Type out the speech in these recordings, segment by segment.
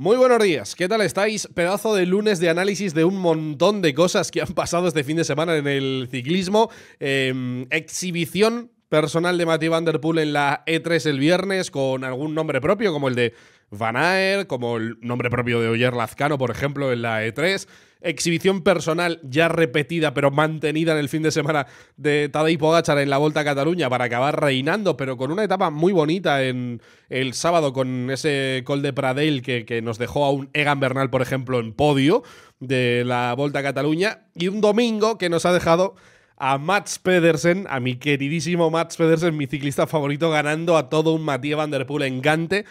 Muy buenos días, ¿qué tal estáis? Pedazo de lunes de análisis de un montón de cosas que han pasado este fin de semana en el ciclismo. Em, exhibición personal de Matthew Van Der Poel en la E3 el viernes con algún nombre propio, como el de Van Aert, como el nombre propio de Oyer Lazcano, por ejemplo, en la E3 exhibición personal ya repetida pero mantenida en el fin de semana de Tadej Pogacar en la Volta Cataluña para acabar reinando, pero con una etapa muy bonita en el sábado con ese Col de Pradell que, nos dejó a un Egan Bernal, por ejemplo, en podio de la Volta a Cataluña. Y un domingo que nos ha dejado a Mats Pedersen, a mi queridísimo Mats Pedersen, mi ciclista favorito, ganando a todo un Matías Van Poel en Gante,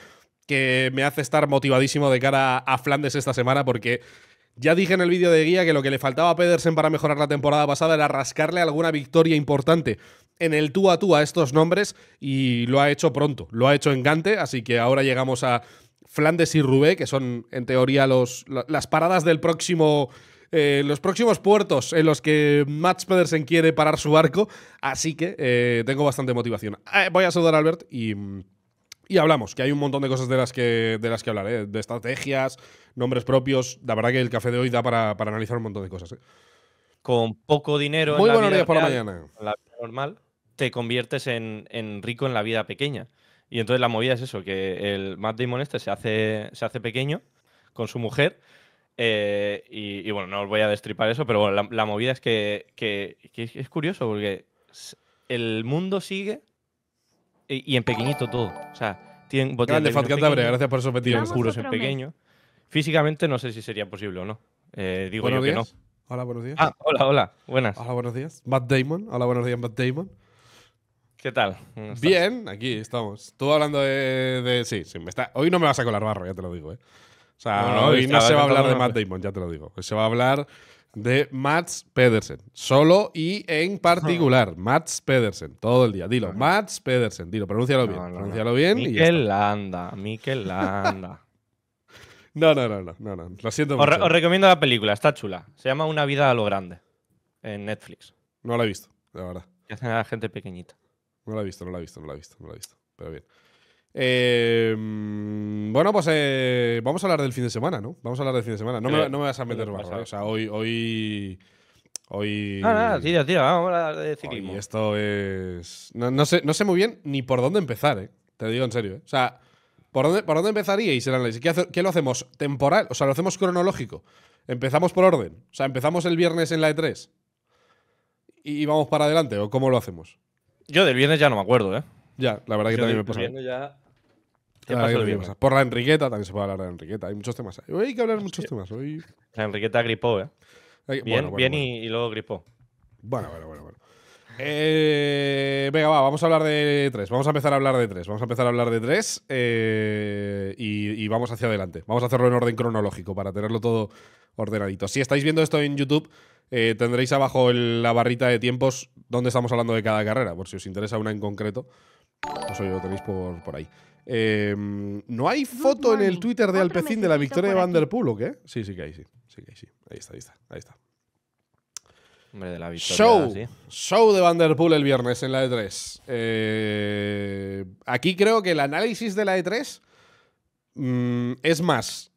que me hace estar motivadísimo de cara a Flandes esta semana porque ya dije en el vídeo de guía que lo que le faltaba a Pedersen para mejorar la temporada pasada era rascarle alguna victoria importante en el tú a tú a estos nombres y lo ha hecho pronto, lo ha hecho en Gante, así que ahora llegamos a Flandes y Roubaix, que son en teoría los, las paradas del próximo eh, los próximos puertos en los que Mats Pedersen quiere parar su barco. Así que eh, tengo bastante motivación. Eh, voy a saludar a Albert y, y, hablamos, que hay un montón de cosas de las que, de las que hablar, de estrategias, nombres propios. La verdad que el café de hoy da para, analizar un montón de cosas. ¿eh? Con poco dinero Muy en buenos la días por la mañana. la vida normal, te conviertes en, rico en la vida pequeña. Y entonces la movida es eso, que el Matt Damon este se hace, se hace pequeño con su mujer. Eh, y, bueno, no os voy a destripar eso, pero bueno, la, movida es que, es curioso porque el mundo sigue y, en pequeñito todo. O sea, tienen Grande, gracias por esos metidos. puros en pequeño. Físicamente no sé si sería posible o no. Eh, digo yo que no. Hola, buenos días. Ah, hola, hola. Buenas. Hola, buenos días. Matt Damon. Hola, buenos días, Matt Damon. ¿Qué tal? Bien, aquí estamos. Tú hablando de. sí, sí, me está, hoy no me vas a colar barro, ya te lo digo, ¿eh? O sea, hoy no se va a hablar de Matt Damon, ya te lo digo. Se va a hablar de Mats Pedersen. Solo y en particular. Mats Pedersen. Todo el día. Dilo. Mats Pedersen. Dilo, pronúncialo bien. pronúncialo bien. Mikel Landa. Mikel Landa. No, no, no, no, no, Lo siento os, os, recomiendo la película, está chula. Se llama Una vida a lo grande. En Netflix. No la he visto, la verdad. Que hacen a la gente pequeñita. No la he visto, no la he visto, no la he visto, no la he visto. Pero bien. Eh, bueno, pues eh, vamos a hablar del fin de semana, ¿no? Vamos a hablar del fin de semana. No, me, no me, vas a meter más, ¿eh? O sea, hoy. Hoy. Hoy. Ah, nada, tira, tira, vamos a hablar de ciclismo. Y esto es. No, no, sé, no sé muy bien ni por dónde empezar, ¿eh? Te digo en serio, ¿eh? O sea, ¿Por dónde, ¿Por dónde empezaríais el análisis? ¿Qué, lo hacemos? ¿Temporal? O sea, ¿lo hacemos cronológico? ¿Empezamos por orden? O sea, ¿empezamos el viernes en la E3? ¿Y vamos para adelante? ¿O cómo lo hacemos? Yo del viernes ya no me acuerdo, ¿eh? Ya, la verdad que también me pasa. El. Por la Enriqueta también se puede hablar de Enriqueta. Hay muchos temas. Hoy hay que hablar de muchos temas. Hoy... La Enriqueta gripó, ¿eh? bien, bien y, y, luego gripó. Bueno, bueno, bueno, bueno. Eh, venga, va, vamos a hablar de tres. Vamos a empezar a hablar de tres. Vamos a empezar a hablar de tres eh, y, vamos hacia adelante. Vamos a hacerlo en orden cronológico para tenerlo todo ordenadito. Si estáis viendo esto en YouTube, eh, tendréis abajo la barrita de tiempos donde estamos hablando de cada carrera, por si os interesa una en concreto. Eso lo tenéis por, por ahí. ¿No hay foto en el Twitter de Alpecín de la victoria de Van Der Poel o qué? Sí, sí que hay, sí. Sí que hay, sí. Ahí está, ahí está, ahí está. Show. Show de Vanderpool el viernes en la E3. Eh, aquí creo que el análisis de la E3 mm, es más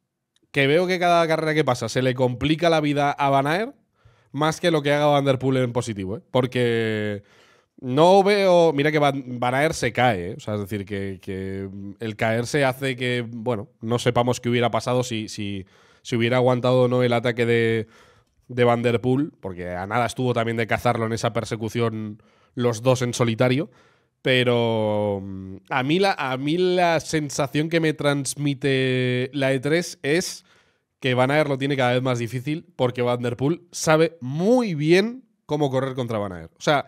que veo que cada carrera que pasa se le complica la vida a Van más que lo que haga Vanderpool en positivo. ¿eh? Porque no veo. Mira que Van, se cae. ¿eh? O sea, es decir, que, el caerse hace que, bueno, no sepamos qué hubiera pasado si, si, si hubiera aguantado o no el ataque de de Vanderpool, porque a nada estuvo también de cazarlo en esa persecución los dos en solitario. Pero mm, a mí, la, a mí la sensación que me transmite la E3 es que Van lo tiene cada vez más difícil porque Vanderpool sabe muy bien cómo correr contra Van. O sea,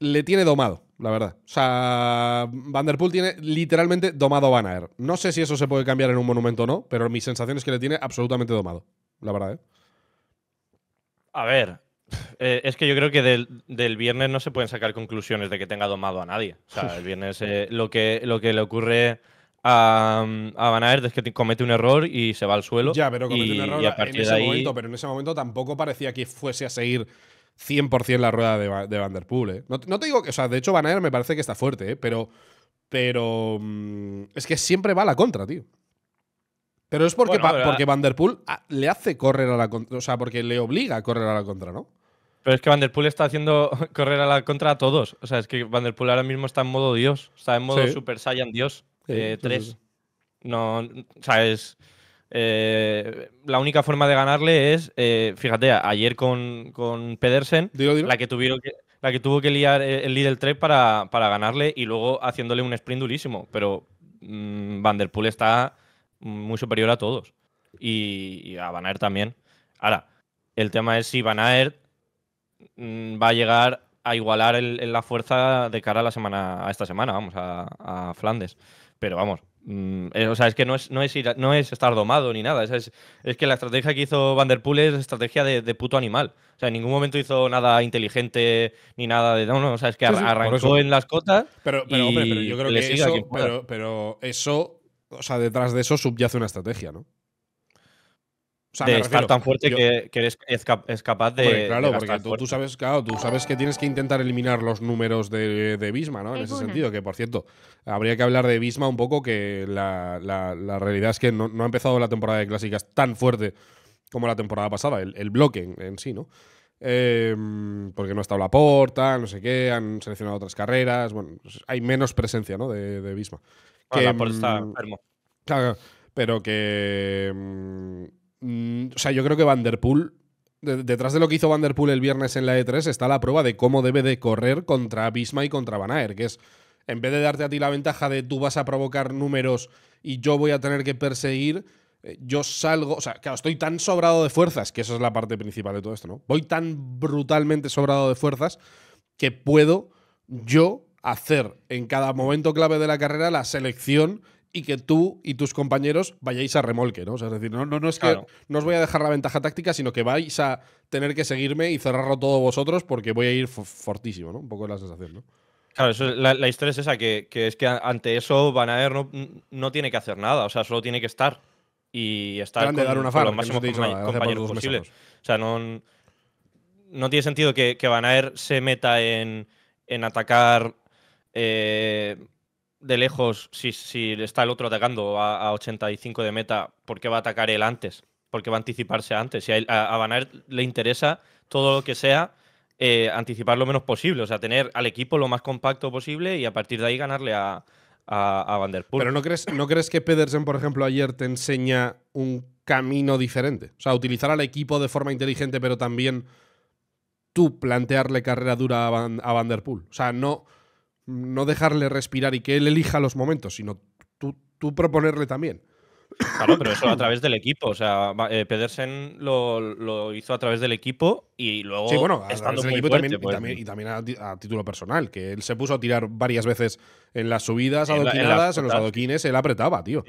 le tiene domado, la verdad. O sea, Vanderpool tiene literalmente domado a Van Aert. No sé si eso se puede cambiar en un monumento o no, pero mi sensación es que le tiene absolutamente domado, la verdad. ¿eh? A ver, eh, es que yo creo que del, viernes no se pueden sacar conclusiones de que tenga domado a nadie. O sea, el viernes eh, lo, que, lo que le ocurre a, a Van Aert es que comete un error y se va al suelo. Ya, pero comete un error en ese momento, pero en ese momento tampoco parecía que fuese a seguir 100% la rueda de, de Van Der Poel. ¿eh? No, te digo que, o sea, de hecho Van Aert me parece que está fuerte, pero, pero mm, es que siempre va a la contra, tío. Pero es porque, Bueno, porque Van der Poel ah, le hace correr a la contra. O sea, porque le obliga a correr a la contra, ¿no? Pero es que Van der Poel está haciendo correr a la contra a todos. O sea, es que Van der Poel ahora mismo está en modo Dios. Está en modo Sí. Super Saiyan Dios. Sí, eh, sí, 3. sí, sí. No, o sea, es. Eh, la única forma de ganarle es, eh, fíjate, ayer con, con Pedersen, la que tuvieron que, la que tuvo que liar el el Lidl 3 para, para ganarle y luego haciéndole un sprint durísimo. Pero mm, Van der Poel está muy superior a todos. Y, y a Van Aert también. Ahora, el tema es si Van Aert mm, va a llegar a igualar el- el- la fuerza de cara a la semana, a esta semana, vamos, a, a Flandes. Pero vamos, mm, eh, o sea, es que no es, no es, ir a- no es estar domado ni nada. Es, es, es que la estrategia que hizo Van der Poel es estrategia de, de puto animal. O sea, en ningún momento hizo nada inteligente ni nada de. No, no, o sea, es que Sí, sí, arrancó en las cotas. Pero, pero, hombre, pero yo creo que eso. Pero, pero eso. O sea, detrás de eso subyace una estrategia, ¿no? O sea, de me estar refiero, tan fuerte yo- que, que eres es, cap- es capaz de. Claro, porque tú, sabes, claro, tú sabes que tienes que intentar eliminar los números de, de Bisma, ¿no? En ese sentido, que por cierto, habría que hablar de Bisma un poco, que la, la- la realidad es que no, no ha empezado la temporada de clásicas tan fuerte como la temporada pasada, el, el bloque en, en sí, ¿no? Eh, porque no ha estado la porta, no sé qué, han seleccionado otras carreras, bueno, pues hay menos presencia, ¿no? De, de Bisma. Bueno, que, Laporte está mm, enfermo. Claro, pero que. Mm, o sea, yo creo que Van der Poel. de- detrás de lo que hizo Van der Poel el viernes en la E3 está la prueba de cómo debe de correr contra Bisma y contra Van Aert, que es. En vez de darte a ti la ventaja de tú vas a provocar números y yo voy a tener que perseguir, eh, yo salgo. O sea, claro, estoy tan sobrado de fuerzas, que eso es la parte principal de todo esto, ¿no? Voy tan brutalmente sobrado de fuerzas que puedo yo hacer en cada momento clave de la carrera la selección y que tú y tus compañeros vayáis a remolque, ¿no? O sea, es decir, no, no, no es que Claro. no os voy a dejar la ventaja táctica, sino que vais a tener que seguirme y cerrarlo todo vosotros porque voy a ir fo- fortísimo, ¿no? Un poco la sensación, ¿no? Claro, eso es- la, la historia es esa, que, que es que ante eso Van Aert no, no tiene que hacer nada, o sea, solo tiene que estar. Y estar Grande, con, dar una con fan, los no máximos compañ- nada, compañeros posibles. O sea, no, no tiene sentido que, que Van se meta en, en atacar eh, de lejos si, si está el otro atacando a, a 85 de meta, ¿por qué va a atacar él antes? ¿Por qué va a anticiparse antes? Si a, a, Van le interesa todo lo que sea eh, anticipar lo menos posible, o sea, tener al equipo lo más compacto posible y a partir de ahí ganarle a, a, Van der Poel. Pero ¿no crees, ¿no crees que Pedersen, por ejemplo, ayer te enseña un camino diferente? O sea, utilizar al equipo de forma inteligente, pero también tú plantearle carrera dura a Van, Van der Poel. O sea, no, no dejarle respirar y que él elija los momentos, sino tú, tú proponerle también. Claro, pero eso a través del equipo. O sea, eh, Pedersen lo, lo hizo a través del equipo y luego Sí, bueno, a estando del equipo fuerte, también, y pues, también, y también a, título personal, que él se puso a tirar varias veces en las subidas, En la- en las adoquinadas, en, los adoquines, él apretaba, tío.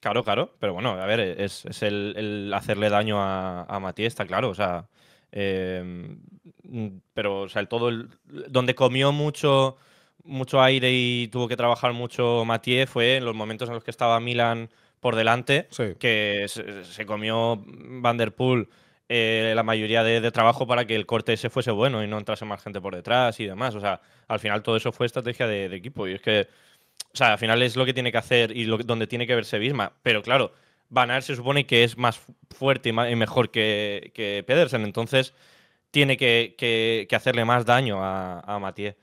Claro, claro. Pero bueno, a ver, es, es el, el hacerle daño a, a Matías, está claro. O sea, eh, mm, pero o sea, el todo el, donde comió mucho, mucho aire y tuvo que trabajar mucho Matías fue en los momentos en los que estaba Milan por delante, Sí. que se, se comió Van der Poel eh, la mayoría de, de trabajo para que el corte ese fuese bueno y no entrase más gente por detrás y demás. O sea, al final todo eso fue estrategia de, de equipo. Y es que, o sea, al final es lo que tiene que hacer y lo, donde tiene que verse Bisma. Pero claro, Van Aert se supone que es más fu- fuerte y, mejor que, que Pedersen. Entonces tiene que, que- que hacerle más daño a, a Mathieu.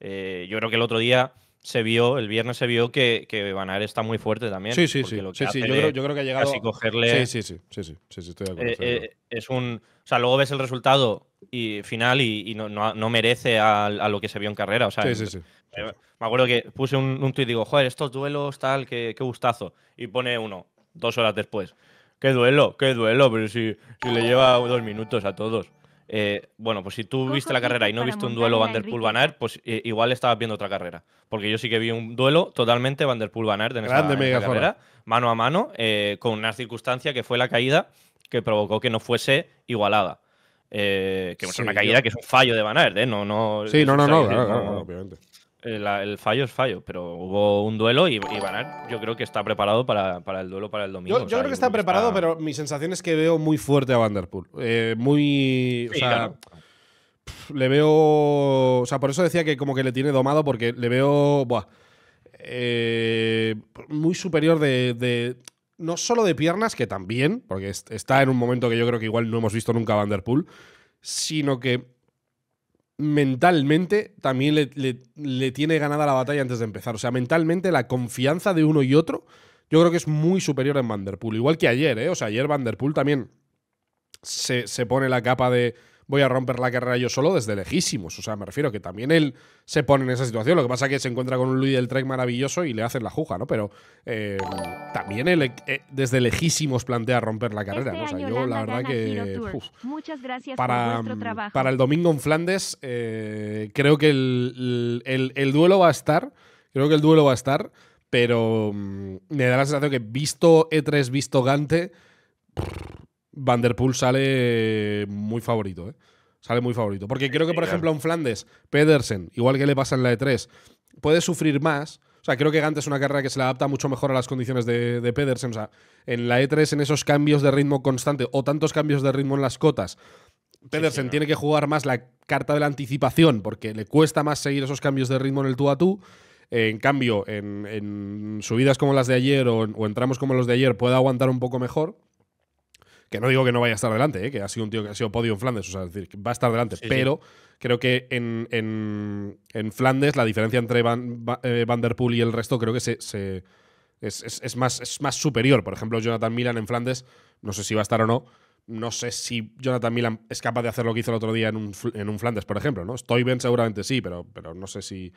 Eh, yo creo que el otro día se vio, el viernes se vio que, que Van Aert está muy fuerte también. Sí, sí, sí. lo que Sí, sí, yo creo, yo creo que ha llegado. casi cogerle. Sí, sí, sí, sí, sí, sí, sí, estoy de acuerdo. Eh, estoy de eh, es un. O sea, luego ves el resultado y final y, y no, no- no merece a, a lo que se vio en carrera. O sea, Sí, sí, sí. eh, me acuerdo que puse un, un tuit y digo, joder, estos duelos, tal, qué, qué gustazo. Y pone uno, dos horas después. ¿Qué duelo? ¿Qué duelo? Pero si, si le lleva dos minutos a todos. Eh, bueno, pues si tú Cojo viste la carrera y no viste un duelo Van der Poel. Van Aert, pues eh, igual estabas viendo otra carrera. Porque yo sí que vi un duelo totalmente Van der Poel Van Aert en esa, en carrera, mano a mano, eh, con una circunstancia que fue la caída que provocó que no fuese igualada. Eh, que es Sí, una yo- caída que es un fallo de Van Aert, ¿eh? No, no, Sí, no, no, no, claro, no- claro, claro, obviamente. El, el fallo es fallo, pero hubo un duelo y, y yo creo que está preparado para, para el duelo para el domingo. Yo, o yo sea, creo que está preparado, pero mi sensación es que veo muy fuerte a Van der Poel. Eh, muy. o sea, claro. le veo. O sea, por eso decía que como que le tiene domado, porque le veo. Buah, eh, muy superior de, de- no solo de piernas, que también, porque está en un momento que yo creo que igual no hemos visto nunca a Vanderpool, sino que mentalmente también le, tiene ganada la batalla antes de empezar. O sea, mentalmente la confianza de uno y otro, yo creo que es muy superior en Vanderpool. Igual que ayer, ¿eh? O sea, ayer Vanderpool también se, se pone la capa de voy a romper la carrera yo solo desde lejísimos. O sea, me refiero que también él se pone en esa situación. Lo que pasa es que se encuentra con un Luis del Trek maravilloso y le hacen la juja, ¿no? Pero eh, también él eh, desde lejísimos plantea romper la carrera, ¿no? O sea, este yo la verdad que. Muchas gracias para, por trabajo. Para el domingo en Flandes, eh, creo que el, duelo va a estar. Creo que el duelo va a estar. Pero mm, me da la sensación que visto E3, visto Gante. Vanderpool sale muy favorito, ¿eh? Sale muy favorito. Porque creo que, por ejemplo, en Flandes, Pedersen, igual que le pasa en la E3, puede sufrir más. O sea, creo que Gante es una carrera que se le adapta mucho mejor a las condiciones de, de Pedersen. O sea, en la E3, en esos cambios de ritmo constante o tantos cambios de ritmo en las cotas, Pedersen tiene que jugar más la carta de la anticipación porque le cuesta más seguir esos cambios de ritmo en el tú a tú. En cambio, en, subidas como las de ayer o, o en tramos como los de ayer puede aguantar un poco mejor. Que no digo que no vaya a estar delante, ¿eh? que ha sido un tío que ha sido podio en Flandes, o sea, es decir, va a estar delante, pero creo que en, en, Flandes la diferencia entre Van, eh, Der Poel y el resto creo que se, es, más, es más superior. Por ejemplo, Jonathan Milan en Flandes, no sé si va a estar o no. No sé si Jonathan Milan es capaz de hacer lo que hizo el otro día en un, en un Flandes, por ejemplo. ¿no? Estoy bien, seguramente sí, pero, pero no sé si,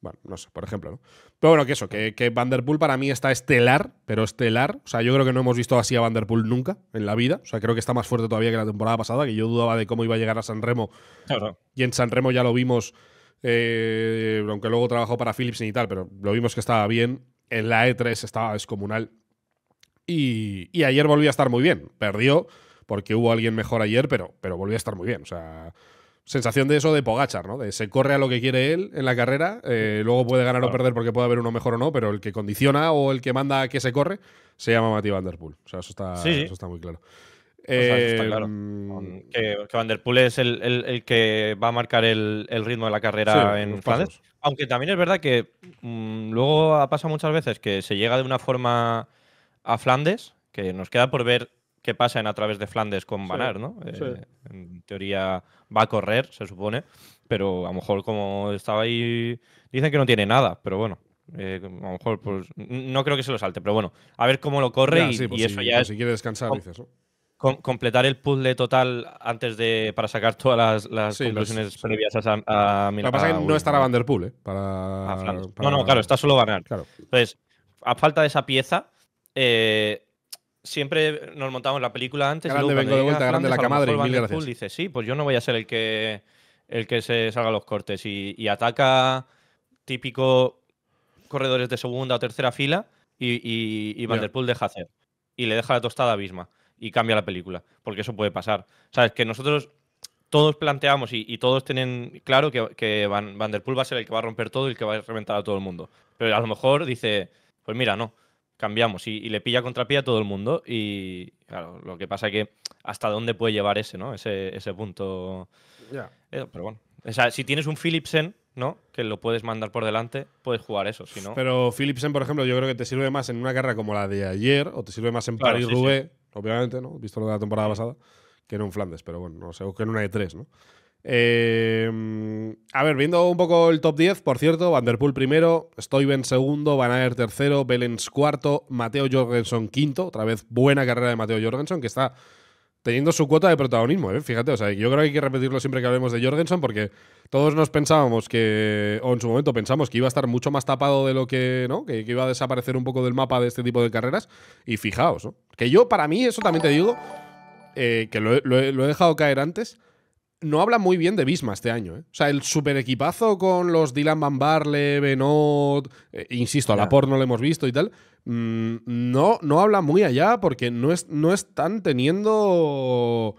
bueno, no sé, por ejemplo, ¿no? Pero bueno, que eso, que, que Vanderpool para mí está estelar, pero estelar. O sea, yo creo que no hemos visto así a Vanderpool nunca en la vida. O sea, creo que está más fuerte todavía que la temporada pasada, que yo dudaba de cómo iba a llegar a San Remo. Y en San Remo ya lo vimos, eh, aunque luego trabajó para Philips y tal, pero lo vimos que estaba bien. En la E3 estaba descomunal. Y, y ayer volvió a estar muy bien. Perdió porque hubo alguien mejor ayer, pero, pero volvió a estar muy bien. O sea, sensación de eso de Pogachar, ¿no? De se corre a lo que quiere él en la carrera, eh, luego puede ganar o perder porque puede haber uno mejor o no, pero el que condiciona o el que manda a que se corre se llama Mati Van Der Poel. O sea, eso está, Eso está muy claro. está claro. Em, que, Van Der Poel es el, que va a marcar el, ritmo de la carrera en Flandes. Aunque también es verdad que mm, luego ha pasado muchas veces que se llega de una forma a Flandes, que nos queda por ver qué pasa en a través de Flandes con Van ¿no? Eh, en teoría va a correr, se supone, pero a lo mejor como estaba ahí, dicen que no tiene nada, pero bueno. Eh, a lo mejor pues no creo que se lo salte, pero bueno, a ver cómo lo corre y, pues eso ya pues si quiere descansar, dices, completar el puzzle total antes de para sacar todas las, conclusiones previas a, a, Lo que pasa es que no estará Van Der Poel, ¿eh? Para, No, no, claro, está solo ganar. Claro. Entonces, a falta de esa pieza, eh, siempre nos montamos la película antes. Grande, y vengo de vuelta, grande la camadre, mil gracias. dice, sí, pues yo no voy a ser el que, el que se salga los cortes. Y, ataca típico corredores de segunda o tercera fila y, y, Van Der Poel deja hacer. Y le deja la tostada a Bisma. Y cambia la película. Porque eso puede pasar. Sabes que nosotros todos planteamos y, todos tienen claro que, que Van, Van, Der Poel va a ser el que va a romper todo y el que va a reventar a todo el mundo. Pero a lo mejor dice, pues mira, no cambiamos y, le pilla contra pie a todo el mundo. Y claro, lo que pasa es que hasta dónde puede llevar ese, ¿no? Ese, ese punto. Ya. Eh, pero bueno. O sea, si tienes un Philipsen, ¿no? Que lo puedes mandar por delante, puedes jugar eso, si no. Pero Philipsen, por ejemplo, yo creo que te sirve más en una carrera como la de ayer, o te sirve más en Paris-Roubaix, obviamente, ¿no? Visto lo de la temporada pasada, que en un Flandes, pero bueno, no sé, o que en una de tres, ¿no? Eh, a ver, viendo un poco el top 10, por cierto, Vanderpool primero, Stoiben segundo, Van Aert tercero, Belens cuarto, Mateo Jorgensen quinto, otra vez buena carrera de Mateo Jorgensen, que está teniendo su cuota de protagonismo, ¿eh? fíjate, o sea, yo creo que hay que repetirlo siempre que hablemos de Jorgensen porque todos nos pensábamos que, o en su momento pensamos que iba a estar mucho más tapado de lo que, ¿no? Que, iba a desaparecer un poco del mapa de este tipo de carreras y fijaos, ¿no? Que yo, para mí, eso también te digo, eh, que lo he dejado caer antes, no habla muy bien de Bisma este año. ¿eh? O sea, el super equipazo con los Dylan Van Barle, Benot, eh, insisto, a la por no lo hemos visto y tal, mm, no, no habla muy allá porque no, es, no están teniendo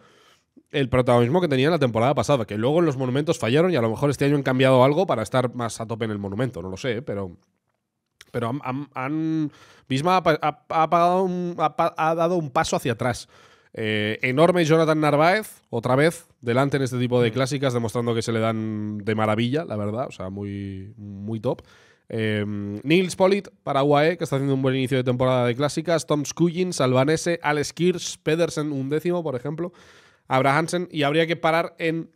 el protagonismo que tenían la temporada pasada, que luego en los monumentos fallaron y a lo mejor este año han cambiado algo para estar más a tope en el monumento, no lo sé, pero... Pero han, han, Bisma ha, ha dado un paso hacia atrás. Eh, enorme Jonathan Narváez, otra vez, delante en este tipo de mm. clásicas, demostrando que se le dan de maravilla, la verdad, o sea, muy, muy top. Em, Nils Polit para UAE, que está haciendo un buen inicio de temporada de clásicas. Tom Skullin, Salvanese, Alex Kirsch, Pedersen, un décimo, por ejemplo. Abra Hansen. Y habría que parar en.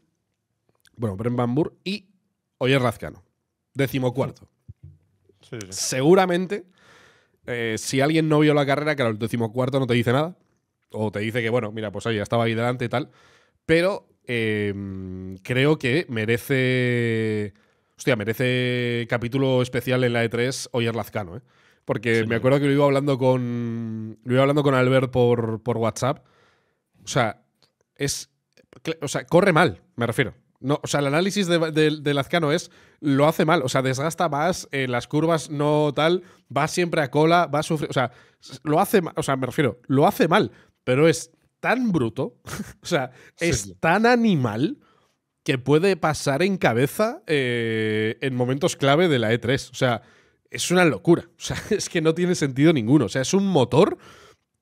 Bueno, Brent Bambur y Oyer Razcano. Décimo cuarto. Seguramente, eh, si alguien no vio la carrera, claro, el décimo cuarto no te dice nada. O te dice que, bueno, mira, pues oye, estaba ahí delante y tal. Pero em, creo que merece Hostia, merece capítulo especial en la E3 Oyer Lazcano, ¿eh? Porque me acuerdo que lo iba hablando con. Lo iba hablando con Albert por, por WhatsApp. O sea, es. O sea, corre mal, me refiero. No, o sea, el análisis de, Lazcano es. Lo hace mal. O sea, desgasta más. en las curvas no tal. Va siempre a cola. Va a sufrir. O sea, lo hace mal. O sea, me refiero. Lo hace mal. Pero es tan bruto. o sea, es tan animal que puede pasar en cabeza eh, en momentos clave de la E3. O sea, es una locura. O sea, es que no tiene sentido ninguno. O sea, es un motor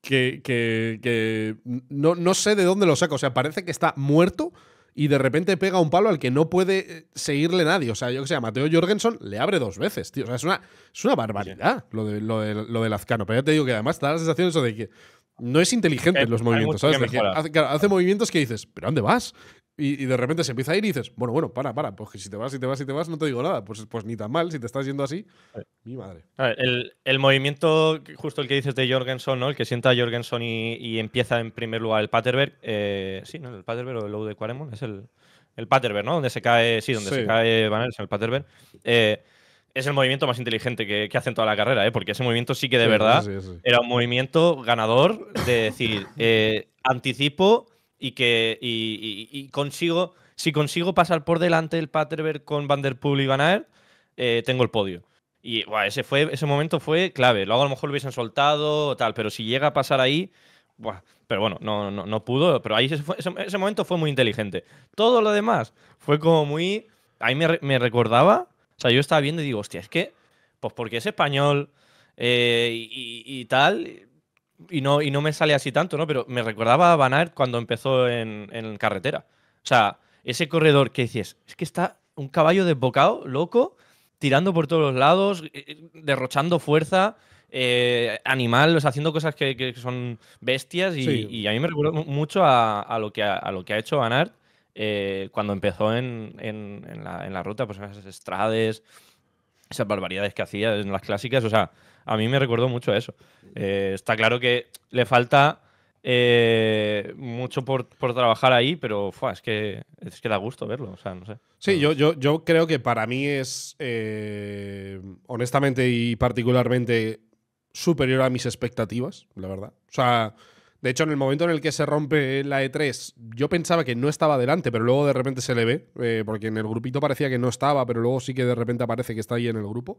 que, que, no, no, sé de dónde lo saca. O sea, parece que está muerto y de repente pega un palo al que no puede eh, seguirle nadie. O sea, yo que sé, a Mateo Jorgensen le abre dos veces, tío. O sea, es una, es una barbaridad lo de, lo, de, lo de Lazcano. Pero ya te digo que además da la sensación eso de que no es inteligente en los movimientos, ¿sabes? hace, hace, movimientos que dices, ¿pero dónde vas? Y, de repente se empieza a ir y dices, bueno, bueno, para, para, pues si te vas, si te vas, si te vas, no te digo nada. Pues, pues ni tan mal, si te estás yendo así, mi madre. el, movimiento, justo el que dices de Jorgensen, ¿no? El que sienta a Jorgensen y, empieza en primer lugar el Paterberg. Eh, sí, ¿no? El Paterberg o el low de Quaremont es el, el Paterberg, ¿no? Donde se cae, sí, donde se cae Van el Paterberg. Eh, es el movimiento más inteligente que, que, hacen toda la carrera, ¿eh? porque ese movimiento sí que de verdad era un movimiento ganador de decir, eh, anticipo y que y, consigo, si consigo pasar por delante el Paterberg con Van Der Poel y Van Aert, eh, tengo el podio. Y ese, fue, ese momento fue clave. Luego a lo mejor lo hubiesen soltado o tal, pero si llega a pasar ahí, pero bueno, no, no, no, pudo. Pero ahí ese, ese, momento fue muy inteligente. Todo lo demás fue como muy. Ahí me, me, recordaba. O sea, yo estaba viendo y digo, hostia, es que. Pues porque es español eh, y, y, tal y no, y no me sale así tanto, ¿no? Pero me recordaba a Van cuando empezó en, carretera. O sea, ese corredor que dices, es que está un caballo desbocado, loco, tirando por todos los lados, eh, eh, derrochando fuerza, eh, animal, o sea, haciendo cosas que, son bestias. Y, a mí me recuerda mucho a, lo, que, a, lo que ha hecho Van cuando empezó en, la, en, la, ruta, pues esas estrades, esas barbaridades que hacía en las clásicas. O sea, a mí me recordó mucho a eso. Eh, está claro que le falta eh, mucho por, trabajar ahí, pero es, que, es que da gusto verlo. O sea, no sé. Sí, yo, yo, yo creo que para mí es, eh, honestamente y particularmente, superior a mis expectativas, la verdad. O sea, de hecho, en el momento en el que se rompe la E3, yo pensaba que no estaba delante, pero luego de repente se le ve, porque en el grupito parecía que no estaba, pero luego sí que de repente aparece que está ahí en el grupo.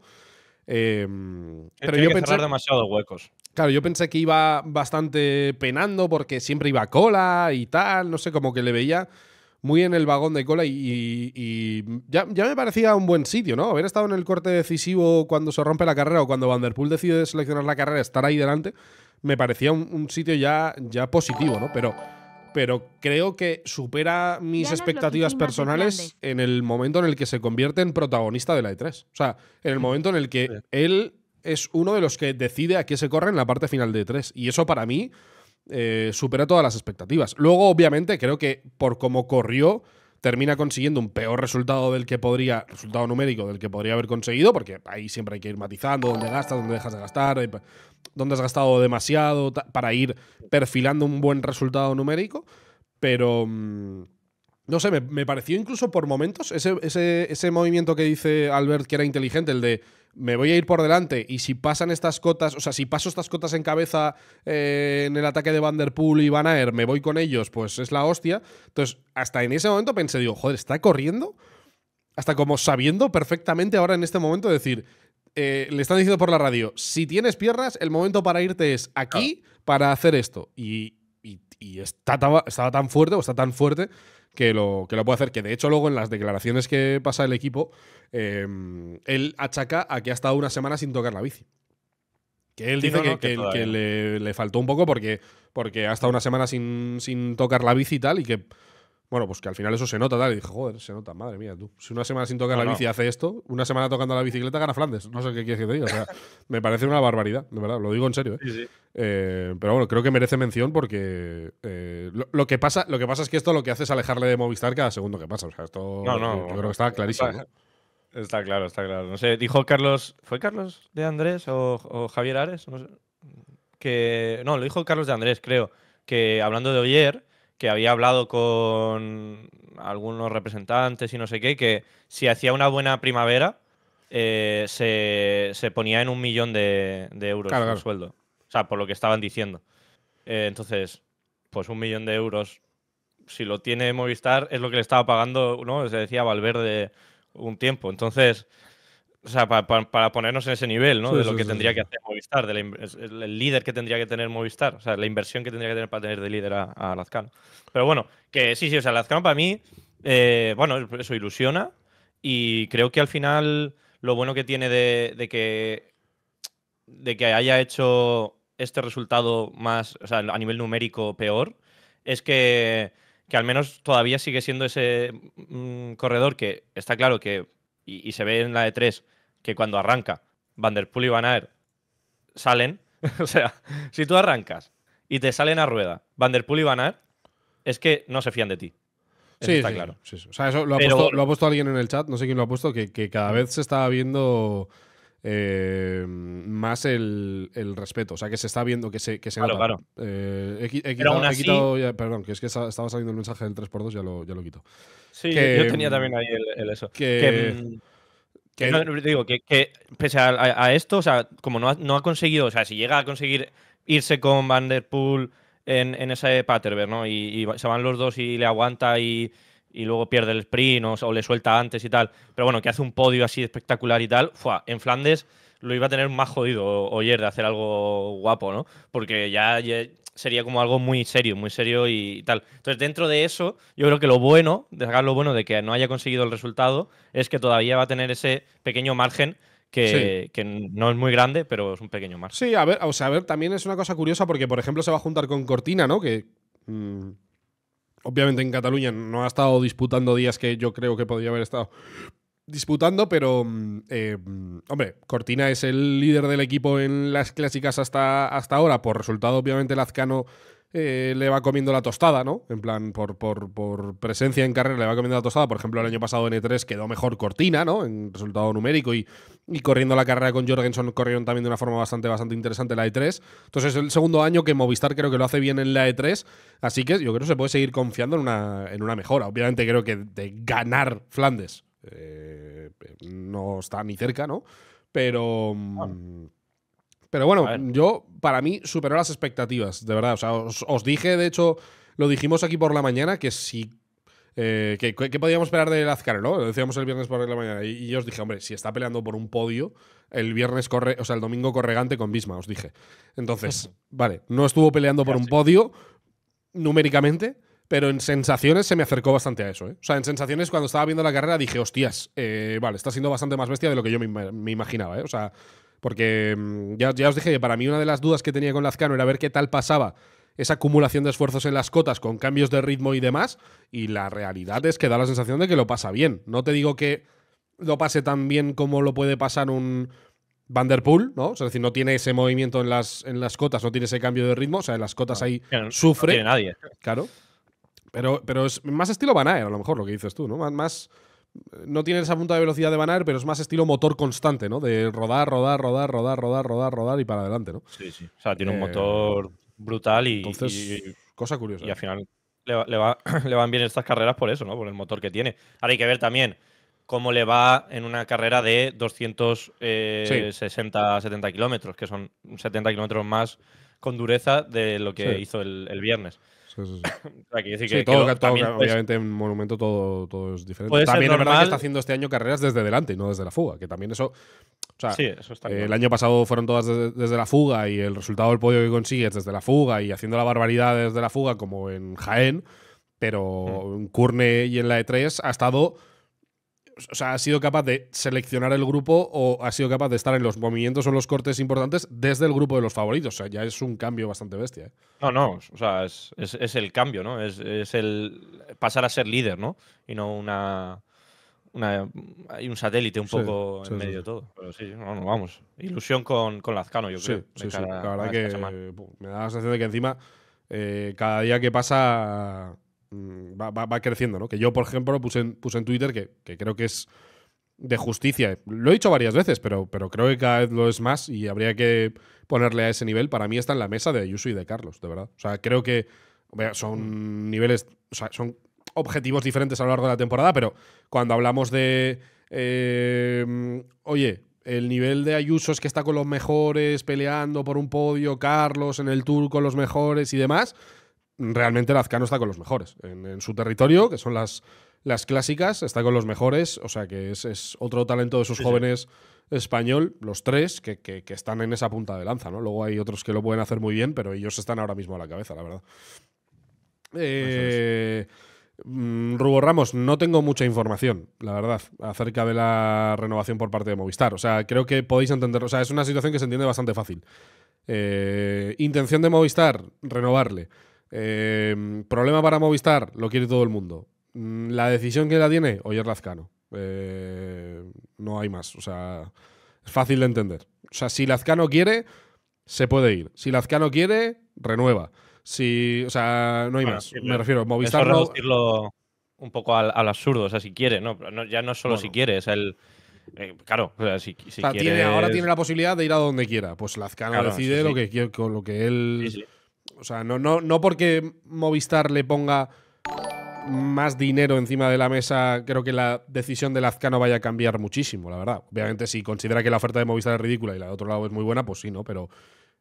Em, pero yo pensé. demasiados huecos. Claro, yo pensé que iba bastante penando porque siempre iba a cola y tal. No sé, como que le veía muy en el vagón de cola y, ya, me parecía un buen sitio, ¿no? Haber estado en el corte decisivo cuando se rompe la carrera o cuando Vanderpool decide seleccionar la carrera, estar ahí delante, me parecía un, un sitio ya, ya positivo, ¿no? Pero pero creo que supera mis expectativas personales en el momento en el que se convierte en protagonista de la E3. O sea, en el momento en el que él es uno de los que decide a qué se corre en la parte final de E3. Y eso para mí eh, supera todas las expectativas. Luego, obviamente, creo que por cómo corrió, termina consiguiendo un peor resultado del que podría, resultado numérico del que podría haber conseguido, porque ahí siempre hay que ir matizando dónde gastas, dónde dejas de gastar, eh, dónde has gastado demasiado, para ir perfilando un buen resultado numérico. Pero. Mm, no sé, me, pareció incluso por momentos ese, ese, movimiento que dice Albert que era inteligente, el de me voy a ir por delante y si pasan estas cotas, o sea, si paso estas cotas en cabeza eh, en el ataque de Vanderpool y Van Aer, me voy con ellos, pues es la hostia. Entonces, hasta en ese momento pensé, digo, joder, está corriendo, hasta como sabiendo perfectamente ahora en este momento decir, eh, le están diciendo por la radio, si tienes piernas, el momento para irte es aquí para hacer esto. Y, y, estaba tan fuerte o está tan fuerte que lo, que lo puede hacer. Que de hecho, luego en las declaraciones que pasa el equipo, em, él achaca a que ha estado una semana sin tocar la bici. Que él dice que, le, faltó un poco porque, porque ha estado una semana sin, sin tocar la bici y tal, y que Bueno, pues que al final eso se nota, tal. Y dije, joder, se nota, madre mía, tú. Si una semana sin tocar No, la no. bici hace esto, una semana tocando la bicicleta gana Flandes. No sé qué quieres que te diga. O sea, me parece una barbaridad, de verdad, lo digo en serio, ¿eh? Sí, sí. Eh, pero bueno, creo que merece mención porque eh, lo, lo que pasa, lo que pasa es que esto lo que hace es alejarle de Movistar cada segundo que pasa. O sea, esto No, no, yo creo que está clarísimo. Está claro, está claro. No sé, dijo Carlos. ¿Fue Carlos de Andrés o, o Javier Ares? No sé. Que. No, lo dijo Carlos de Andrés, creo. Que hablando de Oyer, que había hablado con algunos representantes y no sé qué, que si hacía una buena primavera, eh, se, se ponía en un millón de, de euros Claro, el claro. sueldo. O sea, por lo que estaban diciendo. Eh, entonces, pues un millón de euros, si lo tiene Movistar, es lo que le estaba pagando, ¿no? Se decía Valverde un tiempo. Entonces, o sea, pa- pa- para ponernos en ese nivel, ¿no? Sí, de sí, lo que sí, tendría sí. que hacer Movistar, de la in- es- el, el líder que tendría que tener Movistar, o sea, la inversión que tendría que tener para tener de líder a, a Lazcano. Pero bueno, que sí, sí, o sea, Lazcano para mí, eh, bueno, eso ilusiona y creo que al final lo bueno que tiene de, de que de que haya hecho este resultado más, o sea, a nivel numérico peor, es que, que al menos todavía sigue siendo ese mm, corredor que está claro que, y, y se ve en la de 3 que cuando arranca Van der Poel y Van Aert salen, o sea, si tú arrancas y te salen a rueda Van der Poel y Van Aert, es que no se fían de ti. Eso Sí, está sí, claro. sí, sí. O sea, eso lo ha, Pero- puesto, lo ha puesto alguien en el chat, no sé quién lo ha puesto, que, que cada vez se está viendo eh, más el, el respeto. O sea, que se está viendo, que se, que se Claro, nota. claro. Eh, he, quitado, he así- quitado ya- perdón, que es que estaba saliendo el mensaje del 3x2, ya lo, ya lo quito. Sí, Que, yo tenía también ahí el, el eso. que- Que, mm, que- no, digo, que, que pese a, a- esto, o sea, como no ha, no ha conseguido, o sea, si llega a conseguir irse con Van Der Poel en, en ese Paterberg, ¿no? Y, se van los dos y le aguanta y, y luego pierde el sprint o, o le suelta antes y tal. Pero bueno, que hace un podio así espectacular y tal. Fua, en Flandes lo iba a tener más jodido Oyer de hacer algo guapo, ¿no? Porque ya, ya sería como algo muy serio, muy serio y tal. Entonces, dentro de eso, yo creo que lo bueno, de sacar lo bueno de que no haya conseguido el resultado, es que todavía va a tener ese pequeño margen que, que no es muy grande, pero es un pequeño margen. Sí, a ver, o sea, a ver, también es una cosa curiosa porque, por ejemplo, se va a juntar con Cortina, ¿no? Que mm, obviamente en Cataluña no ha estado disputando días que yo creo que podría haber estado disputando, pero mm, eh, mm, hombre, Cortina es el líder del equipo en las clásicas hasta, hasta ahora. Por resultado, obviamente, Lazcano eh, le va comiendo la tostada, ¿no? En plan, por, por, por presencia en carrera le va comiendo la tostada. Por ejemplo, el año pasado en E3 quedó mejor Cortina, ¿no? En resultado numérico y, y corriendo la carrera con Jorgensen corrieron también de una forma bastante, bastante interesante la E3. Entonces es el segundo año que Movistar creo que lo hace bien en la E3. Así que yo creo que se puede seguir confiando en una, en una mejora. Obviamente creo que de ganar Flandes eh, no está ni cerca, ¿no? Pero... mm, Pero bueno, yo, para mí, superó las expectativas, de verdad. O sea, os, os dije, de hecho, lo dijimos aquí por la mañana, que si. eh, que, que podíamos esperar de Lazcano, ¿no? Lo decíamos el viernes por la mañana. Y, y yo os dije, hombre, si está peleando por un podio, el viernes corre. O sea, el domingo corre Gante con Bisma, os dije. Entonces, vale, no estuvo peleando por un podio numéricamente. Pero en sensaciones se me acercó bastante a eso. ¿eh? O sea, en sensaciones, cuando estaba viendo la carrera, dije, hostias, eh, vale, está siendo bastante más bestia de lo que yo me, ima- me imaginaba. ¿eh? O sea, porque mm, ya, ya os dije que para mí una de las dudas que tenía con Lazcano era ver qué tal pasaba esa acumulación de esfuerzos en las cotas con cambios de ritmo y demás. Y la realidad es que da la sensación de que lo pasa bien. No te digo que lo pase tan bien como lo puede pasar un Van der Poel, ¿no? O sea, es decir, no tiene ese movimiento en las, en las cotas, no tiene ese cambio de ritmo. O sea, en las cotas ahí no- sufre. No tiene nadie. Claro. Pero, pero es más estilo Van a lo mejor, lo que dices tú, ¿no? Más, no tiene esa punta de velocidad de Van pero es más estilo motor constante, ¿no? De rodar, rodar, rodar, rodar, rodar, rodar, rodar y para adelante, ¿no? Sí, sí. O sea, tiene un Eh, motor brutal y, Entonces, y- cosa curiosa. y al final le, va- le va- le van bien estas carreras por eso, ¿no? Por el motor que tiene. Ahora hay que ver también cómo le va en una carrera de 260, 70 kilómetros, que son 70 kilómetros más con dureza de lo que Sí. hizo el, el viernes. Sí, sí, sí. O sea, quiere decir Sí, que, que todo, lo- obviamente en Monumento todo, todo es diferente. También es verdad que está haciendo este año carreras desde delante y no desde la fuga, que también eso... O sea, Sí, eso está Eh, claro. el año pasado fueron todas desde, desde la fuga y el resultado del podio que consigues desde la fuga y haciendo la barbaridad desde la fuga como en Jaén, pero Mm. en Curne y en la E3 ha estado o sea, ha sido capaz de seleccionar el grupo o ha sido capaz de estar en los movimientos o los cortes importantes desde el grupo de los favoritos. O sea, ya es un cambio bastante bestia. ¿eh? No, no, o sea, es, el cambio, ¿no? Es, el pasar a ser líder, ¿no? Y no una. hay un satélite un poco en medio de todo. Pero sí, vamos. Ilusión con, con Lazcano, yo creo. Sí, sí, La verdad que me da la sensación de que encima eh, cada día que pasa Mm, va, creciendo, ¿no? Que yo, por ejemplo, puse en, puse en Twitter que, creo que es de justicia. Lo he dicho varias veces, pero, pero creo que cada vez lo es más y habría que ponerle a ese nivel. Para mí está en la mesa de Ayuso y de Carlos, de verdad. O sea, creo que son niveles, o sea, son objetivos diferentes a lo largo de la temporada, pero cuando hablamos de, eh, oye, el nivel de Ayuso es que está con los mejores, peleando por un podio, Carlos en el Tour con los mejores y demás, realmente Lazcano está con los mejores. En, su territorio, que son las, las clásicas, está con los mejores. O sea que es, otro talento de sus jóvenes español, los tres, que, están en esa punta de lanza, ¿no? Luego hay otros que lo pueden hacer muy bien, pero ellos están ahora mismo a la cabeza, la verdad. Eh, mm, Rubo Ramos, no tengo mucha información, la verdad, acerca de la renovación por parte de Movistar. O sea, creo que podéis entender. O sea, es una situación que se entiende bastante fácil. Eh, intención de Movistar, renovarle. Em, problema para Movistar, lo quiere todo el mundo. Mm, la decisión que la tiene, Oyer Lazcano. Eh, no hay más. O sea, es fácil de entender. O sea, si Lazcano quiere, se puede ir. Si Lazcano quiere, renueva. Si, o sea, no hay más. Me refiero, Movistar no. reducirlo un poco al, absurdo, o sea, si quiere, ¿no? ya no es solo si quiere, es el. Eh, claro, o sea, si, ahora tiene la posibilidad de ir a donde quiera. Pues Lazcano decide lo que quiere, con lo que él o sea, no, no, no porque Movistar le ponga más dinero encima de la mesa, creo que la decisión de Lazcano vaya a cambiar muchísimo, la verdad. Obviamente, si considera que la oferta de Movistar es ridícula y la de otro lado es muy buena, pues sí, ¿no? Pero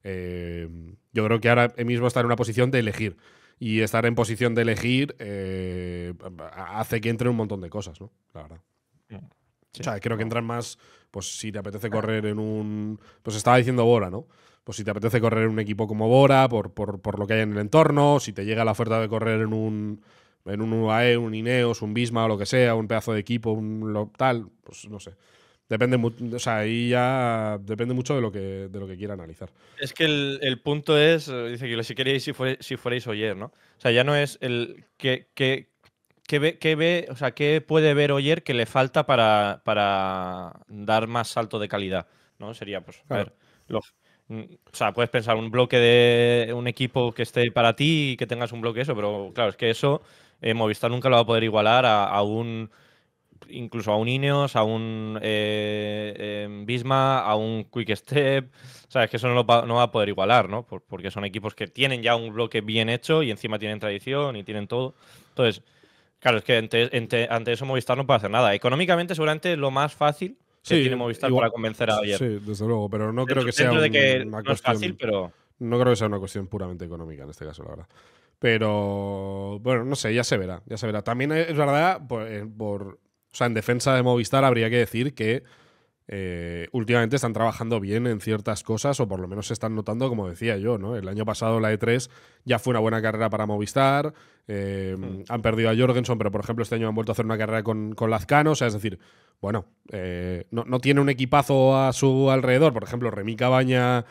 eh, yo creo que ahora mismo está en una posición de elegir. Y estar en posición de elegir eh, hace que entre un montón de cosas, ¿no? La verdad. O sea, creo que entran más, pues si te apetece correr en un. Pues estaba diciendo Bora, ¿no? Pues si te apetece correr en un equipo como Bora, por, por, lo que hay en el entorno, si te llega la oferta de correr en un, en un UAE, un Ineos, un Bisma o lo que sea, un pedazo de equipo, un tal, pues no sé. Depende, o sea, ahí ya depende mucho de lo que, de lo que quiera analizar. Es que el, punto es, eh, dice que si queréis, si, si fuerais Oyer, ¿no? O sea, ya no es el que, que, ve, que ve, o sea, qué puede ver Oyer que le falta para, para dar más salto de calidad, ¿no? Sería, pues, a ver, Mm, o sea, puedes pensar un bloque de un equipo que esté para ti y que tengas un bloque eso, pero claro, es que eso eh, Movistar nunca lo va a poder igualar a, un incluso a un Ineos, a un eh, em, Bisma, a un Quick Step. O sea, es que eso no, lo va, no va a poder igualar, ¿no? porque son equipos que tienen ya un bloque bien hecho y encima tienen tradición y tienen todo. Entonces, claro, es que ante, ante eso Movistar no puede hacer nada. Económicamente, seguramente lo más fácil sí, tiene Movistar para convencer a ayer. Sí, desde luego, pero no creo que sea una cuestión, fácil, pero no creo que sea una cuestión puramente económica en este caso, la verdad. Pero bueno, no sé, ya se verá, ya se verá. También es verdad, eh, por, o sea, en defensa de Movistar habría que decir que eh, últimamente están trabajando bien en ciertas cosas, o por lo menos se están notando, como decía yo, ¿no? El año pasado la E3 ya fue una buena carrera para Movistar. Eh, hmm. Han perdido a Jorgensen, pero por ejemplo, este año han vuelto a hacer una carrera con, con Lazcano. O sea, es decir, bueno, eh, no, tiene un equipazo a su alrededor. Por ejemplo, Remy Cabaña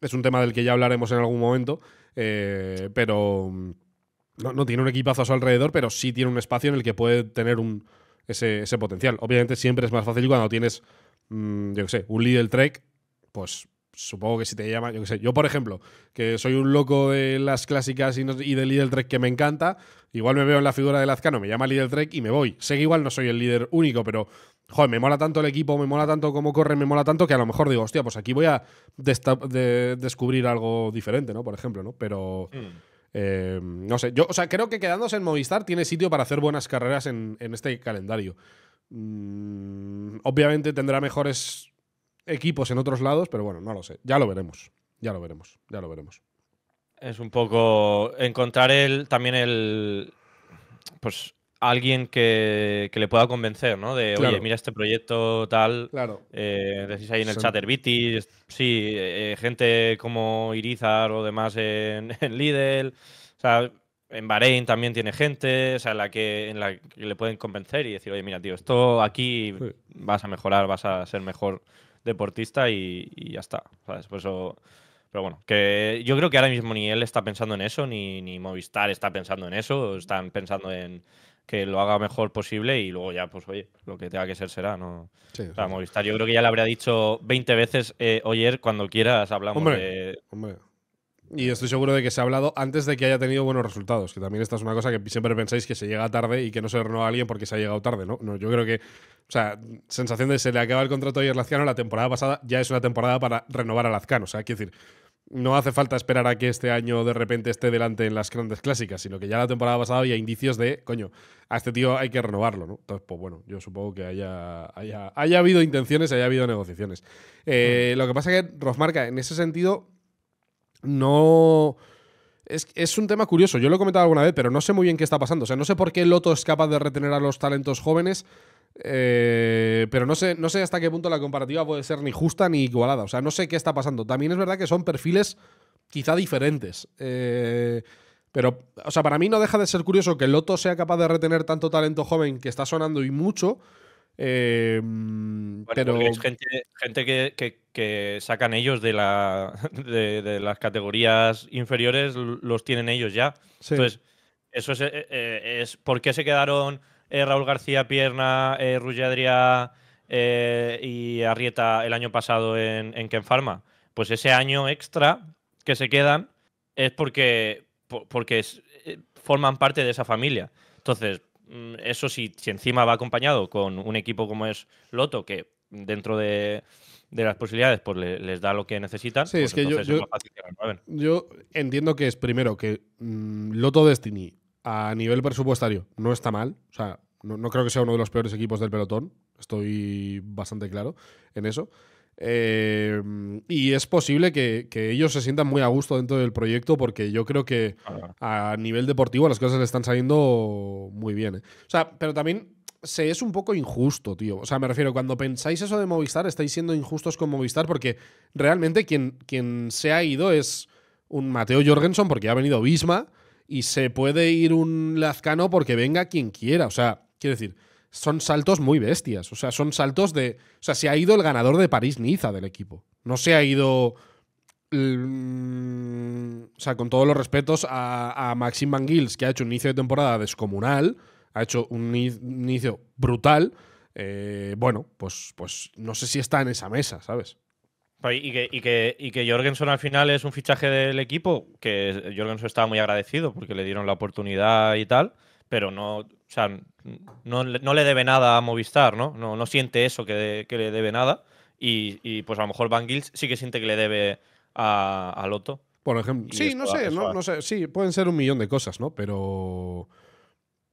es un tema del que ya hablaremos en algún momento. pero no, tiene un equipazo a su alrededor, pero sí tiene un espacio en el que puede tener un, ese, ese potencial. Obviamente siempre es más fácil cuando tienes Mm, yo qué sé, un Lidl Trek, pues supongo que si te llama, yo qué sé, yo por ejemplo, que soy un loco de las clásicas y, y del Lidl Trek que me encanta, igual me veo en la figura de Lazcano, me llama Lidl Trek y me voy. Sé que igual no soy el líder único, pero joder, me mola tanto el equipo, me mola tanto cómo corre, me mola tanto que a lo mejor digo, hostia, pues aquí voy a descubrir algo diferente, ¿no? Por ejemplo, ¿no? Pero... Mm. Eh, no sé, yo, o sea, creo que quedándose en Movistar tiene sitio para hacer buenas carreras en este calendario. Mm, obviamente tendrá mejores equipos en otros lados, pero bueno, no lo sé. Ya lo veremos. Ya lo veremos. Ya lo veremos. Es un poco encontrar el, también el. Pues alguien que, le pueda convencer, ¿no? De, oye, mira este proyecto tal. Claro. Eh, decís ahí en el chat Herbiti, sí, eh, gente como Irizar o demás en, en Lidl. O sea, en Bahrein también tiene gente, o sea, en la que, en la que le pueden convencer y decir, oye, mira, tío, esto aquí vas a mejorar, vas a ser mejor deportista y, ya está. ¿sabes? Por eso. Pero bueno, que yo creo que ahora mismo ni él está pensando en eso, ni, ni Movistar está pensando en eso, están pensando en que lo haga mejor posible y luego ya, pues oye, lo que tenga que ser será, ¿no? o sea, Movistar, yo creo que ya le habría dicho 20 veces, eh, oyer, cuando quieras hablamos de... Hombre. Y estoy seguro de que se ha hablado antes de que haya tenido buenos resultados, que también esta es una cosa que siempre pensáis que se llega tarde y que no se renueva a alguien porque se ha llegado tarde, ¿no? no yo creo que, o sea, sensación de se le acaba el contrato a Lazcano la temporada pasada ya es una temporada para renovar a Lazcano, o sea, quiero decir, no hace falta esperar a que este año de repente esté delante en las grandes clásicas, sino que ya la temporada pasada había indicios de, coño, a este tío hay que renovarlo, ¿no? Entonces, pues bueno, yo supongo que haya, haya, haya habido intenciones, haya habido negociaciones. Eh, lo que pasa es que Rosmarca, en ese sentido, no... Es, es, un tema curioso, yo lo he comentado alguna vez, pero no sé muy bien qué está pasando. O sea, no sé por qué Loto es capaz de retener a los talentos jóvenes, eh, pero no sé, no sé hasta qué punto la comparativa puede ser ni justa ni igualada. O sea, no sé qué está pasando. También es verdad que son perfiles quizá diferentes. Eh, pero, o sea, para mí no deja de ser curioso que Loto sea capaz de retener tanto talento joven que está sonando y mucho. Eh, pero es gente, gente que, sacan ellos de, la, de, las categorías inferiores, los tienen ellos ya. Entonces, eso es, eh, eh, es, ¿por qué se quedaron Raúl García Pierna, eh, Adrià y Arrieta el año pasado en, en Ken Pharma? Pues ese año extra que se quedan es porque, porque forman parte de esa familia. Entonces, eso sí, si encima va acompañado con un equipo como es Loto, que dentro de, las posibilidades pues les da lo que necesitan, sí, es pues que yo, yo, yo, entiendo que es primero que mm, Loto Destiny a nivel presupuestario no está mal, o sea, no creo que sea uno de los peores equipos del pelotón, estoy bastante claro en eso. Eh, y es posible que, ellos se sientan muy a gusto dentro del proyecto porque yo creo que a nivel deportivo las cosas le están saliendo muy bien. ¿eh? O sea, pero también se es un poco injusto, tío. O sea, me refiero, cuando pensáis eso de Movistar, estáis siendo injustos con Movistar porque realmente quien, quien se ha ido es un Mateo Jorgensen porque ha venido Bisma y se puede ir un Lazcano porque venga quien quiera. O sea, quiero decir son saltos muy bestias. O sea, son saltos de. O sea, se ha ido el ganador de París-Niza del equipo. No se ha ido. Mm, o sea, con todos los respetos a, a Maxime Van Gils, que ha hecho un inicio de temporada descomunal, ha hecho un inicio brutal. Eh, bueno, pues, pues no sé si está en esa mesa, ¿sabes? Y que, y, que, y que Jorgensen al final es un fichaje del equipo, que Jorgensen estaba muy agradecido porque le dieron la oportunidad y tal pero no, o sea, no, le debe nada a Movistar, ¿no? No, no siente eso que, le debe nada. Y, pues a lo mejor Van Gils sí que siente que le debe a, a Loto. Por ejemplo. sí, no sé, no, sé. Sí, pueden ser un millón de cosas, ¿no? Pero.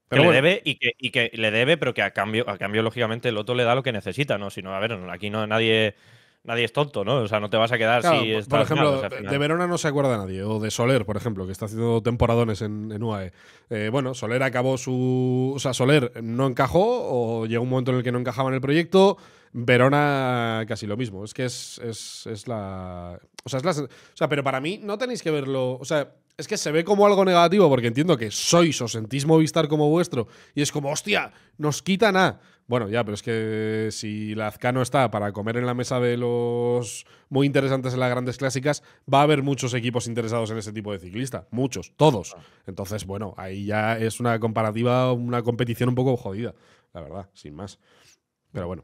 Pero le debe y que, y que, le debe, pero que a cambio, a cambio, lógicamente, Loto le da lo que necesita, ¿no? Si no, a ver, aquí no nadie nadie es tonto, ¿no? O sea, no te vas a quedar si Por ejemplo, de Verona no se acuerda nadie. O de Soler, por ejemplo, que está haciendo temporadones en, UAE. Eh, bueno, Soler acabó su. O sea, Soler no encajó o llegó un momento en el que no encajaba en el proyecto. Verona casi lo mismo. Es que es, es, la. O sea, es la. O sea, pero para mí no tenéis que verlo. O sea, es que se ve como algo negativo porque entiendo que sois o sentís Movistar como vuestro y es como, hostia, nos quitan a. Bueno, ya, pero es que si Lazcano está para comer en la mesa de los muy interesantes en las grandes clásicas, va a haber muchos equipos interesados en ese tipo de ciclista. Muchos, todos. Entonces, bueno, ahí ya es una comparativa, una competición un poco jodida, la verdad, sin más. Pero bueno.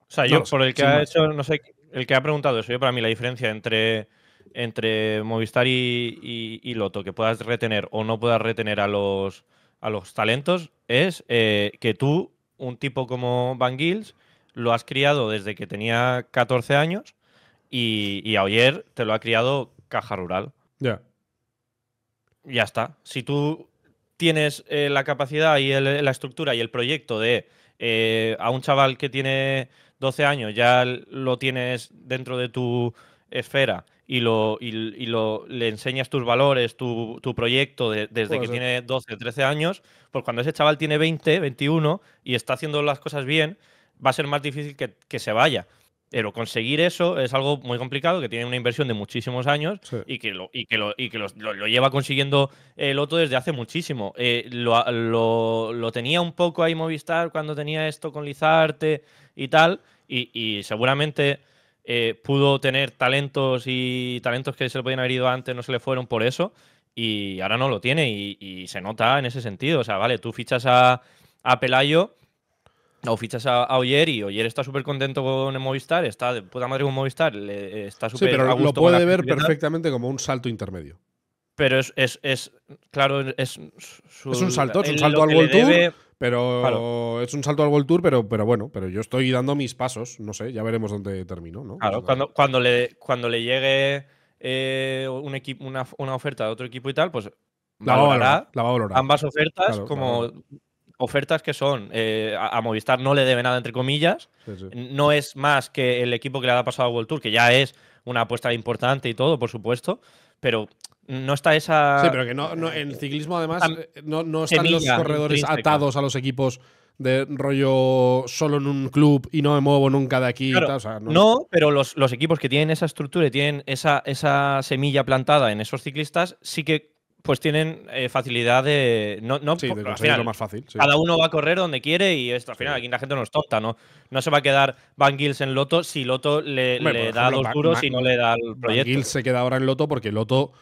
O sea, yo, por el que ha hecho, no sé, el que ha preguntado eso, yo para mí la diferencia entre, entre Movistar y, Loto, que puedas retener o no puedas retener a los, a los talentos, es eh, que tú un tipo como Van Gils lo has criado desde que tenía 14 años y, y ayer te lo ha criado Caja Rural. Ya. Ya está. Si tú tienes eh, la capacidad y la estructura y el proyecto de eh, a un chaval que tiene 12 años ya lo tienes dentro de tu esfera y, lo, y, lo, le enseñas tus valores, tu, proyecto desde que tiene 12, 13 años, pues cuando ese chaval tiene 20, 21 y está haciendo las cosas bien, va a ser más difícil que, se vaya. Pero conseguir eso es algo muy complicado, que tiene una inversión de muchísimos años Sí. y que lo, y que lo, y que lo, lo lleva consiguiendo el Loto desde hace muchísimo. Eh, lo, lo- lo tenía un poco ahí Movistar cuando tenía esto con Lizarte y tal, y, y seguramente eh, pudo tener talentos y talentos que se le podían haber ido antes, no se le fueron por eso, y ahora no lo tiene, y, y se nota en ese sentido. O sea, vale, tú fichas a, a Pelayo o fichas a, a Oyer y Oyer está súper contento con el Movistar, está de puta madre con Movistar, le, está Sí, súper pero a lo gusto puede ver perfectamente como un salto intermedio. Pero es, es, es- claro, es, su- Es un salto, es un salto al World Tour, Pero Claro. es un salto al World Tour, pero, pero bueno, pero yo estoy dando mis pasos. No sé, ya veremos dónde termino, ¿no? Claro, cuando, cuando, le, cuando le llegue eh, un equipo, una, una oferta de otro equipo y tal, pues la va a valorará valorar. La va a valorar. ambas ofertas Claro, como ofertas que son eh, a, a Movistar no le debe nada entre comillas Sí, sí. no es más que el equipo que le ha pasado a World Tour que ya es una apuesta importante y todo por supuesto pero no está esa Sí, pero que no, no- en ciclismo además eh, no, no están los corredores intrínseca. atados a los equipos de rollo solo en un club y no me muevo nunca de aquí. y Claro, tal, o sea, no- No, pero los, los equipos que tienen esa estructura y tienen esa, esa semilla plantada en esos ciclistas sí que pues tienen eh, facilidad de no, no Sí, de al final, más fácil. sí. Cada uno va a correr donde quiere y esto al final Sí. aquí la gente no es tonta, ¿no? No se va a quedar Van Gils en Loto si Loto le, Hombre, le por da Van- duros Van- y no le da el Van proyecto. Gils se queda ahora en Loto porque Loto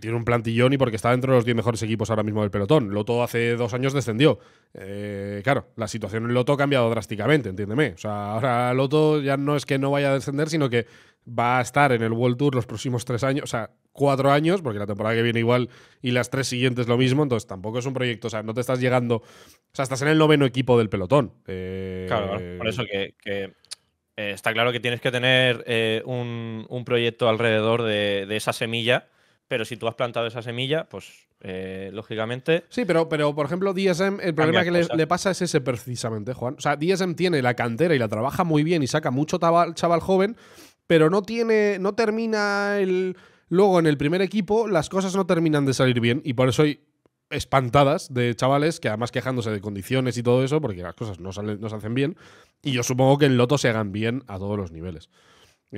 tiene un plantillón y porque está dentro de los 10 mejores equipos ahora mismo del pelotón. Loto hace dos años descendió. Eh, claro, la situación en Loto ha cambiado drásticamente, entiéndeme. O sea, ahora Loto ya no es que no vaya a descender, sino que va a estar en el World Tour los próximos tres años, o sea, cuatro años, porque la temporada que viene igual y las tres siguientes lo mismo, entonces tampoco es un proyecto, o sea, no te estás llegando, o sea, estás en el noveno equipo del pelotón. Eh, Claro, por eso que, eh, está claro que tienes que tener un, proyecto alrededor de, de esa semilla, pero si tú has plantado esa semilla, pues eh, lógicamente Sí, pero, pero por ejemplo, DSM, el problema que le, pasa es ese precisamente, Juan. O sea, DSM tiene la cantera y la trabaja muy bien y saca mucho tabal- chaval joven, pero no tiene, no termina el. Luego en el primer equipo, las cosas no terminan de salir bien y por eso hay espantadas de chavales que además quejándose de condiciones y todo eso, porque las cosas no, salen, no se hacen bien. Y yo supongo que en Loto se hagan bien a todos los niveles.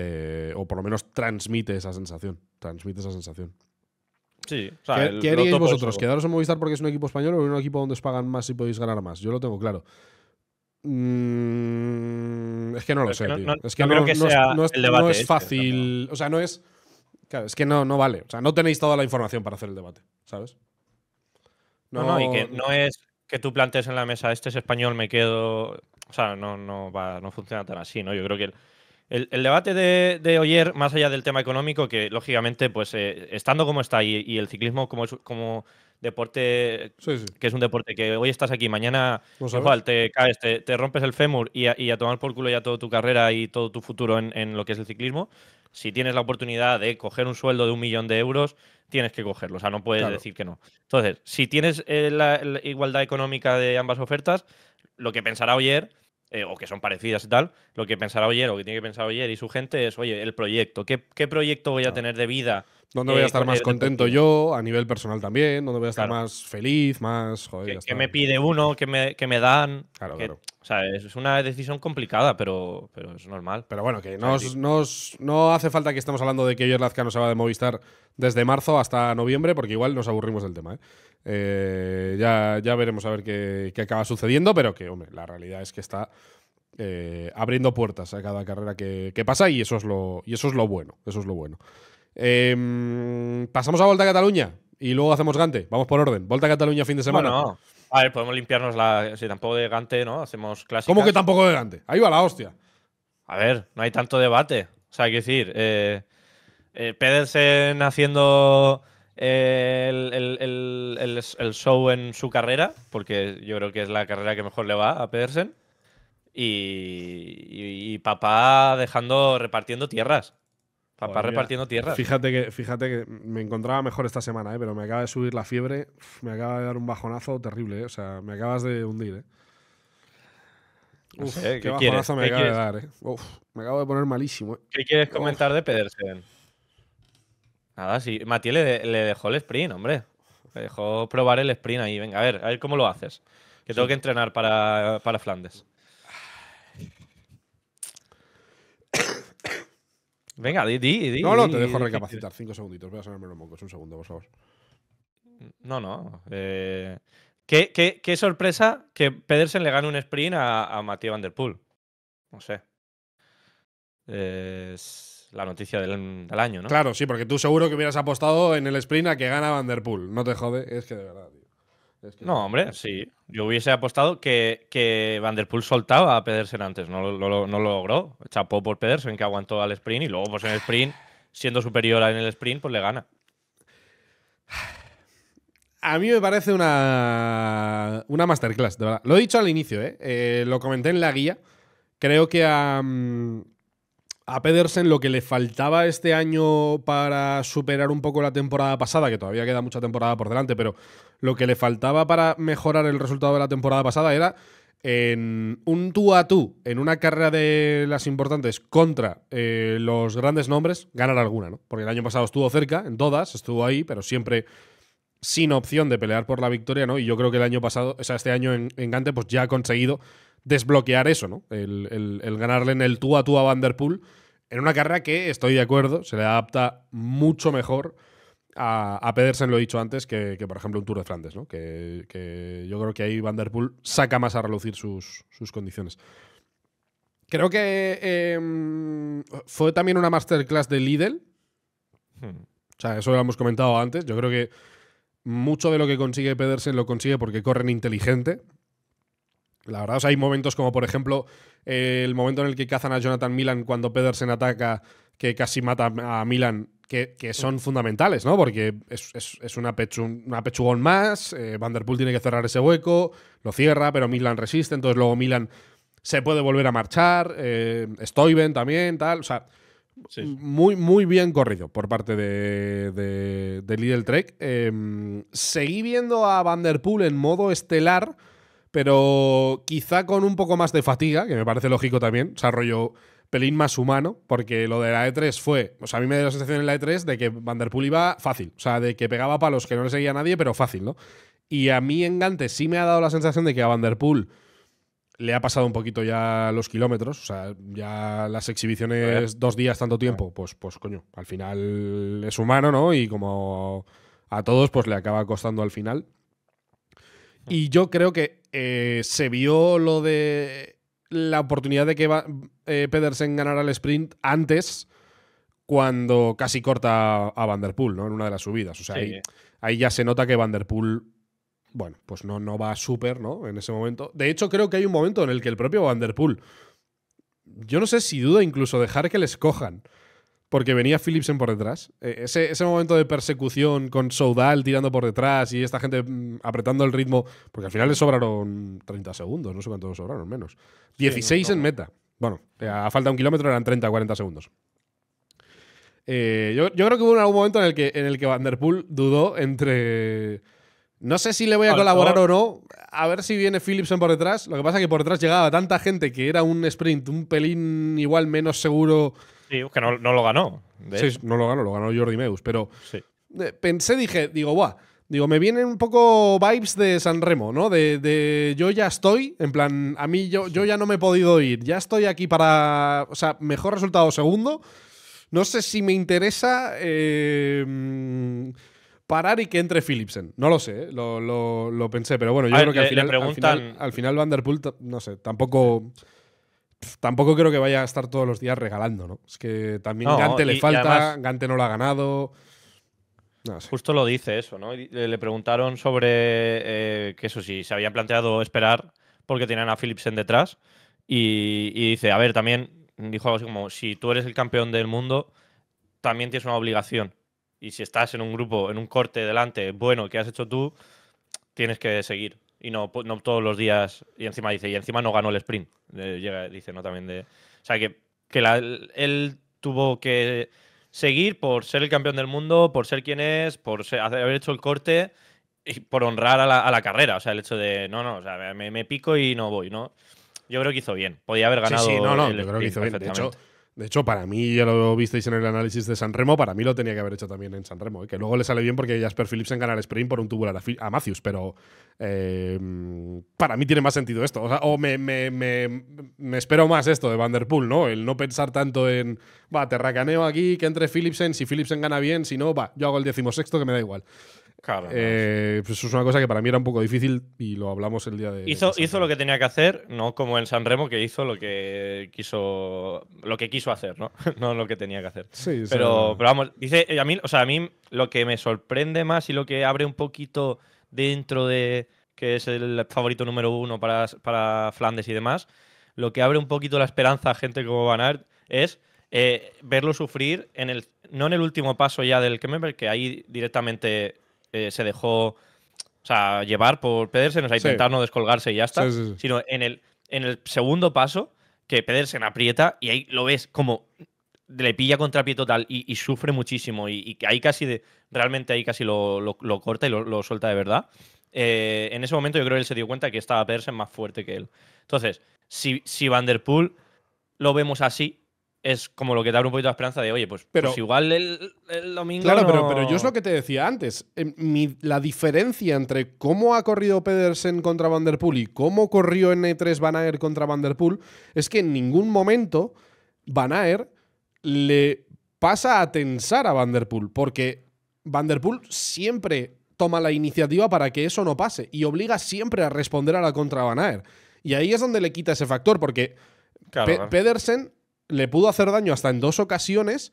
Eh, o por lo menos transmite esa sensación. Transmite esa sensación. sí. o sea, ¿Qué, el qué haríais vosotros? eso. ¿Quedaros en Movistar porque es un equipo español o en un equipo donde os pagan más y podéis ganar más? Yo lo tengo claro. Mm, es que no lo Es sé, que no- tío. no- es que no no, creo que no es- sea no es, el debate no es este, fácil. O sea, no es. Claro, es que no, no vale. O sea, no tenéis toda la información para hacer el debate, ¿sabes? No, no, y que no es que tú plantes en la mesa, este es español, me quedo. O sea, no, no, va, no funciona tan así, ¿no? Yo creo que el, el- el debate de, de Oyer, más allá del tema económico, que lógicamente, pues eh, estando como está y, y el ciclismo como, es- como deporte, Sí, sí. que es un deporte que hoy estás aquí, mañana igual te caes, te, te rompes el fémur y a, y a tomar por culo ya toda tu carrera y todo tu futuro en, en lo que es el ciclismo. Si tienes la oportunidad de coger un sueldo de un millón de euros, tienes que cogerlo. O sea, no puedes Claro. decir que no. Entonces, si tienes eh, la, la igualdad económica de ambas ofertas, lo que pensará Oyer, eh, o que son parecidas y tal, lo que pensará Oyer o que tiene que pensar Oyer y su gente es, oye, el proyecto. ¿Qué, qué proyecto voy a tener de vida? ¿Dónde voy eh, a estar con más contento yo a nivel personal también? ¿Dónde voy a estar Claro. más feliz? Más. Joder, ¿Qué, me pide uno? ¿Qué me, qué me dan? Claro, ¿Qué- claro. O sea, es, una decisión complicada, pero, pero es normal. Pero bueno, que no, os- no os- no hace falta que estemos hablando de que Oyer Lazcano se va de Movistar desde marzo hasta noviembre, porque igual nos aburrimos del tema. ¿eh? Eh, ya, ya veremos a ver qué, qué acaba sucediendo, pero que, hombre, la realidad es que está eh, abriendo puertas a cada carrera que, que pasa y eso es lo, y eso es lo bueno. Eso es lo bueno. Em, Pasamos a Volta a Cataluña y luego hacemos Gante. Vamos por orden. Volta a Cataluña fin de semana. Bueno, a ver, podemos limpiarnos la. Si tampoco de Gante, ¿no? Hacemos clásicas. ¿Cómo que tampoco de Gante? Ahí va la hostia. A ver, no hay tanto debate. O sea, hay que decir, eh, eh, Pedersen haciendo eh, el, el- el- el- el show en su carrera, porque yo creo que es la carrera que mejor le va a Pedersen. Y, y- y papá dejando, repartiendo tierras. Mira, repartiendo tierras. Fíjate que, fíjate que me encontraba mejor esta semana, ¿eh? pero me acaba de subir la fiebre. Me acaba de dar un bajonazo terrible. ¿eh? O sea, me acabas de hundir. ¿eh? Uf, qué ¿qué quieres? bajonazo me ¿Qué acaba de dar. ¿eh? Uf, me acabo de poner malísimo. ¿eh? ¿Qué quieres comentar de Pedersen? Nada, sí. Matías le, le dejó el sprint, hombre. Le dejó probar el sprint ahí. Venga, a ver, a ver cómo lo haces. Que tengo que entrenar para, para Flandes. Venga, di, di, di. No, no, di, te dejo recapacitar. Cinco segunditos. Voy a sonarme los mocos. Un segundo, por favor. No, no. eh, ¿qué, qué, qué sorpresa que Pedersen le gane un sprint a, a Mathieu Van Der Poel. No sé. Es la noticia del, del año, ¿no? Claro, sí, porque tú seguro que hubieras apostado en el sprint a que gana Van Der Poel. No te jode. Es que de verdad. Es que- No, hombre, sí. Yo hubiese apostado que, que Van Der Poel soltaba a Pedersen antes. No, lo- lo- no lo logró. Chapó por Pedersen, que aguantó al sprint. Y luego, pues en el sprint, siendo superior en el sprint, pues le gana. A mí me parece una, una masterclass, de verdad. Lo he dicho al inicio, ¿eh? Eh, lo comenté en la guía. Creo que a, mm, a Pedersen lo que le faltaba este año para superar un poco la temporada pasada, que todavía queda mucha temporada por delante, pero lo que le faltaba para mejorar el resultado de la temporada pasada era en un tú a tú, en una carrera de las importantes contra eh, los grandes nombres, ganar alguna, ¿no? Porque el año pasado estuvo cerca, en todas, estuvo ahí, pero siempre sin opción de pelear por la victoria, ¿no? Y yo creo que el año pasado, o sea, este año en, Gante, pues ya ha conseguido desbloquear eso, ¿no? El, el- ganarle en el tú a tú a Van Der Poel en una carrera que, estoy de acuerdo, se le adapta mucho mejor a, a Pedersen, lo he dicho antes, que, que, por ejemplo un Tour de Flandes, ¿no? Que, que yo creo que ahí Van Der Poel saca más a relucir sus, sus condiciones. Creo que eh, fue también una masterclass de Lidl, Hmm. o sea, eso lo hemos comentado antes. Yo creo que mucho de lo que consigue Pedersen lo consigue porque corren inteligente. La verdad, o sea, hay momentos como, por ejemplo, eh, el momento en el que cazan a Jonathan Milan cuando Pedersen ataca, que casi mata a Milan, que, que son fundamentales, ¿no? Porque es, es- es una, pechu- una pechugón más, eh, Van Der Poel tiene que cerrar ese hueco, lo cierra, pero Milan resiste, entonces luego Milan se puede volver a marchar, eh, también, tal, o sea, Sí. muy, muy bien corrido por parte de, de, de Lidl Trek. Eh, seguí viendo a Van Der Poel en modo estelar, pero quizá con un poco más de fatiga, que me parece lógico también. O sea, rollo pelín más humano, porque lo de la E3 fue. O sea, a mí me dio la sensación en la E3 de que Van Der Poel iba fácil. O sea, de que pegaba palos que no le seguía a nadie, pero fácil, ¿no? Y a mí en Gante sí me ha dado la sensación de que a Van Der Poel le ha pasado un poquito ya los kilómetros. O sea, ya las exhibiciones dos días, tanto tiempo, pues, pues coño, al final es humano, ¿no? Y como a todos, pues le acaba costando al final. Y yo creo que eh, se vio lo de la oportunidad de que va- eh, Pedersen ganara el sprint antes cuando casi corta a Van Der Poel, ¿no? En una de las subidas. O sea, Sí. ahí, ahí ya se nota que Van Der Poel, bueno, pues no, no va súper, ¿no? En ese momento. De hecho, creo que hay un momento en el que el propio Van Der Poel, yo no sé si duda incluso dejar que les cojan, porque venía Philipsen por detrás. Eh, ese, ese momento de persecución con Soudal tirando por detrás y esta gente mm, apretando el ritmo, porque al final le sobraron 30 segundos, no sé cuánto le sobraron, menos. 16 no, en meta. Bueno, eh, a falta de un kilómetro eran 30 40 segundos. Eh, yo, yo creo que hubo algún momento en el que, en el que Van Der Poel dudó entre. No sé si le voy a A lo colaborar o no. A ver si viene Philipsen por detrás. Lo que pasa es que por detrás llegaba tanta gente que era un sprint un pelín igual menos seguro. Sí, que no, no lo ganó. Sí, hecho. no lo ganó, lo ganó Jordi Meus. Pero Sí. pensé, dije, digo, buah. Digo, me vienen un poco vibes de San Remo, ¿no? De, de yo ya estoy, en plan, a mí yo, yo ya no me he podido ir, ya estoy aquí para, o sea, mejor resultado segundo. No sé si me interesa eh, mm, parar y que entre Philipsen. No lo sé, ¿eh? lo, lo- lo pensé, pero bueno, yo A creo que al final, al final, preguntan- al final Van Der Poel, ta- no sé, tampoco, tampoco creo que vaya a estar todos los días regalando, ¿no? Es que también No, Gante y- le falta, además- Gante no lo ha ganado. No sé. Justo lo dice eso, ¿no? Y Le preguntaron sobre eh, que eso sí, se habían planteado esperar porque tenían a Philipsen detrás. Y, y dice, a ver, también dijo algo así como, si tú eres el campeón del mundo, también tienes una obligación. Y si estás en un grupo, en un corte delante bueno que has hecho tú, tienes que seguir. Y no, no todos los días. Y encima dice, y encima no ganó el sprint. Eh, llega, dice, ¿no? También de. O sea, que, que la- él tuvo que seguir por ser el campeón del mundo, por ser quien es, por ser- haber hecho el corte y por honrar a la, a la carrera. O sea, el hecho de, no, no, o sea, me, me pico y no voy, ¿no? Yo creo que hizo bien. Podía haber ganado. Sí, sí, no, no, el yo creo que hizo bien. De hecho. De hecho, para mí, ya lo visteis en el análisis de San Remo, para mí lo tenía que haber hecho también en San Remo. ¿eh? Que luego le sale bien porque Jasper Philipsen gana el sprint por un tubular a, Matthews, pero eh, para mí tiene más sentido esto. O, me, me, me, me, espero más esto de Vanderpool, ¿no? El no pensar tanto en, va, te racaneo aquí, que entre Philipsen, si Philipsen gana bien, si no, va, yo hago el decimosexto que me da igual. Claro. Eh, pues eso es una cosa que para mí era un poco difícil y lo hablamos el día de. Hizo, hizo lo que tenía que hacer, no como en San Remo, que hizo lo que quiso. Lo que quiso hacer, ¿no? no lo que tenía que hacer. Sí, pero, pero vamos, dice. A mí, o sea, a mí lo que me sorprende más y lo que abre un poquito dentro de. que es el favorito número uno para, para Flandes y demás. Lo que abre un poquito la esperanza a gente como Van Aert es eh, verlo sufrir en el. No en el último paso ya del Kemmerberg, que ahí directamente eh, se dejó o sea, llevar por Pedersen, o sea, intentar no descolgarse y ya está, sino en el, en el segundo paso, que Pedersen aprieta y ahí lo ves como le pilla contra pie total y, sufre muchísimo y, que ahí casi de, realmente ahí casi lo, corta y lo, suelta de verdad. Eh, en ese momento yo creo que él se dio cuenta que estaba Pedersen más fuerte que él. Entonces, si, si Van Der Poel lo vemos así, es como lo que te abre un poquito de esperanza de, oye, pues, pues pero, igual el, domingo. Claro, pero, pero yo es lo que te decía antes. la diferencia entre cómo ha corrido Pedersen contra Van Der Poel y cómo corrió en E3 Van Aert contra Van Der Poel es que en ningún momento Van Aert le pasa a tensar a Van Der Poel, porque Van Der Poel siempre toma la iniciativa para que eso no pase y obliga siempre a responder a la contra Van Aert. Y ahí es donde le quita ese factor, porque Pedersen le pudo hacer daño hasta en dos ocasiones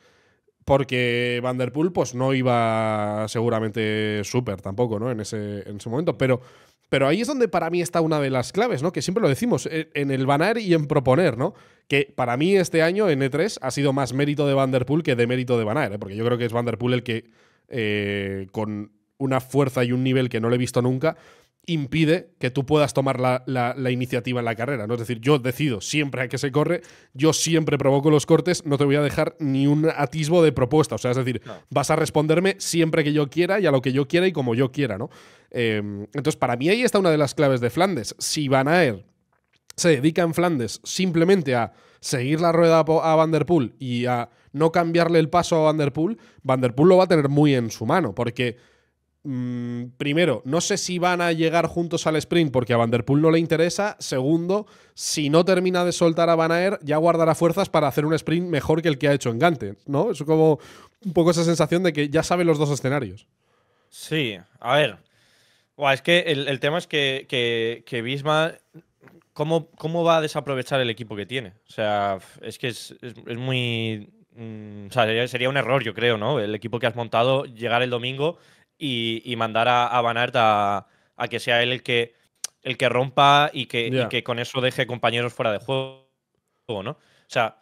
porque Vanderpool pues no iba seguramente súper tampoco, ¿no? En ese, en ese momento. Pero, pero ahí es donde para mí está una de las claves, ¿no? Que siempre lo decimos, e, en el banar y en proponer, ¿no? Que para mí este año en E3 ha sido más mérito de Vanderpool que de mérito de Van ¿eh? Porque yo creo que es Vanderpool el que, eh, con una fuerza y un nivel que no le he visto nunca, impide que tú puedas tomar la, iniciativa en la carrera. ¿no? Es decir, yo decido siempre que se corre, yo siempre provoco los cortes, no te voy a dejar ni un atisbo de propuesta. O sea, es decir, vas a responderme siempre que yo quiera y a lo que yo quiera y como yo quiera, ¿no? Em, entonces, para mí ahí está una de las claves de Flandes. Si Van Aer se dedica en Flandes simplemente a seguir la rueda a Van Der Poel y a no cambiarle el paso a Van Der Poel, Van Der Poel lo va a tener muy en su mano, porque Mm, primero, no sé si van a llegar juntos al sprint porque a Vanderpool no le interesa. Segundo, si no termina de soltar a Van Aert, ya guardará fuerzas para hacer un sprint mejor que el que ha hecho en Gante, ¿no? Es como un poco esa sensación de que ya sabe los dos escenarios. Sí, a ver. es que el, tema es que, que, Bisma. ¿cómo, ¿Cómo va a desaprovechar el equipo que tiene? O sea, es que es, muy. Mm, o sea, sería un error, yo creo, ¿no? El equipo que has montado, llegar el domingo y, mandar a, a Van Aert a, que sea él el que, el que rompa y que, que con eso deje compañeros fuera de juego, ¿no? O sea,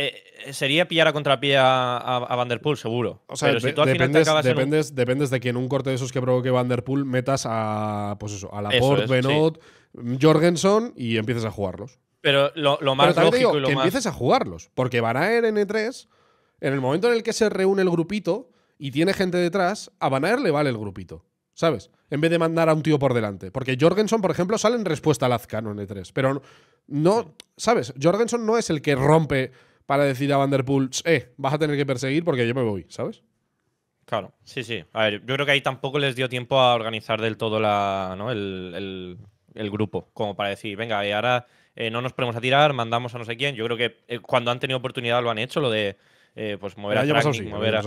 eh, sería pillar a contrapié a, a, Van Der Poel, seguro. O sea, si tú al dependes, final te dependes, dependes, de que en un corte de esos que provoque Van Der Poel metas a, pues eso, a Laporte, Benot, Jorgensen y empieces a jugarlos. Pero lo, más lógico y lo que más... empieces a jugarlos. Porque Van Aert en E3, en el momento en el que se reúne el grupito, y tiene gente detrás, a Van le vale el grupito. ¿Sabes? En vez de mandar a un tío por delante. Porque Jorgensen, por ejemplo, sale en respuesta al Azcano en E3. Pero no, ¿sabes? Jorgensen no es el que rompe para decir a Van Der Poel, eh, vas a tener que perseguir porque yo me voy, ¿sabes? Claro, sí, sí. A ver, yo creo que ahí tampoco les dio tiempo a organizar del todo la, ¿no? el, grupo, como para decir, venga, y ahora eh, no nos ponemos a tirar, mandamos a no sé quién. Yo creo que eh, cuando han tenido oportunidad lo han hecho, lo de eh, pues mover a mover a...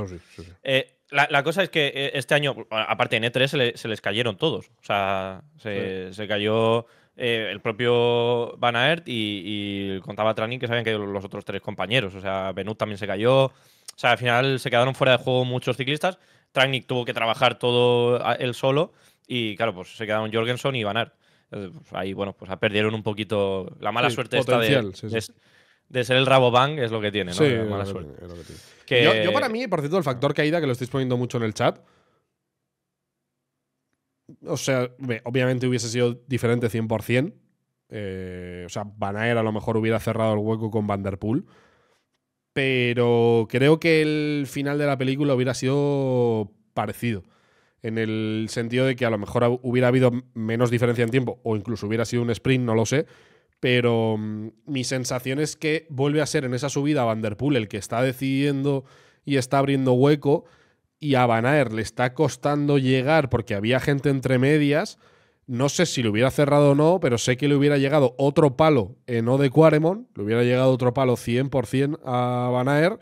Eh, la, cosa es que eh, este año, aparte en E3, se, les cayeron todos. O sea, se, cayó el propio Van Aert y, contaba Trani que sabían que los otros tres compañeros. O sea, Benut también se cayó. O sea, al final se quedaron fuera de juego muchos ciclistas. Tranic tuvo que trabajar todo él solo. Y claro, pues se quedaron Jorgensen y Van Aert. Pues ahí, bueno, pues perdieron un poquito la mala suerte esta de, de ser el Rabobank es lo que tiene, ¿no? Sí, mala suerte. Yo, para mí, por cierto, el factor caída, que lo estáis poniendo mucho en el chat, o sea, obviamente hubiese sido diferente 100%. Eh, o sea, Van a lo mejor hubiera cerrado el hueco con Vanderpool. Pero creo que el final de la película hubiera sido parecido. En el sentido de que a lo mejor hubiera habido menos diferencia en tiempo, o incluso hubiera sido un sprint, no lo sé Pero mm, mi sensación es que vuelve a ser en esa subida Van Der Poel el que está decidiendo y está abriendo hueco y a Van le está costando llegar porque había gente entre medias. No sé si lo hubiera cerrado o no, pero sé que le hubiera llegado otro palo en O de Quaremon, le hubiera llegado otro palo 100% a Van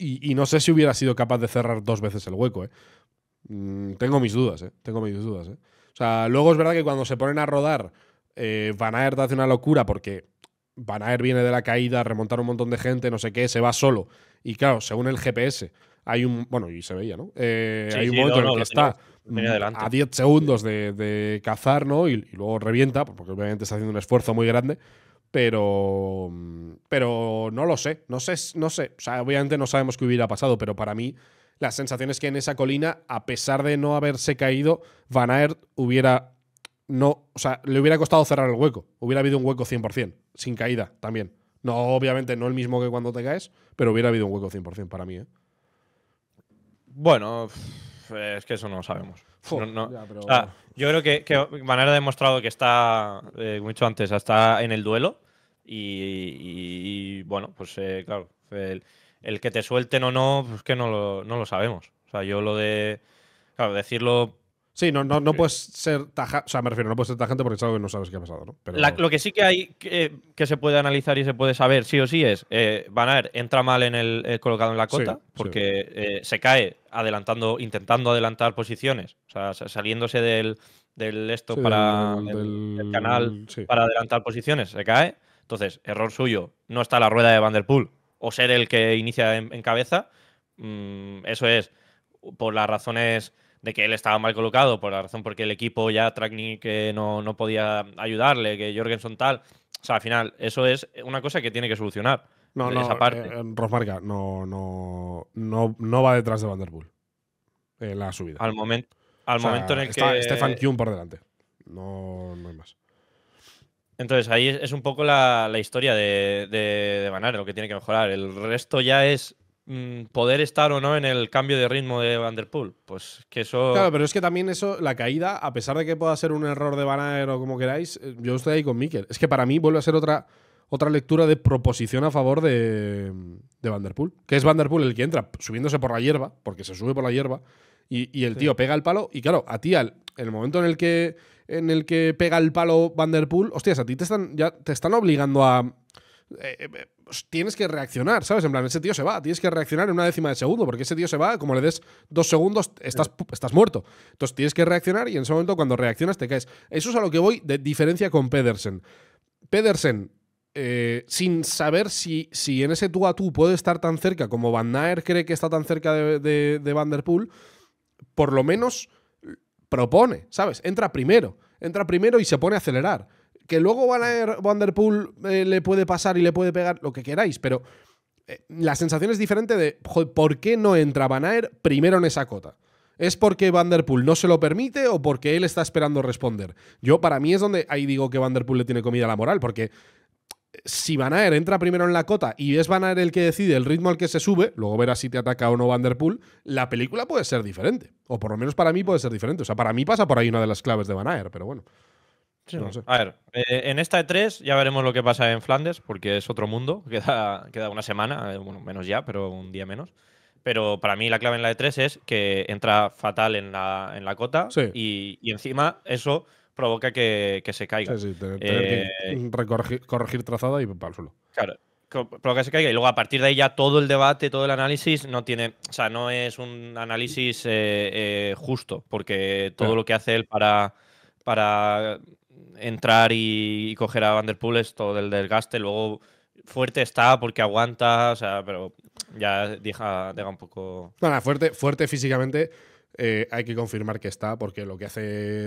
y, y, no sé si hubiera sido capaz de cerrar dos veces el hueco. ¿eh? Mm, tengo mis dudas, ¿eh? tengo mis dudas. ¿eh? O sea, luego es verdad que cuando se ponen a rodar, eh, Van Aert hace una locura porque Van Aert viene de la caída, remontar un montón de gente, no sé qué, se va solo. Y claro, según el GPS, hay un. Bueno, y se veía, ¿no? Eh, Sí, hay un sí, momento no, en el que tenía- está tenía mm, a 10 segundos de, de cazar, ¿no? Y, y luego revienta, porque obviamente está haciendo un esfuerzo muy grande. Pero. mm, Pero no lo sé. No sé. No sé. O sea, obviamente no sabemos qué hubiera pasado, pero para mí. La sensación es que en esa colina, a pesar de no haberse caído, Van Aert hubiera no, o sea, le hubiera costado cerrar el hueco. Hubiera habido un hueco 100%, sin caída también. No, obviamente, no el mismo que cuando te caes, pero hubiera habido un hueco 100% para mí. ¿eh? Bueno, es que eso no lo sabemos. No- no- ya, pero- o sea, yo creo que, que Van Aert ha demostrado que está, eh, como he dicho antes, está en el duelo. Y, y- y, bueno, pues eh, claro, el, el que te suelten o no, pues que no lo, no lo sabemos. O sea, yo lo de. Claro, decirlo. Sí, no, no, no puedes ser tajante. O sea, me refiero, no puedes ser tajante porque es algo que no sabes qué ha pasado, ¿no? Pero, La- lo que sí que hay que, que se puede analizar y se puede saber sí o sí es eh, Van Aert entra mal en el eh, colocado en la cota sí. porque eh, se cae adelantando intentando adelantar posiciones o sea sa- saliéndose del, del esto Sí, para del- del- del del- canal para adelantar posiciones se cae entonces error suyo no está la rueda de Van der Poel o ser el que inicia en, en cabeza Mm, eso es por las razones de que él estaba mal colocado, por la razón porque el equipo ya Tracknik eh, no, no podía ayudarle, que Jorgensen tal. O sea, al final, eso es una cosa que tiene que solucionar. no, no, esa parte. eh, Rosmarca no, no, no, no va detrás de Van Der Poel en la subida. Al, momento al O sea, momento en el está que. Stefan Kuhn por delante. No, no hay más. Entonces, ahí es, un poco la, la historia de, de, de Van Aert, lo que tiene que mejorar. El resto ya es poder estar o no en el cambio de ritmo de Van der Poel. Pues que eso. Claro, pero es que también eso, la caída, a pesar de que pueda ser un error de Van Aert o como queráis, eh, yo estoy ahí con Mikel. Es que para mí vuelve a ser otra, otra lectura de proposición a favor de, de Van Der Poel. Que es Van Der Poel el que entra subiéndose por la hierba, porque se sube por la hierba, y, y el tío pega el palo. Y claro, a ti, al, en el momento en el que en el que pega el palo Van Der Poel, hostias, a ti te están, ya te están obligando a. eh, eh, pues tienes que reaccionar, ¿sabes? En plan, ese tío se va, tienes que reaccionar en una décima de segundo, porque ese tío se va, como le des dos segundos, estás, estás muerto. Entonces tienes que reaccionar y en ese momento cuando reaccionas te caes. Eso es a lo que voy de diferencia con Pedersen. Pedersen, eh, sin saber si, si en ese tú a tú puede estar tan cerca como Van Aert cree que está tan cerca de, de, de Van Der Poel, por lo menos propone, ¿sabes? Entra primero, entra primero y se pone a acelerar. Que luego Van, Aert- Van Der Poel eh, le puede pasar y le puede pegar lo que queráis, pero eh, la sensación es diferente de, joder, ¿por qué no entra Van Aert primero en esa cota? ¿Es porque Van Der Poel no se lo permite o porque él está esperando responder? Yo, para mí, es donde ahí digo que Van Der Poel le tiene comida la moral, porque si Van Aert entra primero en la cota y es Van Aert el que decide el ritmo al que se sube, luego verás si te ataca o no Van Der Poel, la película puede ser diferente. O por lo menos para mí puede ser diferente. O sea, para mí pasa por ahí una de las claves de Van Aert, pero bueno. Sí, no sé. A ver, eh, en esta E3 ya veremos lo que pasa en Flandes, porque es otro mundo. Queda, queda una semana, eh, bueno, menos ya, pero un día menos. Pero para mí la clave en la E3 es que entra fatal en la, en la cota Sí. y, y encima eso provoca que, que se caiga. Sí, sí, tener, tener Eh, que recorregir, corregir trazada y para el suelo. Claro. Provoca que se caiga y luego a partir de ahí ya todo el debate, todo el análisis no tiene, o sea, no es un análisis eh, eh, justo, porque todo Claro. lo que hace él para, para entrar y, coger a Van der Poel es todo el desgaste, luego fuerte está porque aguanta, o sea, pero ya deja, deja un poco... No, nada, fuerte, fuerte físicamente. eh, hay que confirmar que está, porque lo que hace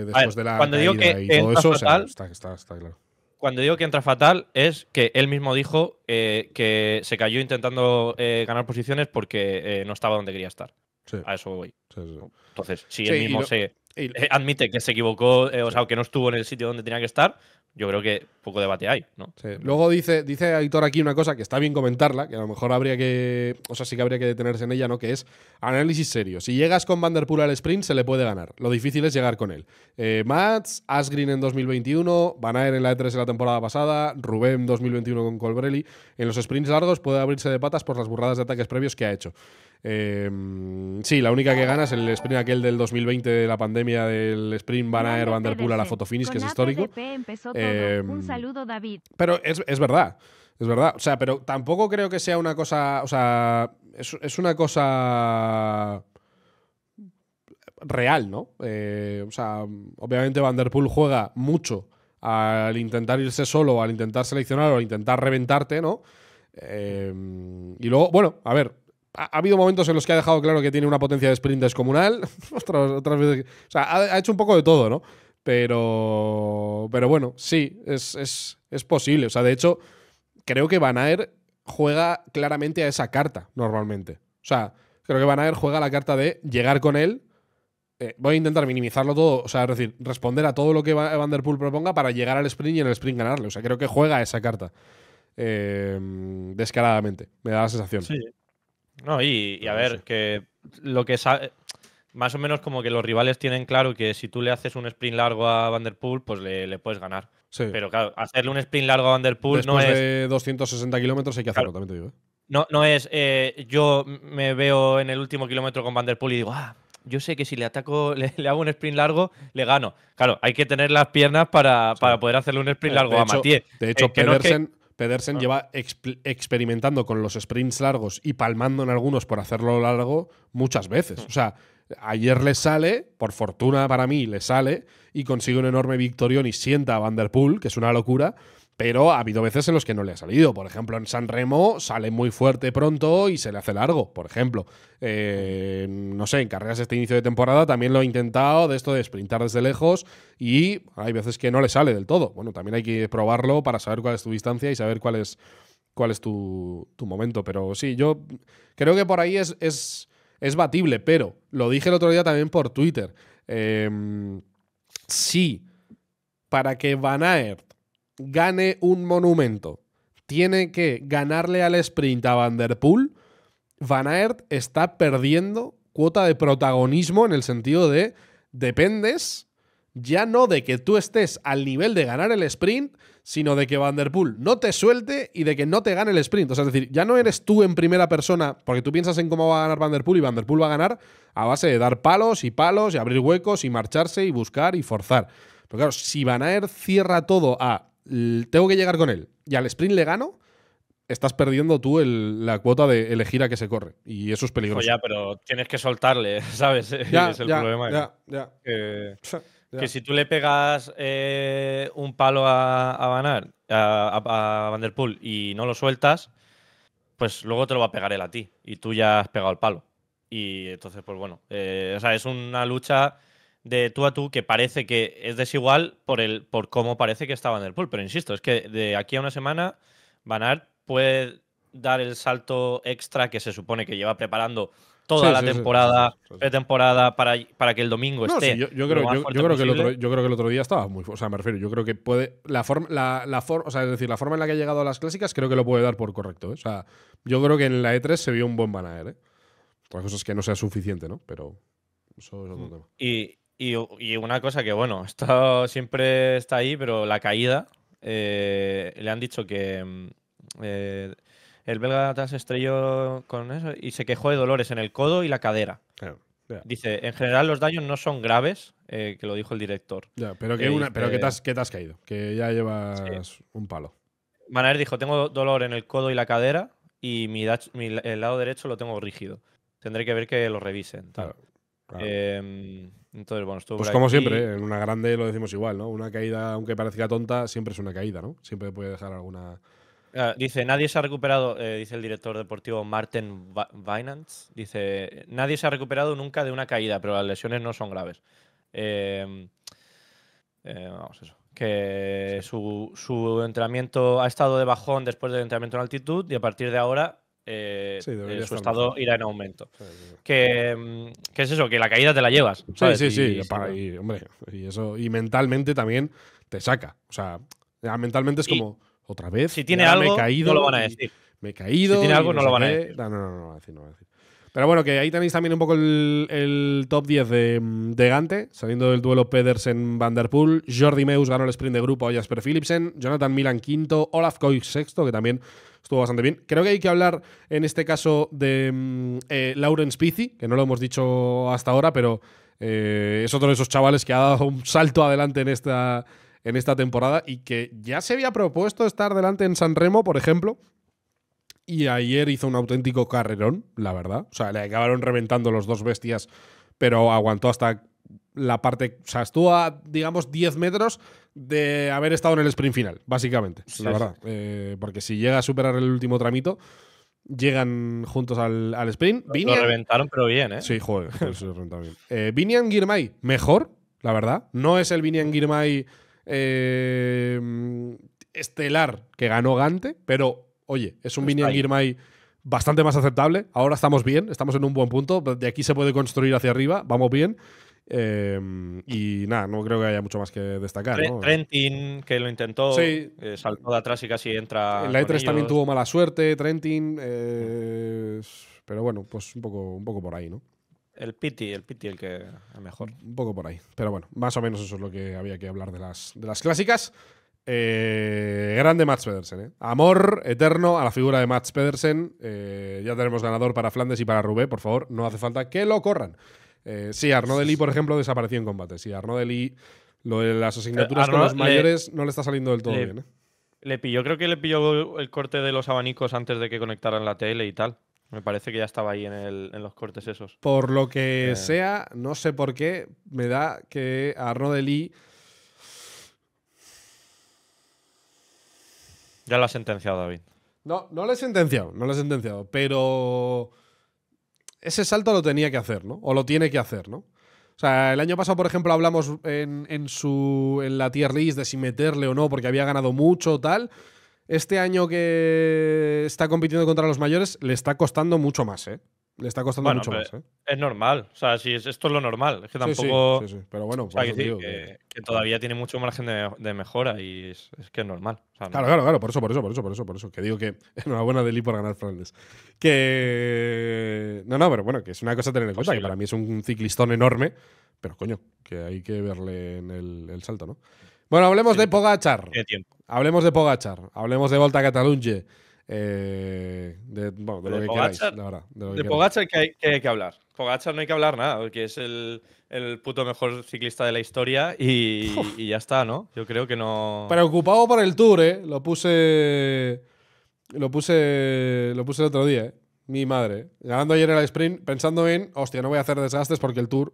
después de la cuando digo que y todo eso, o sea, fatal- está, está- está claro. Cuando digo que entra fatal es que él mismo dijo eh, que se cayó intentando eh, ganar posiciones porque no estaba donde quería estar. Sí, A eso voy. sí, sí. Entonces, si él mismo se, eh, admite que se equivocó, eh, o sea, que no estuvo en el sitio donde tenía que estar, yo creo que poco debate hay, ¿no? Luego dice, dice Aitor aquí una cosa que está bien comentarla, que a lo mejor habría que. O sea, sí que habría que detenerse en ella, ¿no? Que es análisis serio. Si llegas con Vanderpool al sprint, se le puede ganar. Lo difícil es llegar con él. Eh, Mats, Asgreen en 2021, Van en la E3 de la temporada pasada, Rubén 2021 con Colbrelli. En los sprints largos puede abrirse de patas por las burradas de ataques previos que ha hecho. Em, sí, la única que gana es el sprint aquel del 2020 de la pandemia del sprint Van Aer Vanderpool a la fotofinish, que es histórico. Em, Un saludo, David. Pero es, es, verdad. Es verdad. O sea, pero tampoco creo que sea una cosa. O sea, es, es una cosa real, ¿no? Eh, o sea, obviamente Vanderpool juega mucho al intentar irse solo, al intentar seleccionar o al intentar reventarte, ¿no? Eh, y luego, bueno, a ver, ha, habido momentos en los que ha dejado claro que tiene una potencia de sprint descomunal. otras, veces. O sea, ha, hecho un poco de todo, ¿no? Pero. Pero bueno, sí, es, es, posible. O sea, de hecho, creo que Van Aer juega claramente a esa carta, normalmente. O sea, creo que Van Aer juega la carta de llegar con él. Eh, voy a intentar minimizarlo todo, o sea, es decir, responder a todo lo que Van Der Poel proponga para llegar al sprint y en el sprint ganarle. O sea, creo que juega a esa carta. Eh, descaradamente, me da la sensación. Sí, no, y, a ver, que lo que sabe. Más o menos como que los rivales tienen claro que si tú le haces un sprint largo a Vanderpool, pues le, puedes ganar. Sí. Pero claro, hacerle un sprint largo a Vanderpool no es. de 260 kilómetros hay que hacerlo, también te digo. ¿eh? No, no es. Eh, yo me veo en el último kilómetro con Vanderpool y digo, ah, yo sé que si le ataco, le, hago un sprint largo, le gano. Claro, hay que tener las piernas para, poder hacerle un sprint largo a Matías. De hecho, eh, Pedersen, Pedersen ah. lleva experimentando con los sprints largos y palmando en algunos por hacerlo largo muchas veces. Mm. O sea, ayer le sale, por fortuna para mí, le sale y consigue un enorme victorión y sienta a Vanderpool, que es una locura pero ha habido veces en los que no le ha salido. Por ejemplo, en San Remo sale muy fuerte pronto y se le hace largo, por ejemplo. Eh, no sé, en carreras este inicio de temporada también lo he intentado, de esto de sprintar desde lejos, y hay veces que no le sale del todo. Bueno, también hay que probarlo para saber cuál es tu distancia y saber cuál es, cuál es tu, momento. Pero sí, yo creo que por ahí es, es, es, batible, pero lo dije el otro día también por Twitter. Em, sí, para que Van Aert gane un monumento, tiene que ganarle al sprint a Van Der Poel, Van Aert está perdiendo cuota de protagonismo en el sentido de dependes ya no de que tú estés al nivel de ganar el sprint, sino de que Van Der Poel no te suelte y de que no te gane el sprint. O sea, es decir, ya no eres tú en primera persona, porque tú piensas en cómo va a ganar Van Der Poel y Van Der Poel va a ganar a base de dar palos y palos y abrir huecos y marcharse y buscar y forzar. Pero claro, si Van Aert cierra todo a tengo que llegar con él y al sprint le gano, estás perdiendo tú la cuota de elegir a qué se corre. Y eso es peligroso. ya, pero tienes que soltarle, ¿sabes? Ya, es el problema. Ya, ya. Que, si tú le pegas eh, un palo a, a a, a, Van Der Poel, y no lo sueltas, pues luego te lo va a pegar él a ti. Y tú ya has pegado el palo. Y entonces, pues bueno, eh, o sea, es una lucha de tú a tú que parece que es desigual por, el, por cómo parece que estaba en el pool. Pero insisto, es que de aquí a una semana Van Aert puede dar el salto extra que se supone que lleva preparando toda la temporada, pretemporada, para, para que el domingo esté. yo, creo, que el otro, yo creo que el otro día estaba muy. O sea, me refiero, yo creo que puede. La forma, la, la o sea, es decir, la forma en la que ha llegado a las clásicas creo que lo puede dar por correcto. ¿eh? O sea, yo creo que en la E3 se vio un buen Van Aert. ¿eh? Otra cosa es que no sea suficiente, ¿no? Pero eso es otro mm. tema. Y, y, una cosa que, bueno, esto siempre está ahí, pero la caída, eh, le han dicho que mm, eh, el belga se estrelló con eso y se quejó de dolores en el codo y la cadera. Dice, en general los daños no son graves, eh, que lo dijo el director. pero que, una, pero que, te has, que te has caído, que ya llevas un palo. Manaer dijo, tengo dolor en el codo y la cadera y mi, el lado derecho lo tengo rígido. Tendré que ver que lo revisen. Claro, Em, entonces, bueno, Pues como siempre, en una grande lo decimos igual, ¿no? Una caída, aunque parezca tonta, siempre es una caída, ¿no? Siempre puede dejar alguna. Ah, dice, nadie se ha recuperado, eh, dice el director deportivo Martin Vinance, dice, nadie se ha recuperado nunca de una caída, pero las lesiones no son graves. Em, eh, vamos, eso. Que su, su, entrenamiento ha estado de bajón después del entrenamiento en altitud y a partir de ahora eh, Sí, eh, su estado mejor. irá en aumento. Sí, sí, sí. Que, mm, que es eso, que la caída te la llevas. Sí, ¿sabes? sí, sí. Y- hombre, y eso. Y mentalmente también te saca. O sea, mentalmente es como. Otra vez. si tiene algo, me he caído. no lo van a decir. Me he caído. Si tiene algo, no lo van a decir. No, no, no, no, lo van a decir, no lo van a decir. Pero bueno, que ahí tenéis también un poco el, el top 10 de, de Gante, saliendo del duelo Pedersen-Van Der Poel. Jordi Meus ganó el sprint de grupo a Jasper Philipsen. Jonathan Milan quinto. Olaf Koik sexto, que también estuvo bastante bien. Creo que hay que hablar en este caso de mm, eh, Lauren Spizzi, que no lo hemos dicho hasta ahora, pero eh, es otro de esos chavales que ha dado un salto adelante en esta, en esta temporada y que ya se había propuesto estar delante en San Remo, por ejemplo. Y ayer hizo un auténtico carrerón, la verdad. O sea, le acabaron reventando los dos bestias, pero aguantó hasta la parte. O sea, estuvo a, digamos, 10 metros de haber estado en el sprint final, básicamente. Sí, la verdad. Eh, porque si llega a superar el último tramito, llegan juntos al, al sprint. Lo reventaron, pero bien, ¿eh? Sí, joder, se bien. Eh, Vinian Girmay, mejor, la verdad. No es el Vinian Girmay eh, estelar que ganó Gante, pero oye, es un Vinian ahí. Girmay bastante más aceptable. Ahora estamos bien, estamos en un buen punto. De aquí se puede construir hacia arriba, vamos bien. Eh, y nada, no creo que haya mucho más que destacar. Trentin, que lo intentó, Sí. eh, saltó de atrás y casi entra. En la con E3 también tuvo mala suerte, Trentin. eh, pero bueno, pues un poco, un poco por ahí, ¿no? El Piti, el Piti, el que mejor. Un poco por ahí. Pero bueno, más o menos eso es lo que había que hablar de las, de las clásicas. Eh, grande Mats Pedersen. Amor eterno a la figura de Mats Pedersen. Ya tenemos ganador para Flandes y para Rubé. Por favor, no hace falta que lo corran. Eh, sí, Arnaud Deli, por ejemplo, desapareció en combate. Sí, Arnaud Deli, lo de las asignaturas con los le- mayores no le está saliendo del todo le- bien. ¿eh? Le pilló, creo que le pilló el corte de los abanicos antes de que conectaran la tele y tal. Me parece que ya estaba ahí en, el- en los cortes esos. Por lo que Eh. sea, no sé por qué, me da que Arnaud Deli Ya lo ha sentenciado David. No, no lo he sentenciado, no lo he sentenciado, pero ese salto lo tenía que hacer, ¿no? O lo tiene que hacer, ¿no? O sea, el año pasado, por ejemplo, hablamos en, en su, en la tier list de si meterle o no, porque había ganado mucho tal. Este año que está compitiendo contra los mayores, le está costando mucho más, ¿eh? Le está costando Bueno, mucho más, ¿eh? Es normal. O sea, si es- esto es lo normal. Es que Sí, sí, tampoco. sí, sí, Pero bueno, O sea, por que digo que, todavía tiene mucho margen de, de mejora y es, es que es normal. O sea, no- Claro, claro, claro, por eso, por eso, por eso, por eso, por eso. Que digo que enhorabuena Deli por ganar Flandes. Que. No, no, pero bueno, que es una cosa a tener en cuenta, que para mí es un ciclistón enorme, pero coño, que hay que verle en el, el salto, ¿no? Bueno, hablemos de Pogachar. Hablemos de Pogachar. Hablemos de Volta a Catalunya. Eh, de, bueno, de lo De que queráis, la verdad. De, lo que De queráis. Pogacar que hay, que hay que hablar. Pogacar no hay que hablar nada, porque es el, el puto mejor ciclista de la historia y, y ya está, ¿no? Yo creo que no. Preocupado por el tour, ¿eh? Lo puse. Lo puse. Lo puse el otro día, ¿eh? Mi madre. Ganando ayer el sprint, pensando en. Hostia, no voy a hacer desastres porque el tour.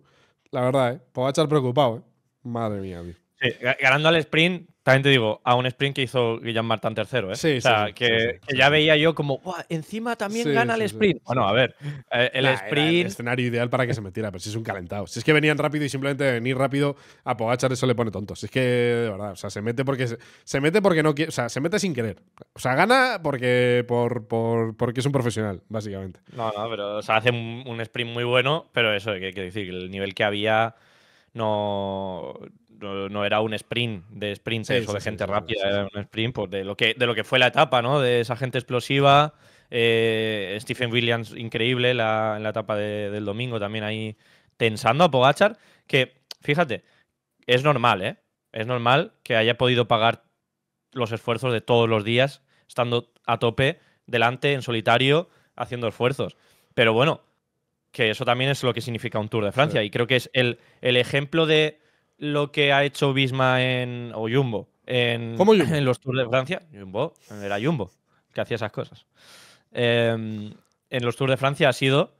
La verdad, ¿eh? Pogachar preocupado, ¿eh? Madre mía, tío. Sí, ganando al sprint, también te digo, a un sprint que hizo Guillaume Martin tercero, ¿eh? Sí, o sea, sí, que, sí, ya veía yo como, "Buah, encima también gana el sprint. Bueno, a ver, eh, el Nah, sprint. el escenario ideal para que se metiera, pero si es un calentado. Si es que venían rápido y simplemente venir rápido a Pogachar eso le pone tonto. Si es que, de verdad, o sea, se mete porque se, se mete porque no quiere, o sea, se mete sin querer. O sea, gana porque por, por- porque es un profesional, básicamente. No, no, pero o sea, hace un, un sprint muy bueno, pero eso, que quiero decir, que el nivel que había no, no, no era un sprint de sprinters Sí, o de sí, gente sí, rápida, era un sprint pues, de, lo que, de lo que fue la etapa, ¿no? De esa gente explosiva. eh, Stephen Williams, increíble la, en la etapa de- del domingo, también ahí tensando a Pogachar, que, fíjate, es normal, ¿eh? Es normal que haya podido pagar los esfuerzos de todos los días, estando a tope, delante, en solitario, haciendo esfuerzos. Pero bueno, que eso también es lo que significa un Tour de Francia. Sí. Y creo que es el, el ejemplo de lo que ha hecho Bisma en, o Jumbo en, ¿Cómo Jumbo? en los Tours de Francia. Jumbo, era Jumbo, que hacía esas cosas. Em, en los Tours de Francia ha sido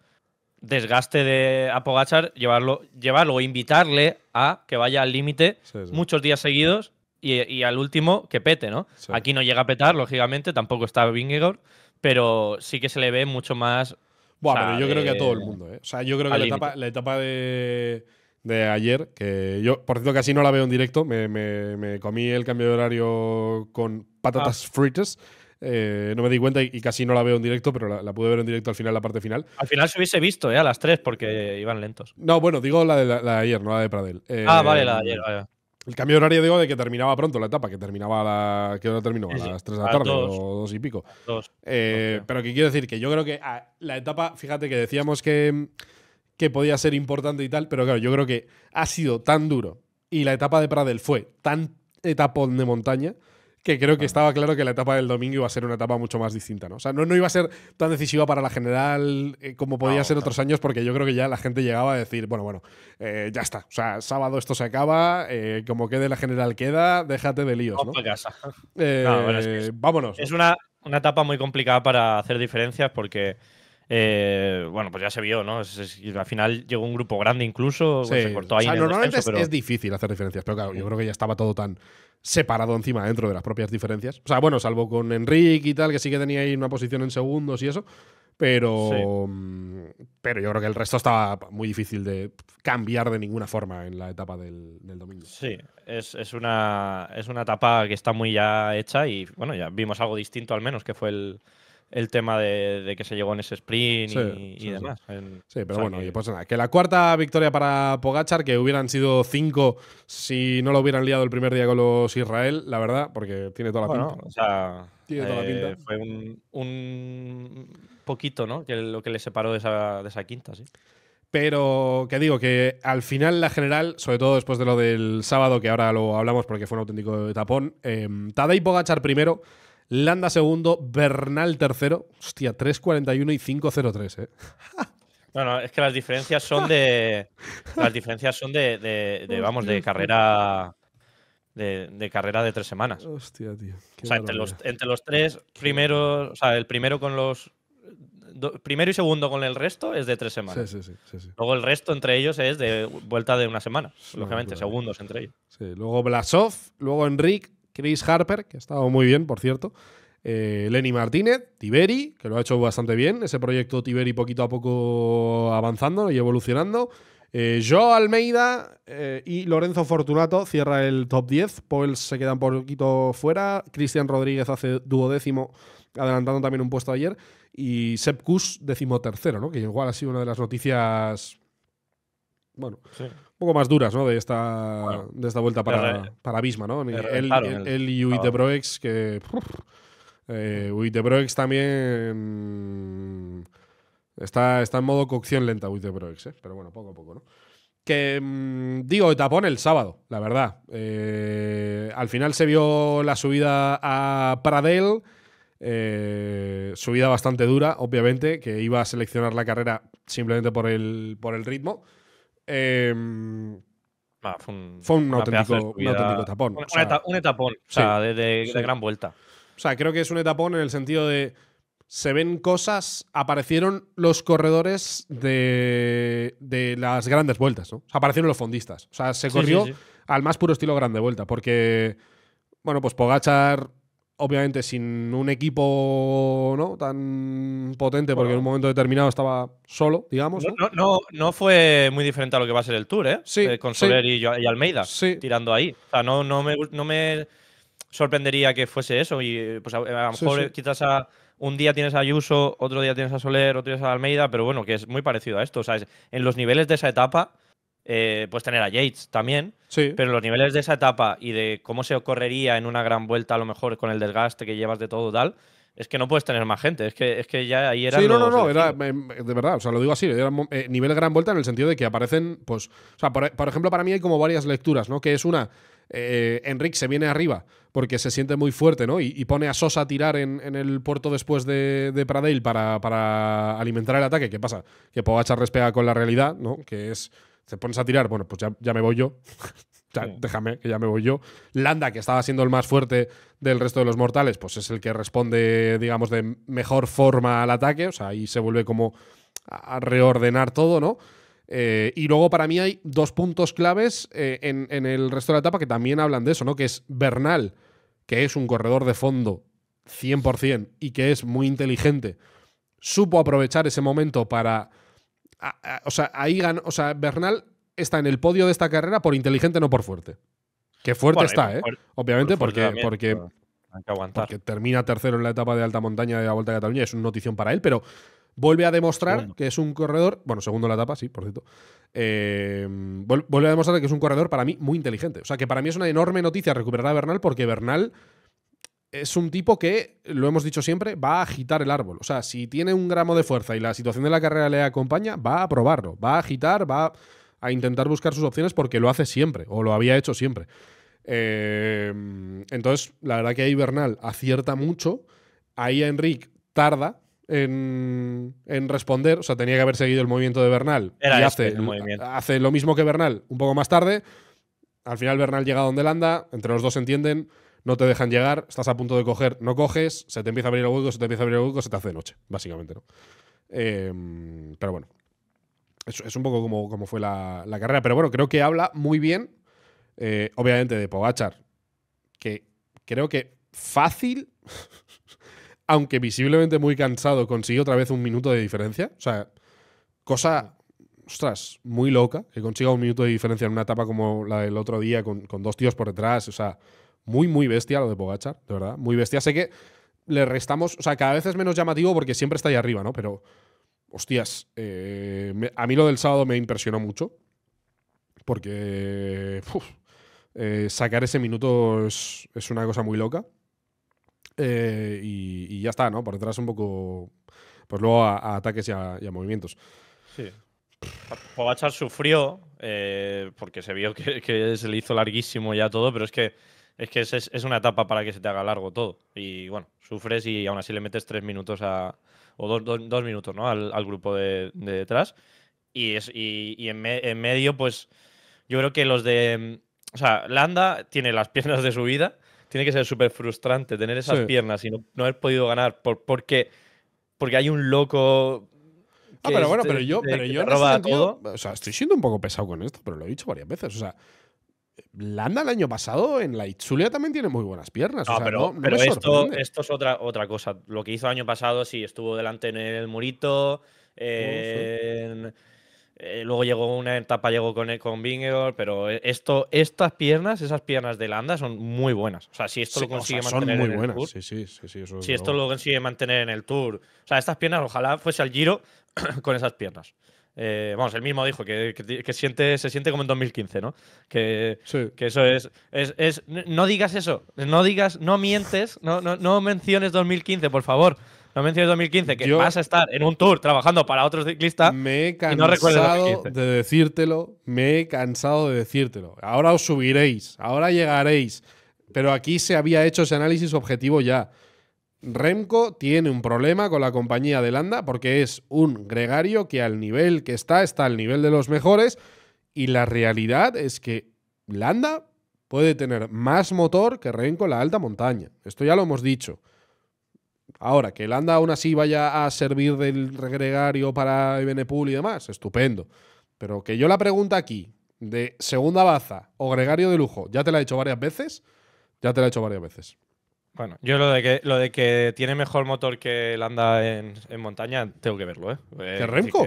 desgaste de a Pogacar, llevarlo, llevarlo o invitarle a que vaya al límite Sí, sí. muchos días seguidos y, y al último que pete, ¿no? Sí. Aquí no llega a petar, lógicamente, tampoco está Vingegaard, pero sí que se le ve mucho más. Buah, o sea, pero yo creo que a todo el mundo, ¿eh? O sea, yo creo que etapa, la etapa de, de ayer, que yo, por cierto, casi no la veo en directo, me, me- me comí el cambio de horario con patatas Ah. fritas. Eh, no me di cuenta y, casi no la veo en directo, pero la, pude ver en directo al final, la parte final. Al final se hubiese visto, ¿eh? A las 3 porque iban lentos. No, bueno, digo la de, ayer, no la de Pradel. ah, vale, la de ayer, vale. El cambio de horario digo de que terminaba pronto la etapa, que terminaba a la. que hora terminó? A las 3 de la tarde o dos y pico. Dos. Eh, pero que quiero decir que yo creo que ah, la etapa, fíjate que decíamos que, que podía ser importante y tal, pero claro, yo creo que ha sido tan duro y la etapa de Pradel fue tan etapón de montaña que creo que estaba claro que la etapa del domingo iba a ser una etapa mucho más distinta, ¿no? O sea, no, no iba a ser tan decisiva para la general eh, como podía ser otros años, porque yo creo que ya la gente llegaba a decir, bueno, bueno, eh, ya está. O sea, sábado esto se acaba, eh, como quede la general queda, déjate de líos, ¿no? casa. vámonos. Es una, una etapa muy complicada para hacer diferencias porque. Bueno, pues ya se vio, ¿no? al final llegó un grupo grande incluso, se cortó ahí. normalmente es, difícil hacer diferencias, pero claro, yo creo que ya estaba todo tan separado encima dentro de las propias diferencias. O sea, bueno, salvo con Enrique y tal, que sí que tenía ahí una posición en segundos y eso. Pero, mm, pero yo creo que el resto estaba muy difícil de cambiar de ninguna forma en la etapa del, domingo. Sí, es, una, es una etapa que está muy ya hecha y bueno, ya vimos algo distinto al menos, que fue el, el tema de, que se llegó en ese sprint y, demás. Sí, pero bueno, que... pues nada, que la cuarta victoria para Pogachar, que hubieran sido cinco si no lo hubieran liado el primer día con los Israel, la verdad, porque tiene toda la pinta. O sea, tiene toda la pinta. Eh, fue un, poquito, ¿no? Que lo que le separó de esa, de esa quinta, sí. Pero que digo que al final la general, sobre todo después de lo del sábado, que ahora lo hablamos porque fue un auténtico tapón, eh, Tadej Pogachar primero Landa segundo, Bernal tercero. Hostia, 3.41 y 5.03, ¿eh? Bueno, es que las diferencias son de. las diferencias son de, vamos, de carrera. De, carrera de tres semanas. Hostia, tío. O sea, entre los, entre los, tres primeros. O sea, el primero con los. primero y segundo con el resto es de tres semanas. Sí, sí, sí, Luego el resto entre ellos es de vuelta de una semana, lógicamente, segundos entre ellos. Sí, luego Blasov, luego Enrique, Chris Harper, que ha estado muy bien, por cierto. Eh, Lenny Martínez, Tiberi, que lo ha hecho bastante bien. Ese proyecto Tiberi poquito a poco avanzando y evolucionando. Eh, Joe Almeida eh, y Lorenzo Fortunato cierra el top 10. Poels se queda un poquito fuera. Cristian Rodríguez hace duodécimo, adelantando también un puesto ayer. Y Sepp Kuss, tercero, ¿no? Que igual ha sido una de las noticias. Bueno, un poco más duras, ¿no? De esta, de esta vuelta para, para Bisma, ¿no? Él, y Uitebroex, que. Eh, Uitebroex también. Está, está en modo cocción lenta Uitebroex, ¿eh? Pero bueno, poco a poco, ¿no? Que mm, digo, tapón el sábado, la verdad. Eh, al final se vio la subida a Pradel. Eh, subida bastante dura, obviamente, que iba a seleccionar la carrera simplemente por el, por el ritmo. Em, ah, fue un, fue un, auténtico, tapón. Un, etapón, o sea, de, gran vuelta. O sea, creo que es un etapón en el sentido de. Se ven cosas, aparecieron los corredores de, de las grandes vueltas, ¿no? O sea, aparecieron los fondistas. O sea, se corrió al más puro estilo grande vuelta, porque, bueno, pues Pogachar obviamente sin un equipo ¿no? tan potente, porque en un momento determinado estaba solo, digamos. ¿no? No, no, fue muy diferente a lo que va a ser el Tour, ¿eh? Sí, eh, con Soler y, Almeida tirando ahí. O sea, no, no, me, no me sorprendería que fuese eso. Y pues a, lo mejor quizás a, un día tienes a Ayuso, otro día tienes a Soler, otro día a Almeida, pero bueno, que es muy parecido a esto. O sea, en los niveles de esa etapa eh, puedes tener a Yates también, sí. pero los niveles de esa etapa y de cómo se correría en una gran vuelta, a lo mejor con el desgaste que llevas de todo tal, es que no puedes tener más gente. Es que, es que ya ahí era. Sí, no, no, no. Era, em, de verdad, o sea, lo digo así. Era eh, nivel gran vuelta en el sentido de que aparecen, pues. O sea, por, ejemplo, para mí hay como varias lecturas, ¿no? Que es una. Eh, Enric se viene arriba porque se siente muy fuerte, ¿no? Y, pone a Sosa a tirar en, el puerto después de, de Pradale para, para, alimentar el ataque. ¿Qué pasa? Que Pogachar respega con la realidad, ¿no? Que es te pones a tirar, bueno, pues ya, me voy yo. Déjame, que ya me voy yo. Landa, que estaba siendo el más fuerte del resto de los mortales, pues es el que responde, digamos, de mejor forma al ataque. O sea, ahí se vuelve como a reordenar todo, ¿no? Eh, y luego para mí hay dos puntos claves eh, en, en, el resto de la etapa que también hablan de eso, ¿no? Que es Bernal, que es un corredor de fondo 100% y que es muy inteligente. Supo aprovechar ese momento para o sea, ahí ganó, o sea, Bernal está en el podio de esta carrera por inteligente, no por fuerte. Que fuerte está, ¿eh? Obviamente, porque, porque hay que aguantar. Porque termina tercero en la etapa de alta montaña de la Vuelta a Cataluña, es una notición para él, pero vuelve a demostrar que es un corredor, bueno, segundo en la etapa, sí, por cierto, eh, vuelve a demostrar que es un corredor para mí muy inteligente. O sea, que para mí es una enorme noticia recuperar a Bernal porque Bernal es un tipo que, lo hemos dicho siempre, va a agitar el árbol. O sea, si tiene un gramo de fuerza y la situación de la carrera le acompaña, va a probarlo, va a agitar, va a intentar buscar sus opciones porque lo hace siempre, o lo había hecho siempre. Eh, entonces, la verdad que ahí Bernal acierta mucho. Ahí Enric tarda en, responder. O sea, tenía que haber seguido el movimiento de Bernal. y hace, hace lo mismo que Bernal un poco más tarde. Al final Bernal llega donde él anda, entre los dos se entienden no te dejan llegar, estás a punto de coger, no coges, se te empieza a abrir el hueco, se te empieza a abrir el hueco, se te hace de noche, básicamente, ¿no? Em, pero bueno, es, un poco como, como fue la, carrera, pero bueno, creo que habla muy bien, eh, obviamente, de Pogachar, que creo que fácil, aunque visiblemente muy cansado, consigue otra vez un minuto de diferencia, o sea, cosa ostras, muy loca, que consiga un minuto de diferencia en una etapa como la del otro día, con, con, dos tíos por detrás. O sea, muy, muy bestia lo de Pogachar, de verdad. Muy bestia. Sé que le restamos. O sea, cada vez es menos llamativo porque siempre está ahí arriba, ¿no? Pero, hostias, eh, a mí lo del sábado me impresionó mucho. Porque eh, sacar ese minuto es, una cosa muy loca. Eh, y, ya está, ¿no? Por detrás un poco. Pues luego a, ataques y a, movimientos. Sí. Pogachar sufrió porque se vio que, que, se le hizo larguísimo ya todo, pero es que es que es, una etapa para que se te haga largo todo. Y bueno, sufres y aún así le metes tres minutos a. o dos, minutos, ¿no? Al, grupo de, detrás. Y, es, y, en, medio, pues. Yo creo que los de. O sea, Landa tiene las piernas de su vida. Tiene que ser súper frustrante tener esas piernas y no, haber podido ganar por, porque, porque hay un loco Ah, pero bueno, pero yo, pero yo roba todo. O sea, estoy siendo un poco pesado con esto, pero lo he dicho varias veces. O sea, Landa el año pasado en la Itzulia también tiene muy buenas piernas. pero, esto, esto, es otra, otra cosa. Lo que hizo el año pasado, sí, estuvo delante en el murito. Eh, luego llegó una etapa, llegó con, con pero esto, estas piernas, esas piernas de Landa son muy buenas. O sea, si esto lo consigue mantener en el Tour. si esto lo consigue mantener en el Tour. O sea, estas piernas, ojalá fuese al Giro con esas piernas. Eh, vamos, él mismo dijo que, siente, se siente como en 2015, ¿no? Que, que eso es, es, No digas eso, no digas, no mientes, no, no, no menciones 2015, por favor. No menciones 2015, que vas a estar en un tour trabajando para otros ciclistas. Me he cansado de decírtelo, me he cansado de decírtelo. Ahora os subiréis, ahora llegaréis. Pero aquí se había hecho ese análisis objetivo ya. Remco tiene un problema con la compañía de Landa porque es un gregario que al nivel que está, está al nivel de los mejores. Y la realidad es que Landa puede tener más motor que Remco en la alta montaña. Esto ya lo hemos dicho. Ahora, que Landa aún así vaya a servir del gregario para Ebenepool y demás, estupendo. Pero que yo la pregunta aquí, de segunda baza o gregario de lujo, ya te la he hecho varias veces, ya te la he hecho varias veces. Bueno, yo lo de que lo de que tiene mejor motor que Landa en, en montaña, tengo que verlo, ¿eh? ¿Que Renko?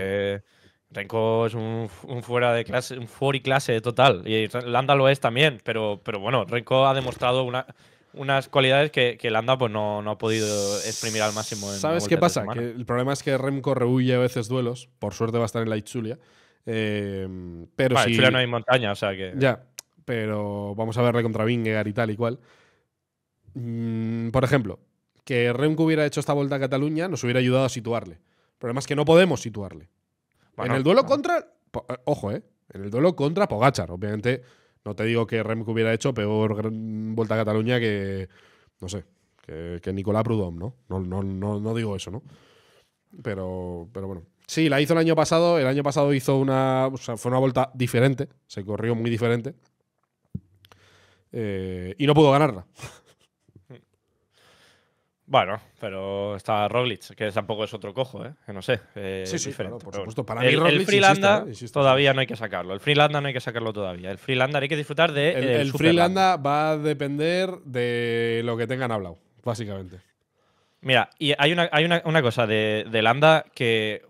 Renko es un, fuera de clase, un fuera clase total. Y Landa lo es también, pero, pero bueno, Renko ha demostrado una, unas cualidades que, que Landa pues, no, no, ha podido exprimir al máximo. En ¿Sabes qué pasa? Que el problema es que Remco rehuye a veces duelos. Por suerte va a estar en la Itzulia. Eh, pero si… no hay montaña, o sea que. Ya, pero vamos a verle contra Vingegaard y tal y cual. Mm, por ejemplo, que Remco hubiera hecho esta vuelta a Cataluña nos hubiera ayudado a situarle. El problema es que no podemos situarle. en el duelo contra. Eh, ojo, ¿eh? En el duelo contra Pogachar. Obviamente, no te digo que Remco hubiera hecho peor vuelta a Cataluña que. No sé. Que, que Nicolás Prudhomme, ¿no? No, ¿no? no, digo eso, ¿no? Pero, pero bueno. Sí, la hizo el año pasado. El año pasado hizo una. O sea, fue una vuelta diferente. Se corrió muy diferente. Eh, y no pudo ganarla. Bueno, pero está Roglic, que tampoco es otro cojo, ¿eh? Que no sé. Eh, sí, sí, por supuesto. Para el, mí el Freelanda ¿eh? todavía no hay que sacarlo. El Freelanda no hay que sacarlo todavía. El Freelanda hay que disfrutar de. El, el, Freelanda va a depender de lo que tengan hablado, básicamente. Mira, y hay una, hay una, cosa de, de, Landa que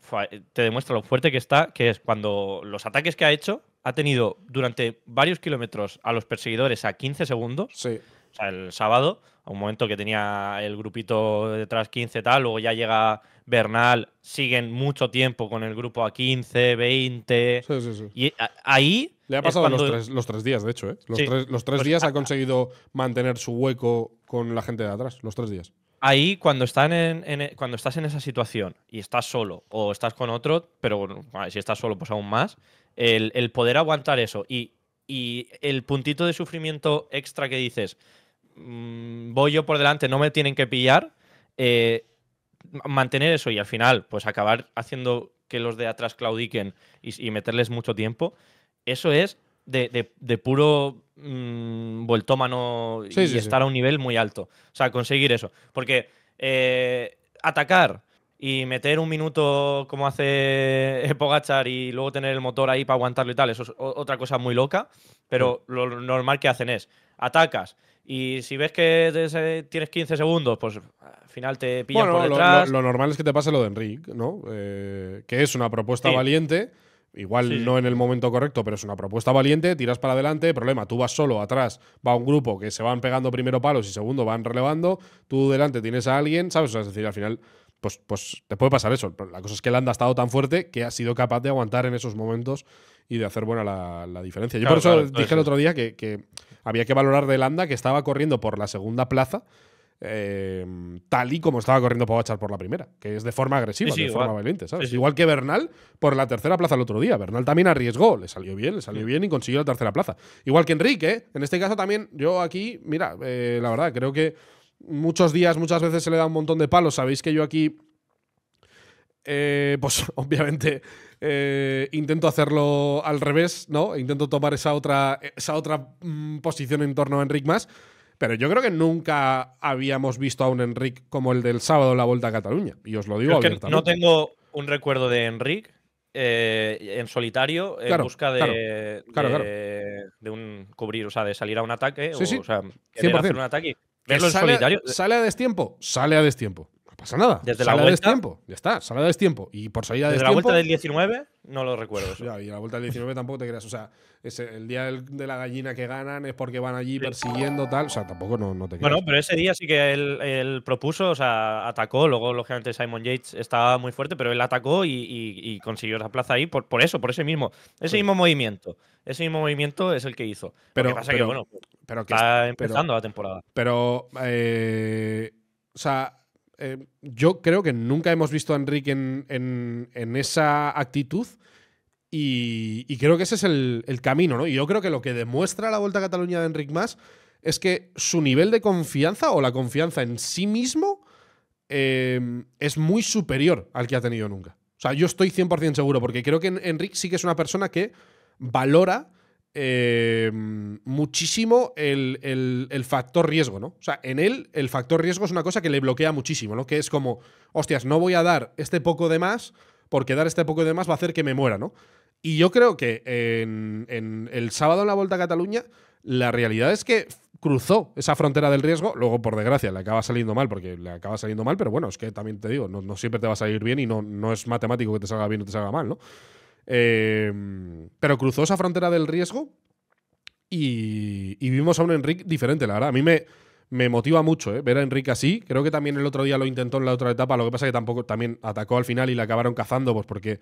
te demuestra lo fuerte que está, que es cuando los ataques que ha hecho, ha tenido durante varios kilómetros a los perseguidores a 15 segundos. Sí o sea, el sábado, a un momento que tenía el grupito detrás 15 tal, luego ya llega Bernal, siguen mucho tiempo con el grupo a 15, 20. Sí, sí, sí. Y ahí. Le ha pasado los, tres, los, tres, días, de hecho. ¿eh? Los, tres, los tres pues días ha conseguido mantener su hueco con la gente de atrás. Los tres días. Ahí, cuando, están en, cuando estás en esa situación y estás solo o estás con otro, pero si estás solo, pues aún más, el, el poder aguantar eso y, y, el puntito de sufrimiento extra que dices, mmm, voy yo por delante, no me tienen que pillar, eh, mantener eso y al final, pues acabar haciendo que los de atrás claudiquen y, meterles mucho tiempo, eso es de, de, puro mmm, voltómano y estar a un nivel muy alto. O sea, conseguir eso. Porque eh, atacar y meter un minuto como hace Pogachar y luego tener el motor ahí para aguantarlo y tal, eso es otra cosa muy loca. Pero lo normal que hacen es atacas y si ves que tienes 15 segundos, pues al final te pillan por detrás. Lo, normal es que te pase lo de Enrique, ¿no? Eh, que es una propuesta valiente. Igual no en el momento correcto, pero es una propuesta valiente, tiras para adelante, problema, tú vas solo, atrás va un grupo que se van pegando primero palos y segundo van relevando, tú delante tienes a alguien, ¿sabes? es decir, al final, pues, pues te puede pasar eso. La cosa es que Landa ha estado tan fuerte que ha sido capaz de aguantar en esos momentos y de hacer buena la, diferencia. Yo por eso dije el otro día que, había que valorar de Landa que estaba corriendo por la segunda plaza. Eh, tal y como estaba corriendo Pogachar por la primera, que es de forma agresiva, de forma valiente, ¿sabes? Igual que Bernal por la tercera plaza el otro día. Bernal también arriesgó, le salió bien, le salió bien y consiguió la tercera plaza. Igual que Enrique, ¿eh? en este caso también, yo aquí, mira, eh, la verdad, creo que muchos días, muchas veces se le da un montón de palos. Sabéis que yo aquí, pues obviamente eh, intento hacerlo al revés, ¿no? Intento tomar esa otra, esa otra mm, posición en torno a Enric más. Pero yo creo que nunca habíamos visto a un Enric como el del sábado en la Vuelta a Cataluña. Y os lo digo abiertamente. no tengo un recuerdo de Enric eh, en solitario en busca de, de, un cubrir, o sea, de salir a un ataque. Sí, sí. O, sea, hacer un ataque. Verlo en solitario. ¿Sale a destiempo? Sale a destiempo pasa nada. Desde la vuelta. tiempo. Ya está, sale a destiempo. Y por salir a Desde la vuelta del 19, no lo recuerdo. Ya, y la vuelta del 19 tampoco te creas. O sea, el día de la gallina que ganan es porque van allí persiguiendo, tal. O sea, tampoco no, no te creas. Bueno, pero ese día sí que él, propuso, o sea, atacó. Luego, lógicamente, Simon Yates estaba muy fuerte, pero él atacó y, consiguió esa plaza ahí por, por eso, por ese mismo, ese mismo movimiento. Ese mismo movimiento es el que hizo. Pero, Lo que pasa que, bueno, pero que está empezando la temporada. Pero, eh, o sea, eh, yo creo que nunca hemos visto a Enrique en, esa actitud. Y, creo que ese es el, camino, ¿no? Y yo creo que lo que demuestra la Vuelta a Cataluña de Enric Más es que su nivel de confianza o la confianza en sí mismo eh, es muy superior al que ha tenido nunca. O sea, yo estoy 100% seguro, porque creo que Enric sí que es una persona que valora eh, muchísimo el, factor riesgo, ¿no? O sea, en él el factor riesgo es una cosa que le bloquea muchísimo, ¿no? Que es como, hostias, no voy a dar este poco de más, porque dar este poco de más va a hacer que me muera, ¿no? Y yo creo que en, el sábado en la Vuelta a Cataluña, la realidad es que cruzó esa frontera del riesgo, luego por desgracia le acaba saliendo mal, porque le acaba saliendo mal, pero bueno, es que también te digo, no, no siempre te va a salir bien y no, no es matemático que te salga bien o te salga mal, ¿no? Em, pero cruzó esa frontera del riesgo y, vimos a un Enrique diferente, la verdad. A mí me, me motiva mucho ¿eh? ver a Enrique así. Creo que también el otro día lo intentó en la otra etapa. Lo que pasa es que tampoco también atacó al final y le acabaron cazando, pues porque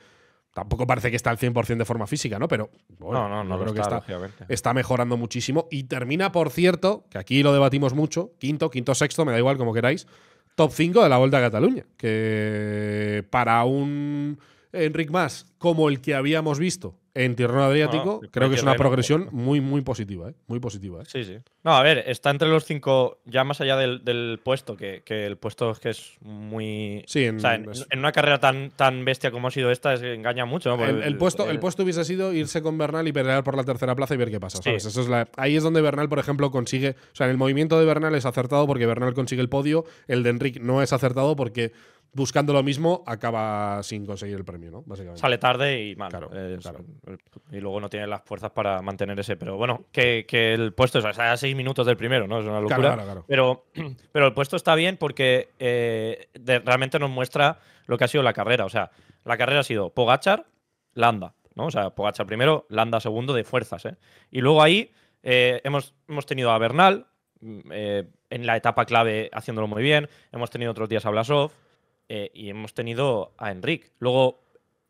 tampoco parece que está al 100% de forma física, ¿no? Pero no, no, no creo que está, está, mejorando muchísimo. Y termina, por cierto, que aquí lo debatimos mucho, quinto, quinto, sexto, me da igual como queráis, top 5 de la Vuelta a Cataluña. Que para un Enric Más como el que habíamos visto en Tirreno Adriático, creo que es una progresión muy, muy positiva, ¿eh? Muy positiva, ¿eh? Sí, sí. No, a ver, está entre los cinco, ya más allá del, puesto, que, el puesto es que es muy. Sí, en, una carrera tan, tan bestia como ha sido esta, es, engaña mucho. El, puesto, el puesto hubiese sido irse con Bernal y pelear por la tercera plaza y ver qué pasa. ¿sabes? Eso es ahí es donde Bernal, por ejemplo, consigue. O sea, en el movimiento de Bernal es acertado porque Bernal consigue el podio, el de Enric no es acertado porque buscando lo mismo, acaba sin conseguir el premio, ¿no? Básicamente. Sale tarde y mal. Y luego no tiene las fuerzas para mantener ese. Pero bueno, que, el puesto, o sea, a seis minutos del primero, ¿no? Es una locura. Pero, pero el puesto está bien porque eh, realmente nos muestra lo que ha sido la carrera. O sea, la carrera ha sido Pogachar, Landa, ¿no? O sea, Pogachar primero, Landa segundo de fuerzas, ¿eh? Y luego ahí eh, hemos, hemos tenido a Bernal, mm, eh, en la etapa clave haciéndolo muy bien. Hemos tenido otros días a Blasov eh, y hemos tenido a Enric. Luego,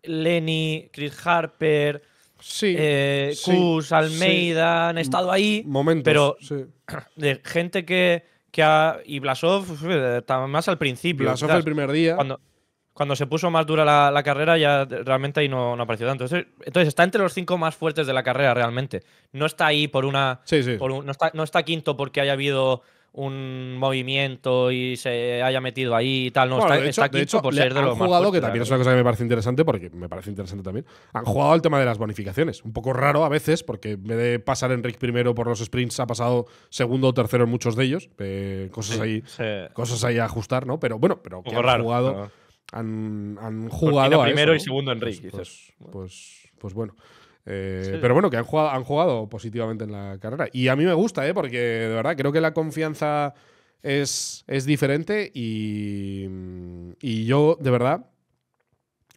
Lenny, Chris Harper, Sí. eh, sí, Kuz, Almeida han estado ahí. Momentos. pero sí. de gente que, que ha. Y Blasov, eh, más al principio. Blasov el primer día. cuando, cuando se puso más dura la, la carrera, ya realmente ahí no, no apareció tanto. Entonces, entonces, está entre los cinco más fuertes de la carrera, realmente. No está ahí por una. Sí, sí. por un- no, está, no está quinto porque haya habido un movimiento y se haya metido ahí y tal. No, Bueno, está, de hecho, está de hecho, por ser de han los más jugado, que también es una cosa que me parece interesante, porque me parece interesante también. Han jugado el tema de las bonificaciones. Un poco raro a veces, porque en vez de pasar Enric primero por los sprints, ha pasado segundo o tercero en muchos de ellos. Eh, cosas Sí, ahí. sí. Cosas ahí a ajustar, ¿no? Pero bueno, pero que han raro. jugado. pero- Han, han Cortina jugado. a primero eso, y ¿no? segundo Enric, Pues, pues, pues, pues bueno. Eh, Sí. Pero bueno, que han jugado, han jugado positivamente en la carrera. Y a mí me gusta, ¿eh? porque de verdad creo que la confianza es, es diferente y, y yo, de verdad,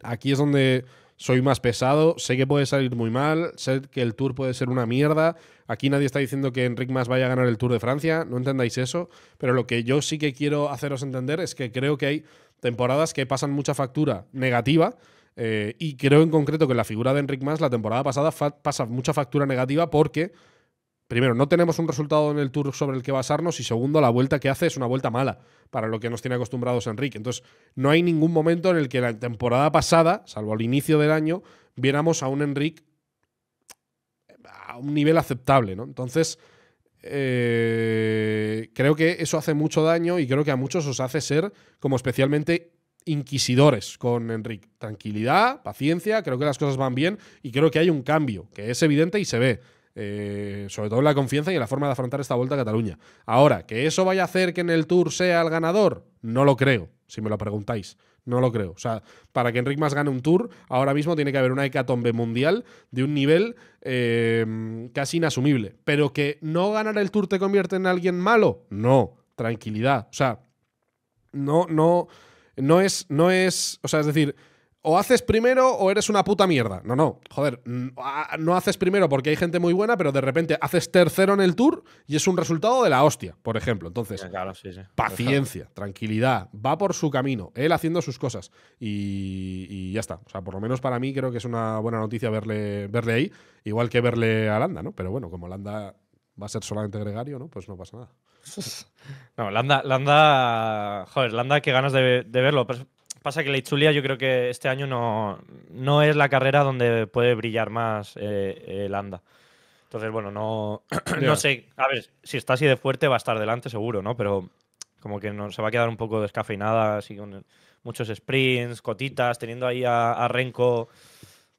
aquí es donde soy más pesado. Sé que puede salir muy mal, sé que el Tour puede ser una mierda. Aquí nadie está diciendo que Enric Mas vaya a ganar el Tour de Francia, no entendáis eso. Pero lo que yo sí que quiero haceros entender es que creo que hay temporadas que pasan mucha factura negativa. Eh, y creo en concreto que la figura de Enric Mas la temporada pasada pasa mucha factura negativa porque, primero, no tenemos un resultado en el Tour sobre el que basarnos y segundo, la vuelta que hace es una vuelta mala para lo que nos tiene acostumbrados Enric. Entonces, no hay ningún momento en el que la temporada pasada, salvo al inicio del año, viéramos a un Enric a un nivel aceptable, ¿no? Entonces, eh, creo que eso hace mucho daño y creo que a muchos os hace ser como especialmente inquisidores con Enric. Tranquilidad, paciencia, creo que las cosas van bien y creo que hay un cambio, que es evidente y se ve. eh, sobre todo en la confianza y en la forma de afrontar esta vuelta a Cataluña. Ahora, ¿que eso vaya a hacer que en el Tour sea el ganador? No lo creo, si me lo preguntáis. No lo creo. O sea, para que Enric Mas gane un Tour, ahora mismo tiene que haber una hecatombe mundial de un nivel eh, casi inasumible. Pero que no ganar el Tour te convierte en alguien malo, no. Tranquilidad. O sea, no, no, no es, no es, o sea, es decir, o haces primero o eres una puta mierda. No, no, joder, no haces primero porque hay gente muy buena, pero de repente haces tercero en el tour y es un resultado de la hostia, por ejemplo. Entonces, Claro, sí, sí. paciencia, tranquilidad, va por su camino, él haciendo sus cosas y, y ya está. O sea, por lo menos para mí creo que es una buena noticia verle, verle ahí, igual que verle a Landa, ¿no? Pero bueno, como Landa va a ser solamente gregario, ¿no? Pues no pasa nada. No, Landa, Landa, joder, Landa, qué ganas de, de verlo. Pasa que la Itzulia yo creo que este año no, no es la carrera donde puede brillar más eh, eh, Landa. Entonces, bueno, no, no sé. A ver, si está así de fuerte va a estar delante seguro, ¿no? Pero como que no, se va a quedar un poco descafeinada, así con muchos sprints, cotitas, teniendo ahí a, a Renko.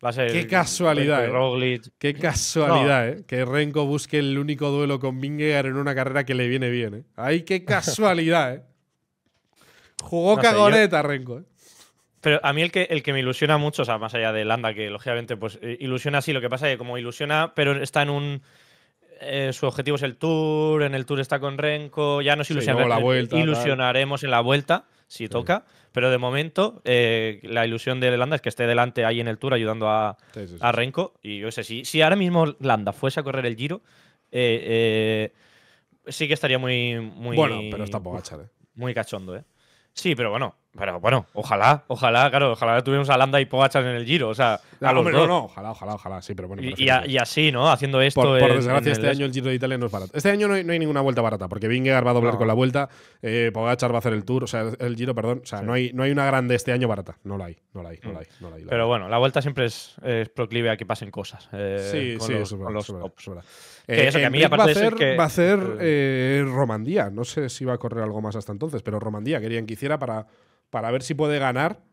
Va a ser Qué casualidad, eh. Roglic. Qué casualidad, ¿eh? Que Renko busque el único duelo con Vingegaard en una carrera que le viene bien, ¿eh? ¡Ay, qué casualidad, eh! Jugó No yo- cagoneta Renko, ¿eh? Pero a mí el que, el que me ilusiona mucho, o sea, más allá de Landa, que lógicamente pues eh, ilusiona así, lo que pasa es que como ilusiona, pero está en un... eh, su objetivo es el Tour, en el Tour está con Renko, ya nos Sí, ilusiona- la vuelta, ilusionaremos en la vuelta, si toca, pero de momento eh, la ilusión de Landa es que esté delante ahí en el Tour ayudando a, Sí, sí, sí. a Renko. Y yo sé, si, si ahora mismo Landa fuese a correr el Giro, eh, eh, sí que estaría muy... muy Bueno, pero está Pogachar, ¿eh? muy cachondo, ¿eh? Sí, pero bueno, pero bueno, ojalá, ojalá, claro, ojalá tuviéramos a Landa y Pogachar en el Giro, o sea, a Ah, los hombre, no, no, ojalá, ojalá, ojalá, sí, pero bueno. Y, y a- así, ¿no? Haciendo esto. Por, desgracia, este el- año el Giro de Italia no es barato. Este año no hay, no hay ninguna vuelta barata, porque Vingegaard va a doblar No. con la vuelta, eh, Pogachar va a hacer el Tour, o sea, el Giro, perdón. O sea, Sí. no, hay, no hay una grande este año barata. No la hay, no la hay, no la hay. No la hay la Pero verdad. bueno, la vuelta siempre es, es proclive a que pasen cosas. eh, Sí, con sí, los, eso es con verdad, los eso es verdad, tops. eso es verdad. Que Eh, eso, que a mí, Enric va a aparte ser que- va a hacer eh, Romandía. No sé si va a correr algo más hasta entonces, pero Romandía querían que hiciera para, para ver si puede ganar.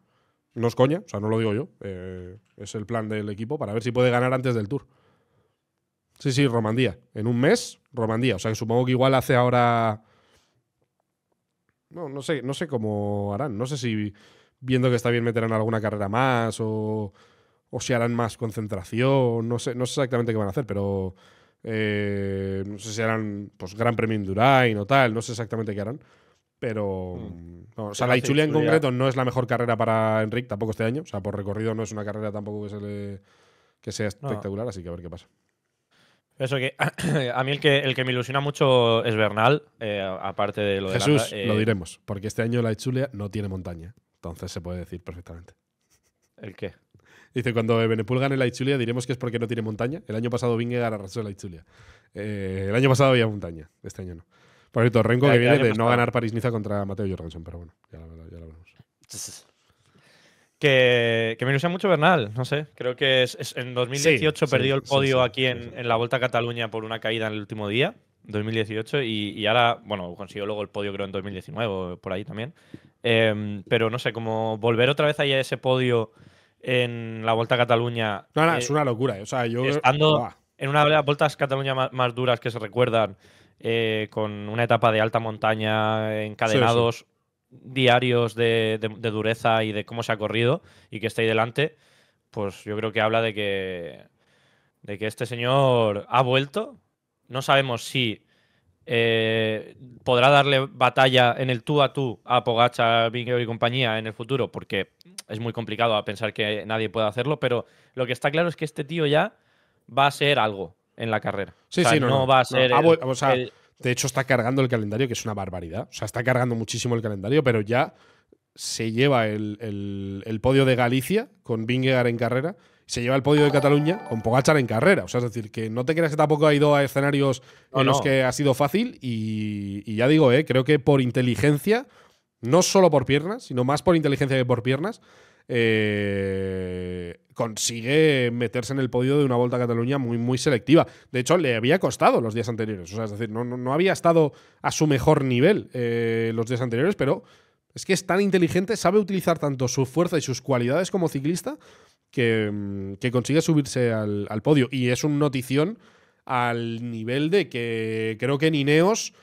No es coña, o sea, no lo digo yo. eh, es el plan del equipo para ver si puede ganar antes del Tour. Sí, sí, Romandía. En un mes, Romandía. O sea, que supongo que igual hace ahora. No, no sé, no sé cómo harán. No sé si viendo que está bien meterán alguna carrera más o, o si harán más concentración. No sé, no sé exactamente qué van a hacer, pero eh, no sé si harán pues Gran Premio Indurain o tal. No sé exactamente qué harán. Pero. Mm. no, o sea, la sí, Itzulia en concreto no es la mejor carrera para Enric tampoco este año. O sea, por recorrido no es una carrera tampoco que se le que sea espectacular, así que a ver qué pasa. Eso que a mí el que, el que me ilusiona mucho es Bernal, eh, aparte de lo de Jesús, lo eh, diremos, porque este año la Itzulia no tiene montaña. Entonces se puede decir perfectamente. ¿El qué? Dice, cuando Benepul gane la Itzulia diremos que es porque no tiene montaña. El año pasado Vingegaard arrasó la Itzulia. Eh, el año pasado había montaña, este año no. Por cierto, Renko Ya, que viene de no ganar París-Niza contra Mateo Jorgensen, pero bueno, ya ya lo veremos. Que, que me ilusiona mucho Bernal, no sé. Creo que es, es- en 2018 sí, perdió el podio sí, aquí en, en la Vuelta a Cataluña por una caída en el último día, 2018, y, y ahora, bueno, consiguió luego el podio creo en 2019 o por ahí también. Em, pero no sé, como volver otra vez ahí a ese podio en la Vuelta a Cataluña. No, no, eh, es una locura. eh. O sea, yo. estando- en una de las vueltas Cataluña más, más duras que se recuerdan, eh, con una etapa de alta montaña, encadenados diarios de, de- de dureza y de cómo se ha corrido y que esté ahí delante, pues yo creo que habla de que, de que este señor ha vuelto. No sabemos si eh, podrá darle batalla en el tú a tú a Pogacar, Vingegaard y compañía en el futuro, porque es muy complicado a pensar que nadie pueda hacerlo, pero lo que está claro es que este tío ya va a ser algo en la carrera. Sí, O sea, sí, no, no, va a ser. Ha el- vuel- o sea, el- De hecho, está cargando el calendario, que es una barbaridad. O sea, está cargando muchísimo el calendario, pero ya se lleva el, el- el podio de Galicia con Vingegaard en carrera. Se lleva el podio de Cataluña con Pogachar en carrera. O sea, es decir, que no te creas que tampoco ha ido a escenarios No, en los no. que ha sido fácil. Y, y ya digo, eh, creo que por inteligencia, no solo por piernas, sino más por inteligencia que por piernas, eh, consigue meterse en el podio de una Vuelta a Cataluña muy, muy selectiva. De hecho, le había costado los días anteriores. O sea, es decir, no, no, había estado a su mejor nivel eh, los días anteriores, pero es que es tan inteligente, sabe utilizar tanto su fuerza y sus cualidades como ciclista que, mm, consigue subirse al, podio. Y es un notición al nivel de que creo que en Ineos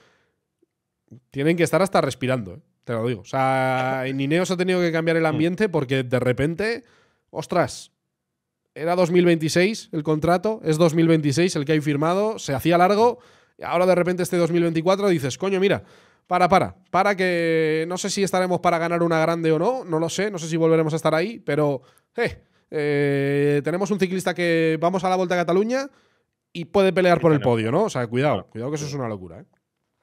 tienen que estar hasta respirando, ¿eh? Te lo digo. O sea, en Ineos ha tenido que cambiar el ambiente porque de repente, ostras, era 2026 el contrato, es 2026 el que hay firmado, se hacía largo, y ahora de repente este 2024 dices, coño, mira, para, para, para que no sé si estaremos para ganar una grande o no, no lo sé, no sé si volveremos a estar ahí, pero, eh, eh, tenemos un ciclista que vamos a la Vuelta a Cataluña y puede pelear por el podio, ¿no? O sea, cuidado, cuidado que eso es una locura, ¿eh?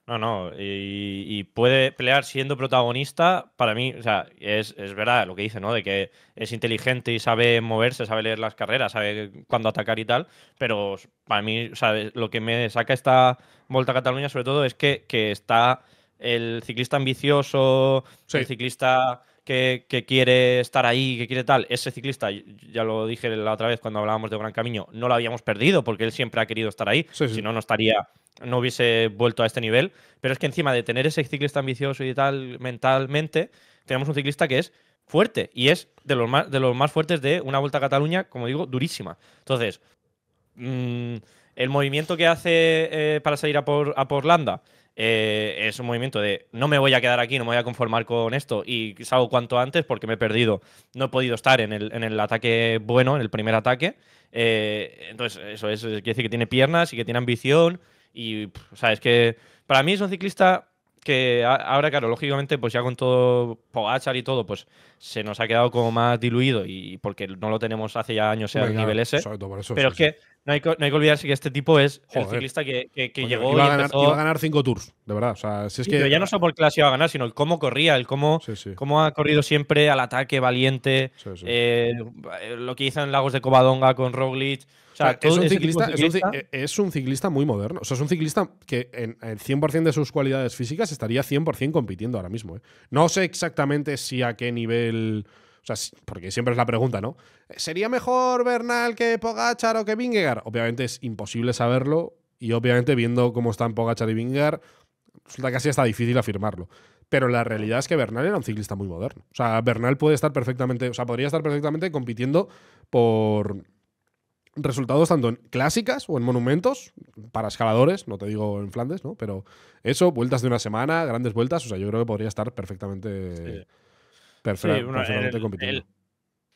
No, no, y, y puede pelear siendo protagonista. Para mí, o sea, es, es verdad lo que dice, ¿no? De que es inteligente y sabe moverse, sabe leer las carreras, sabe cuándo atacar y tal. Pero para mí, o sea, lo que me saca esta Volta a Cataluña, sobre todo, es que, que está el ciclista ambicioso, Sí. el ciclista que, que quiere estar ahí, que quiere tal. Ese ciclista, ya lo dije la otra vez cuando hablábamos de Gran Camino, no lo habíamos perdido porque él siempre ha querido estar ahí. Sí, sí. Si no, no estaría no hubiese vuelto a este nivel. Pero es que encima de tener ese ciclista ambicioso y tal mentalmente, tenemos un ciclista que es fuerte y es de los más, de los más fuertes de una vuelta a Cataluña, como digo, durísima. Entonces, mm, el movimiento que hace eh, para salir a por, a por Landa eh, es un movimiento de no me voy a quedar aquí, no me voy a conformar con esto y salgo cuanto antes porque me he perdido, no he podido estar en el, en el ataque bueno, en el primer ataque. Eh, entonces, eso es, quiere decir que tiene piernas y que tiene ambición y, que para mí es un ciclista que ahora, claro, lógicamente, pues ya con todo Pogachar y todo, pues se nos ha quedado como más diluido y porque no lo tenemos hace ya años al Hombre, nivel todo por eso, Pero sí, es que no hay, que no hay que olvidarse que este tipo es el ciclista que, que- llegó iba, y a ganar, empezó- iba a ganar cinco tours, de verdad. O sea, si es Sí, que. pero ya no solo por clase iba a ganar, sino el cómo corría, el cómo, cómo ha corrido siempre al ataque valiente, eh, lo que hizo en Lagos de Covadonga con Roglic. O sea, O sea, es, un ciclista, de es, un, ci- ciclista- es un ciclista muy moderno. O sea, es un ciclista que en el 100% de sus cualidades físicas estaría 100% compitiendo ahora mismo. ¿eh? No sé exactamente si a qué nivel. O sea, porque siempre es la pregunta, ¿no? ¿Sería mejor Bernal que Pogachar o que Vingegaard? Obviamente es imposible saberlo. Y obviamente, viendo cómo están Pogachar y Vingegaard, resulta casi hasta difícil afirmarlo. Pero la realidad es que Bernal era un ciclista muy moderno. O sea, Bernal puede estar perfectamente. O sea, podría estar perfectamente compitiendo por resultados tanto en clásicas o en monumentos para escaladores, no te digo en Flandes, ¿no? Pero eso, vueltas de una semana, grandes vueltas, o sea, yo creo que podría estar perfectamente, Sí. perfe- Sí, bueno, perfectamente el- compitiendo. el-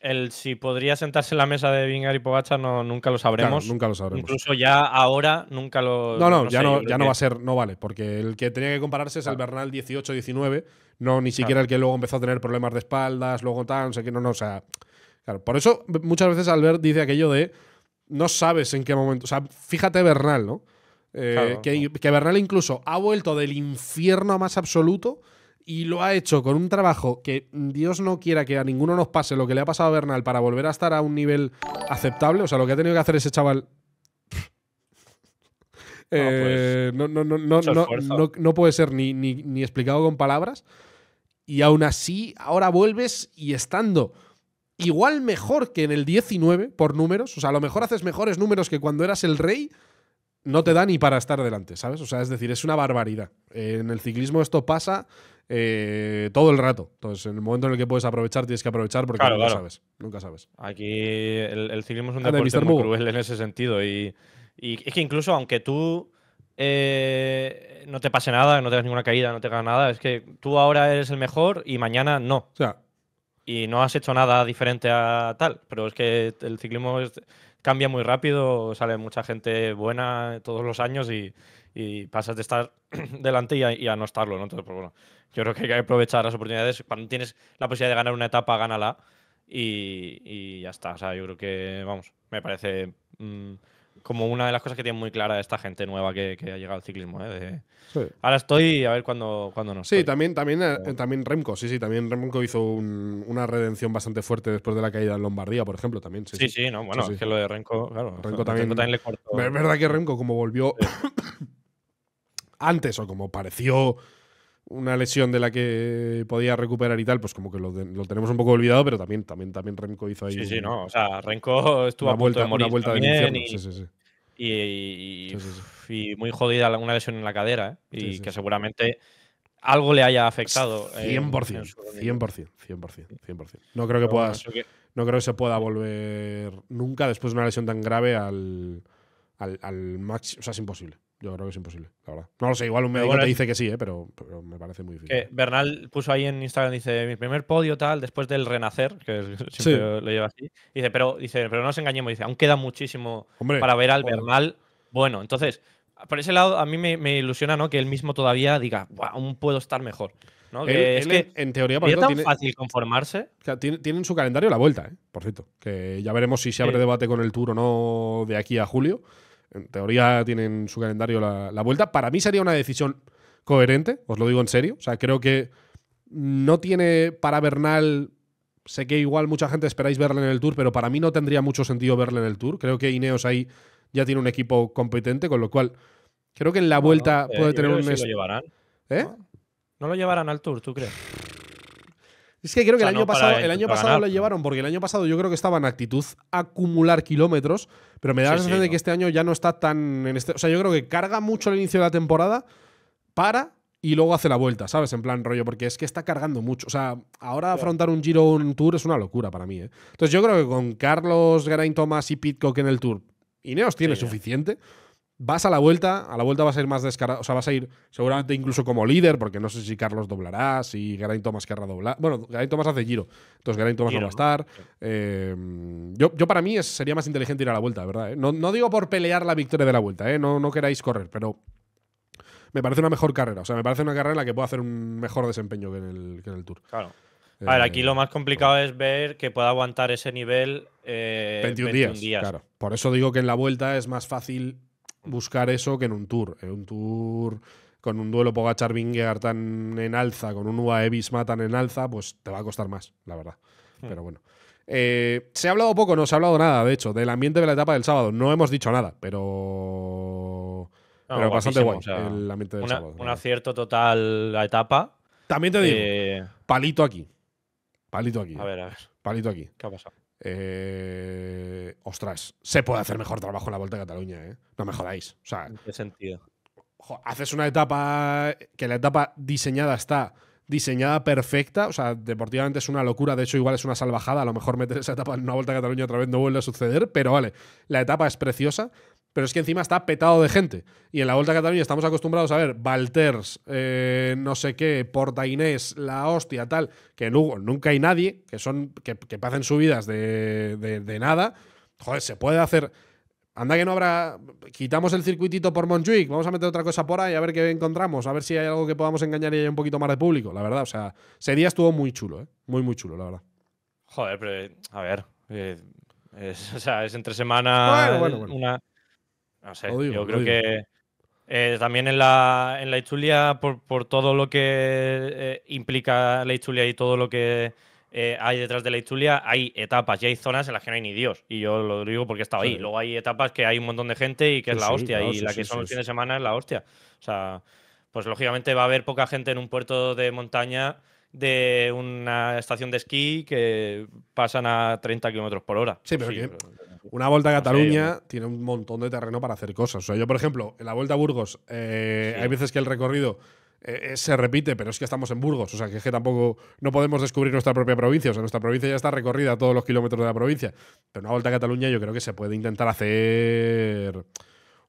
el si podría sentarse en la mesa de Vingar y Pogachar no, nunca lo Claro, sabremos. nunca lo sabremos. Incluso ya ahora nunca lo. no, no, ya sé, no, yo creo ya no va a ser, no vale, porque el que tenía que compararse es el. Bernal 18-19, no ni siquiera el que luego empezó a tener problemas de espaldas, luego tal, no sé qué, no, no, o sea, claro, por eso muchas veces Albert dice aquello de no sabes en qué momento. O sea, fíjate Bernal, ¿no? Eh, Claro, que, que Bernal incluso ha vuelto del infierno más absoluto y lo ha hecho con un trabajo que Dios no quiera que a ninguno nos pase lo que le ha pasado a Bernal para volver a estar a un nivel aceptable. O sea, lo que ha tenido que hacer ese chaval. Eh, no, no, no, no, mucho no, esfuerzo. no- no puede ser ni, ni- ni explicado con palabras. Y aún así, ahora vuelves y estando igual mejor que en el 19 por números. O sea, a lo mejor haces mejores números que cuando eras el rey. No te da ni para estar delante, ¿sabes? O sea, es decir, es una barbaridad. En el ciclismo esto pasa eh, todo el rato. Entonces, en el momento en el que puedes aprovechar, tienes que aprovechar porque Claro, nunca claro. sabes. Nunca sabes. Aquí el, el ciclismo es un deporte muy Mugo. cruel en ese sentido. Y, y es que incluso aunque tú eh, no te pase nada, no tengas ninguna caída, no tengas nada, es que tú ahora eres el mejor y mañana no. O sea, Y no has hecho nada diferente a tal. Pero es que el ciclismo cambia muy rápido, sale mucha gente buena todos los años y, y pasas de estar delante y a, no estarlo. ¿no? Entonces, pues bueno, yo creo que hay que aprovechar las oportunidades. Cuando tienes la posibilidad de ganar una etapa, gánala. Y, y ya está. O sea, yo creo que, vamos, me parece mm, como una de las cosas que tiene muy clara esta gente nueva que, que ha llegado al ciclismo. ¿eh? De, sí. ahora estoy, a ver cuándo, cuándo no. Sí, estoy. también, también, eh, también Remco, sí, sí, también Remco hizo un- una redención bastante fuerte después de la caída en Lombardía, por ejemplo, también. Sí, Sí, sí, no, bueno, Sí, sí. es que lo de Renko, claro. Renko a también- le cortó. Es verdad que Remco, como volvió antes o como pareció una lesión de la que podía recuperar y tal, pues como que lo, lo tenemos un poco olvidado, pero también, también, también Remco hizo ahí Sí, sí, no. O sea, Renko estuvo a punto vuelta, de morir una vuelta del también infierno. y, Sí, sí, sí. y- y- Sí, sí, sí. y muy jodida una lesión en la cadera, ¿eh? Y Sí, sí, que seguramente algo le haya afectado. en- 100%, en su rendimiento. 100%, 100%, 100%. No creo que puedas, no creo que se pueda volver nunca después de una lesión tan grave al, al, al máximo. O sea, es imposible. Yo creo que es imposible, la verdad. No lo sé, igual un médico bueno, te es- dice que sí, ¿eh? pero, pero me parece muy difícil. que Bernal puso ahí en Instagram, dice, mi primer podio tal, después del renacer, que es- siempre Sí. lo lleva así. Dice, pero, dice, pero no nos engañemos, dice, aún queda muchísimo Hombre, para ver al. Bernal bueno. Entonces, por ese lado, a mí me, me ilusiona ¿no? que él mismo todavía diga, "Buah, aún puedo estar mejor. ¿no? Él- Que es él, que en, teoría, por ¿sería ejemplo, tan tiene, fácil conformarse. Claro, tiene, tiene en su calendario la vuelta, ¿eh? por cierto. Que ya veremos si se abre Sí. debate con el Tour o no de aquí a julio. En teoría tienen en su calendario la, la vuelta. Para mí sería una decisión coherente, os lo digo en serio. O sea, creo que no tiene para Bernal. Sé que igual mucha gente esperáis verle en el Tour, pero para mí no tendría mucho sentido verle en el Tour. Creo que Ineos ahí ya tiene un equipo competente, con lo cual creo que en la vuelta No, eh, puede tener un. es- lo llevarán. ¿Eh? ¿no? ¿No lo llevarán al Tour, tú crees? Es que creo que O sea, el año no pasado, el año pasado pero- llevaron, porque el año pasado yo creo que estaba en actitud acumular kilómetros, pero me da Sí, la sensación sí, de no. que este año ya no está tan en este. O sea, yo creo que carga mucho al inicio de la temporada, para y luego hace la vuelta, ¿sabes? En plan rollo, porque es que está cargando mucho. O sea, ahora afrontar un Giro o un Tour es una locura para mí, ¿eh? Entonces yo creo que con Carlos, Geraint Thomas y Pitcock en el Tour, Ineos tiene Sí, ya. Vas a la vuelta, a la vuelta vas a ir más descarado, o sea, vas a ir seguramente incluso como líder, porque no sé si Carlos doblará, si Geraint Thomas querrá doblar. Bueno, Geraint Thomas hace Giro, entonces Geraint Thomas Giro, no va a estar. Eh, yo, yo para mí es- sería más inteligente ir a la vuelta, verdad. ¿eh? No, no digo por pelear la victoria de la vuelta, ¿eh? no, no queráis correr, pero me parece una mejor carrera. O sea, me parece una carrera en la que puedo hacer un mejor desempeño que en el, que en el Tour. Claro. A ver, aquí lo más complicado es ver que pueda aguantar ese nivel eh, 21, 21 días, Claro. Por eso digo que en la vuelta es más fácil buscar eso que en un tour. En un tour con un duelo Pogachar Vingegaard tan en alza, con un UAE Bisma tan en alza, pues te va a costar más, la verdad. Hmm. Pero bueno. Eh, se ha hablado poco, no se ha hablado nada, de hecho, del ambiente de la etapa del sábado. No hemos dicho nada, pero. No, pero bastante guay guapísimo, o sea, el ambiente del una- sábado. un acierto total la etapa. También te digo, Eh, palito aquí. Palito aquí. a ver, a ver, Palito aquí. ¿qué ha pasado? Eh, ostras, se puede hacer mejor trabajo en la Vuelta a Cataluña, ¿eh? No me jodáis. O sea, ¿En qué sentido? jo, haces una etapa que la etapa diseñada está diseñada perfecta, o sea, deportivamente es una locura, de hecho igual es una salvajada, a lo mejor meter esa etapa en una Vuelta a Cataluña otra vez no vuelve a suceder, pero vale, la etapa es preciosa, pero es que encima está petado de gente. Y en la Vuelta a Cataluña estamos acostumbrados a ver Valters, eh, no sé qué, Porta Inés, la hostia, tal, que en nunca hay nadie, que son que, que pasen subidas de, de- de nada. Joder, se puede hacer. Anda que no habrá. Quitamos el circuitito por Montjuic, vamos a meter otra cosa por ahí, a ver qué encontramos, a ver si hay algo que podamos engañar y haya un poquito más de público, la verdad. O sea, ese día estuvo muy chulo, ¿eh? Muy, muy chulo, la verdad. Joder, pero eh, a ver. eh, Es, o sea, es entre semana Bueno, bueno, bueno. una. No sé, yo creo que eh, también en la, en la Itzulia, por, por todo lo que eh, implica la Itzulia y todo lo que eh, hay detrás de la Itzulia, hay etapas y hay zonas en las que no hay ni Dios. Y yo lo digo porque he estado ahí. Sí. Luego hay etapas que hay un montón de gente y que Sí, es la sí, hostia. claro, y sí, la sí, que son sí, los sí. fines de semana es la hostia. O sea, pues lógicamente va a haber poca gente en un puerto de montaña de una estación de esquí que pasan a 30 kilómetros por hora. Sí, pero que- pero- Una vuelta a Cataluña tiene un montón de terreno para hacer cosas. O sea, yo, por ejemplo, en la vuelta a Burgos, eh, Sí. hay veces que el recorrido eh, se repite, pero es que estamos en Burgos. O sea, que es que tampoco no podemos descubrir nuestra propia provincia. O sea, nuestra provincia ya está recorrida todos los kilómetros de la provincia. Pero una vuelta a Cataluña yo creo que se puede intentar hacer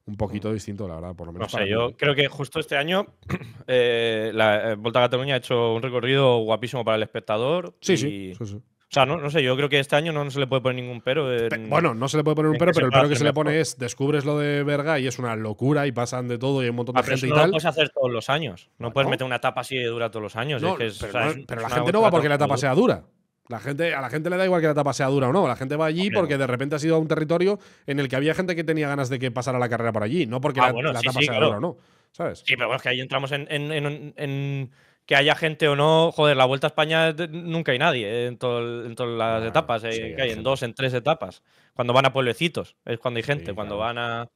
un poquito distinto, la verdad, por lo No menos. para sé, mí. yo creo que justo este año eh, la Volta a Cataluña ha hecho un recorrido guapísimo para el espectador. Sí, y- sí, sí, sí. O sea, no, no sé, yo creo que este año no se le puede poner ningún pero. en- Pe- Bueno, no se le puede poner un pero, pero el pero que se le mejor. pone es descubres lo de Berga y es una locura y pasan de todo y hay un montón de Ah, pero gente eso y no lo puedes hacer todos los años. No puedes meter una etapa así de dura todos los años. No, es que es- pero, o sea, la gente no va porque la etapa muy sea dura. La gente, a la gente le da igual que la etapa sea dura o no. La gente va allí porque de repente ha sido a un territorio en el que había gente que tenía ganas de que pasara la carrera por allí, no porque Ah, la, bueno, la sí, etapa sí, sea claro. dura o no. ¿Sabes? Sí, pero bueno, es que ahí entramos en, en- en- en que haya gente o no. Joder, la Vuelta a España nunca hay nadie eh, en, todo en todas las Ah, etapas. eh, sí, que hay hay en dos, en tres etapas. Cuando van a pueblecitos es cuando hay gente. Sí, cuando claro. van a.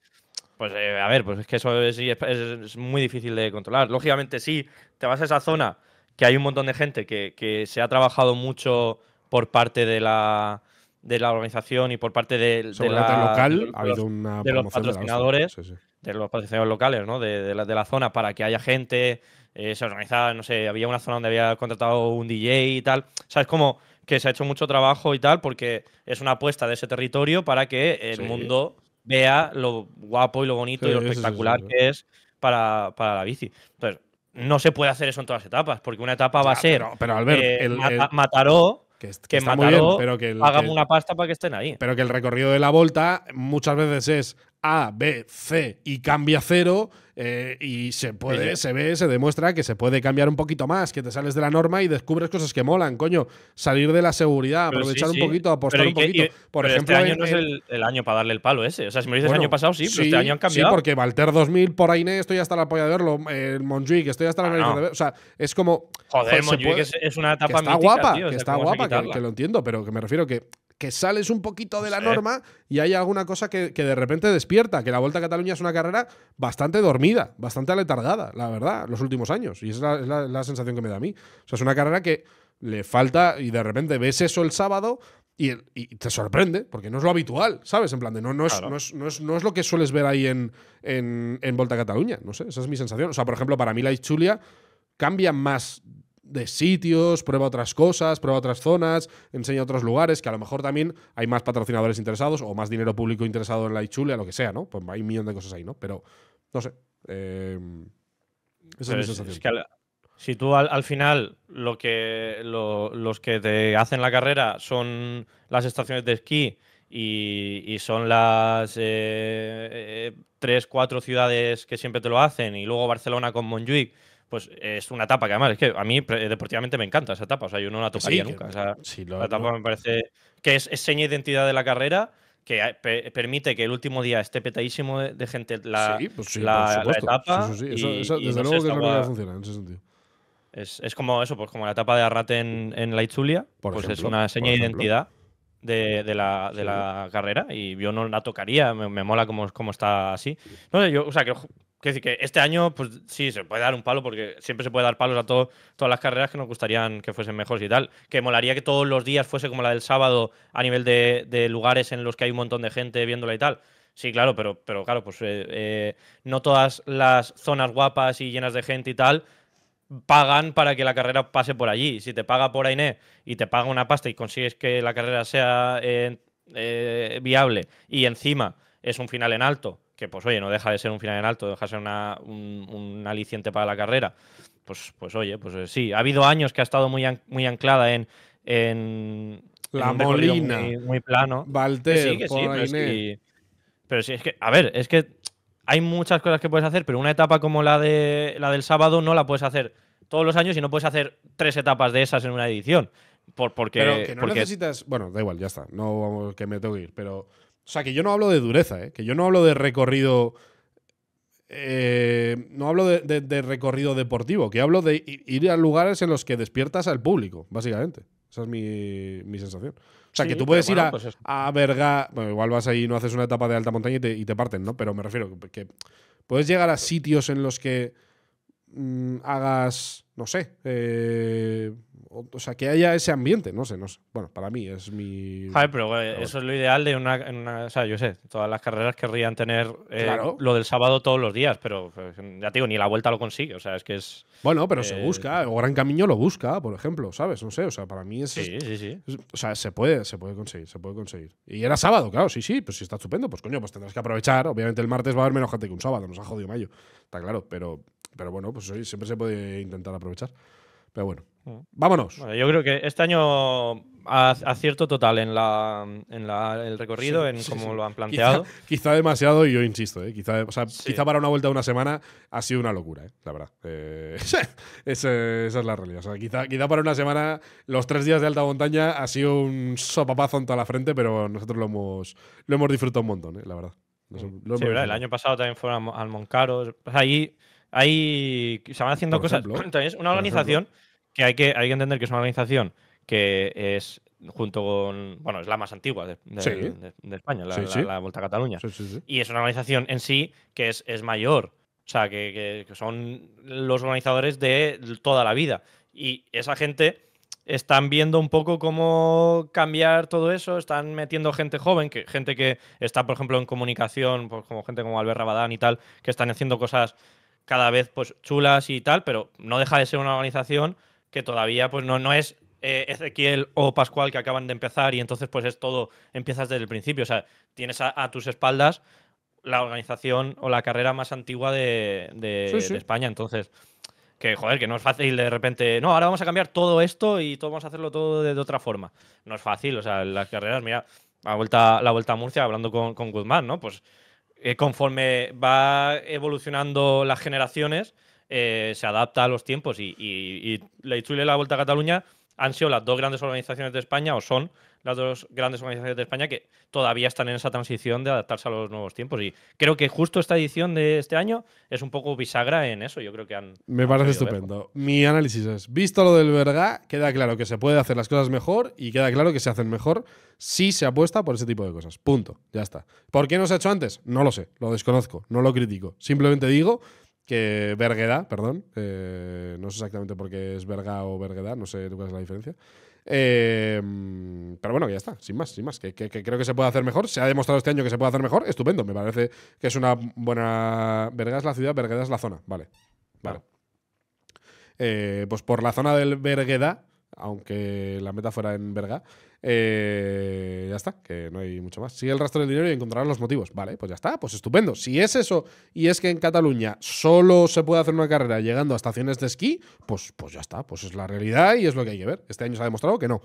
Pues eh, a ver, pues es que eso es, es- es muy difícil de controlar. Lógicamente, sí, te vas a esa zona que hay un montón de gente que, que se ha trabajado mucho por parte de la, de la organización y por parte de, de la, local de los- ha habido una de los la patrocinadores Sí, sí. de los patrocinadores locales, ¿no? De, de la, de la zona para que haya gente, eh, se organizaba, no sé, había una zona donde había contratado un DJ y tal. ¿Sabes? Como que se ha hecho mucho trabajo y tal, porque es una apuesta de ese territorio para que el Sí. mundo vea lo guapo y lo bonito Sí, y lo espectacular sí, que es para, para la bici. Entonces, no se puede hacer eso en todas las etapas, porque una etapa va a ser Pero, pero Albert, eh, el- Mata- el- Mataró, que, est- que que está muy bien, Mataró pero que el, que- una pasta para que estén ahí. pero que el recorrido de la volta muchas veces es A, B, C y cambia cero. eh, y se puede, se ve, se demuestra que se puede cambiar un poquito más, que te sales de la norma y descubres cosas que molan, coño. Salir de la seguridad, Pero aprovechar sí. un poquito, apostar Pero un ¿y qué- poquito. y- Por pero ejemplo, este año en- no es el, el año para darle el palo ese. O sea, si me lo dices Bueno, el año pasado, sí, pero este año han cambiado. Sí, porque Valter 2000 por Ainé estoy hasta la polla de verlo. El Montjuic, estoy hasta la Ah, nariz no. de ver. O sea, es como. Joder, se Montjuic puede- es, una que etapa está mítica, guapa, tío, que está ¿cómo vas a guapa, que, que lo entiendo, pero que me refiero que, que sales un poquito de la norma y hay alguna cosa que, que de repente despierta, que la Vuelta a Cataluña es una carrera bastante dormida, bastante aletargada, la verdad, los últimos años. Y esa es la, la- la sensación que me da a mí. O sea, es una carrera que le falta y de repente ves eso el sábado y, y te sorprende, porque no es lo habitual, ¿sabes? En plan de no, no, es, Claro. no, es, no, es, no es lo que sueles ver ahí en, en, en Volta a Cataluña. No sé, esa es mi sensación. O sea, por ejemplo, para mí la Ichulia cambia más de sitios, prueba otras cosas, prueba otras zonas, enseña otros lugares, que a lo mejor también hay más patrocinadores interesados o más dinero público interesado en la Ichulia, lo que sea, ¿no? Pues hay un millón de cosas ahí, ¿no? Pero, no sé. eh, esa Pero es mi es- sensación. es que al- si tú al, al final lo que lo- los que te hacen la carrera son las estaciones de esquí y, y son las eh, eh, tres, cuatro ciudades que siempre te lo hacen y luego Barcelona con Montjuic, pues es una etapa que además es que a mí deportivamente me encanta esa etapa, o sea, yo no la tocaría Sí, nunca. o sea, sí, lo- la etapa me parece que es, es seña de identidad de la carrera que pe- permite que el último día esté petadísimo de, de gente la, sí, pues la- la etapa Sí, sí, sí. y- Eso, eso, y desde no luego que es está la única que guay. funciona en ese sentido. Es, es como eso, pues como la etapa de Arrate en, en la Itzulia, Por pues es ejemplo, una por seña de identidad de, de la, de Sí. la carrera y yo no la tocaría, me, me mola como, como está así. No sé, yo, o sea, que, quiero decir que este año, pues sí, se puede dar un palo porque siempre se puede dar palos a todas las carreras que nos gustarían que fuesen mejores y tal. Que molaría que todos los días fuese como la del sábado a nivel de, lugares en los que hay un montón de gente viéndola y tal. Sí, claro, pero, claro, pues eh, eh, no todas las zonas guapas y llenas de gente y tal pagan para que la carrera pase por allí. Si te paga por Ainé y te paga una pasta y consigues que la carrera sea eh, viable y encima es un final en alto, que pues oye, no deja de ser un final en alto, deja de ser una- un, un aliciente para la carrera, pues, pues oye, pues eh, sí. Ha habido años que ha estado muy, an- muy anclada en, en, en La recorrido Molina, muy, muy plano. Que Valter, sí, que sí, pero sí. Pero sí, es que, a ver, es que hay muchas cosas que puedes hacer, pero una etapa como la, de, la del sábado no la puedes hacer todos los años y no puedes hacer tres etapas de esas en una edición. Por, porque, Pero que no porque necesitas. Bueno, da igual, ya está. No vamos, que me tengo que ir. Pero. O sea, que yo no hablo de dureza, ¿eh? Que yo no hablo de recorrido. eh, no hablo de, de- de recorrido deportivo, que hablo de ir a lugares en los que despiertas al público, básicamente. Esa es mi, mi sensación. O sea, Sí, que tú puedes ir a, pues a Berga. Bueno, igual vas ahí y no haces una etapa de alta montaña y te, y te parten, ¿no? Pero me refiero que, que puedes llegar a sitios en los que mm, hagas, no sé, eh, o, o sea, que haya ese ambiente, no sé, no sé. Bueno, para mí es mi... Joder, pero eh, Pero eso es lo ideal de una, en una- O sea, yo sé, todas las carreras querrían tener eh, Claro. lo del sábado todos los días, pero pues, ya te digo, ni la vuelta lo consigue. O sea, es que es. Bueno, pero se eh, busca, o Gran Camino lo busca, por ejemplo, ¿sabes? No sé, o sea, para mí es... Sí, sí, sí. es- o sea, se puede, se puede conseguir, se puede conseguir. Y era sábado, claro, sí, sí, pues si está estupendo, pues coño, pues tendrás que aprovechar. Obviamente el martes va a haber menos gente que un sábado, nos ha jodido mayo, está claro, pero, pero bueno, pues siempre se puede intentar aprovechar. Pero bueno. Vámonos. Bueno, yo creo que este año acierto total en la en la- el recorrido, Sí, en sí, cómo sí. lo han planteado. quizá demasiado, y yo insisto, ¿eh? quizá, o sea, Sí. quizá para una vuelta de una semana ha sido una locura, ¿eh? la verdad. Eh, esa es la realidad. O sea, quizá, quizá para una semana, los tres días de alta montaña ha sido un sopapazo en toda la frente, pero nosotros lo hemos, lo hemos disfrutado un montón, ¿eh? la verdad. Nos- lo Sí, ¿verdad? El año pasado también fueron al Moncaro. O sea, ahí, ahí se van haciendo Por cosas. ejemplo, también es una organización que hay, que hay que entender que es una organización que es junto con. Bueno, es la más antigua de, de- Sí. de- de España, la, Sí, la- sí. la Vuelta a Cataluña. Y es una organización en sí que es, es mayor. O sea, que, que- que son los organizadores de toda la vida. Y esa gente están viendo un poco cómo cambiar todo eso. Están metiendo gente joven, que, gente que está, por ejemplo, en comunicación, pues, como gente como Albert Rabadán y tal, que están haciendo cosas cada vez pues, chulas y tal, pero no deja de ser una organización que todavía pues, no, no es eh, Ezequiel o Pascual que acaban de empezar y entonces pues es todo, empiezas desde el principio. O sea, tienes a, a tus espaldas la organización o la carrera más antigua de, de- Sí, sí. de España. Entonces, que joder, que no es fácil de repente, no, ahora vamos a cambiar todo esto y todo vamos a hacerlo todo de, de otra forma. No es fácil, o sea, las carreras, mira, la vuelta, la vuelta a Murcia, hablando con, con Guzmán, ¿no? Pues eh, conforme va evolucionando las generaciones, eh, se adapta a los tiempos y, y, y la Itzule y la Vuelta a Cataluña han sido las dos grandes organizaciones de España o son las dos grandes organizaciones de España que todavía están en esa transición de adaptarse a los nuevos tiempos. Y creo que justo esta edición de este año es un poco bisagra en eso. Yo creo que han. Me han parece estupendo. Mi análisis es, visto lo del Berga, queda claro que se puede hacer las cosas mejor y queda claro que se hacen mejor si se apuesta por ese tipo de cosas. Punto. Ya está. ¿Por qué no se ha hecho antes? No lo sé, lo desconozco, no lo critico. Simplemente digo que Bergueda, perdón, eh, no sé exactamente por qué es Berga o Bergueda, no sé cuál es la diferencia. Eh, pero bueno, ya está, sin más, sin más. Que, que- que creo que se puede hacer mejor. Se ha demostrado este año que se puede hacer mejor. Estupendo, me parece que es una buena. Berga es la ciudad, Bergueda es la zona. Vale. Vale. Eh, pues por la zona del Bergueda, aunque la meta fuera en Berga, eh, ya está, que no hay mucho más. Sigue el rastro del dinero y encontrarás los motivos. Vale, pues ya está, pues estupendo. Si es eso y es que en Cataluña solo se puede hacer una carrera llegando a estaciones de esquí, pues, pues ya está, pues es la realidad y es lo que hay que ver. Este año se ha demostrado que no.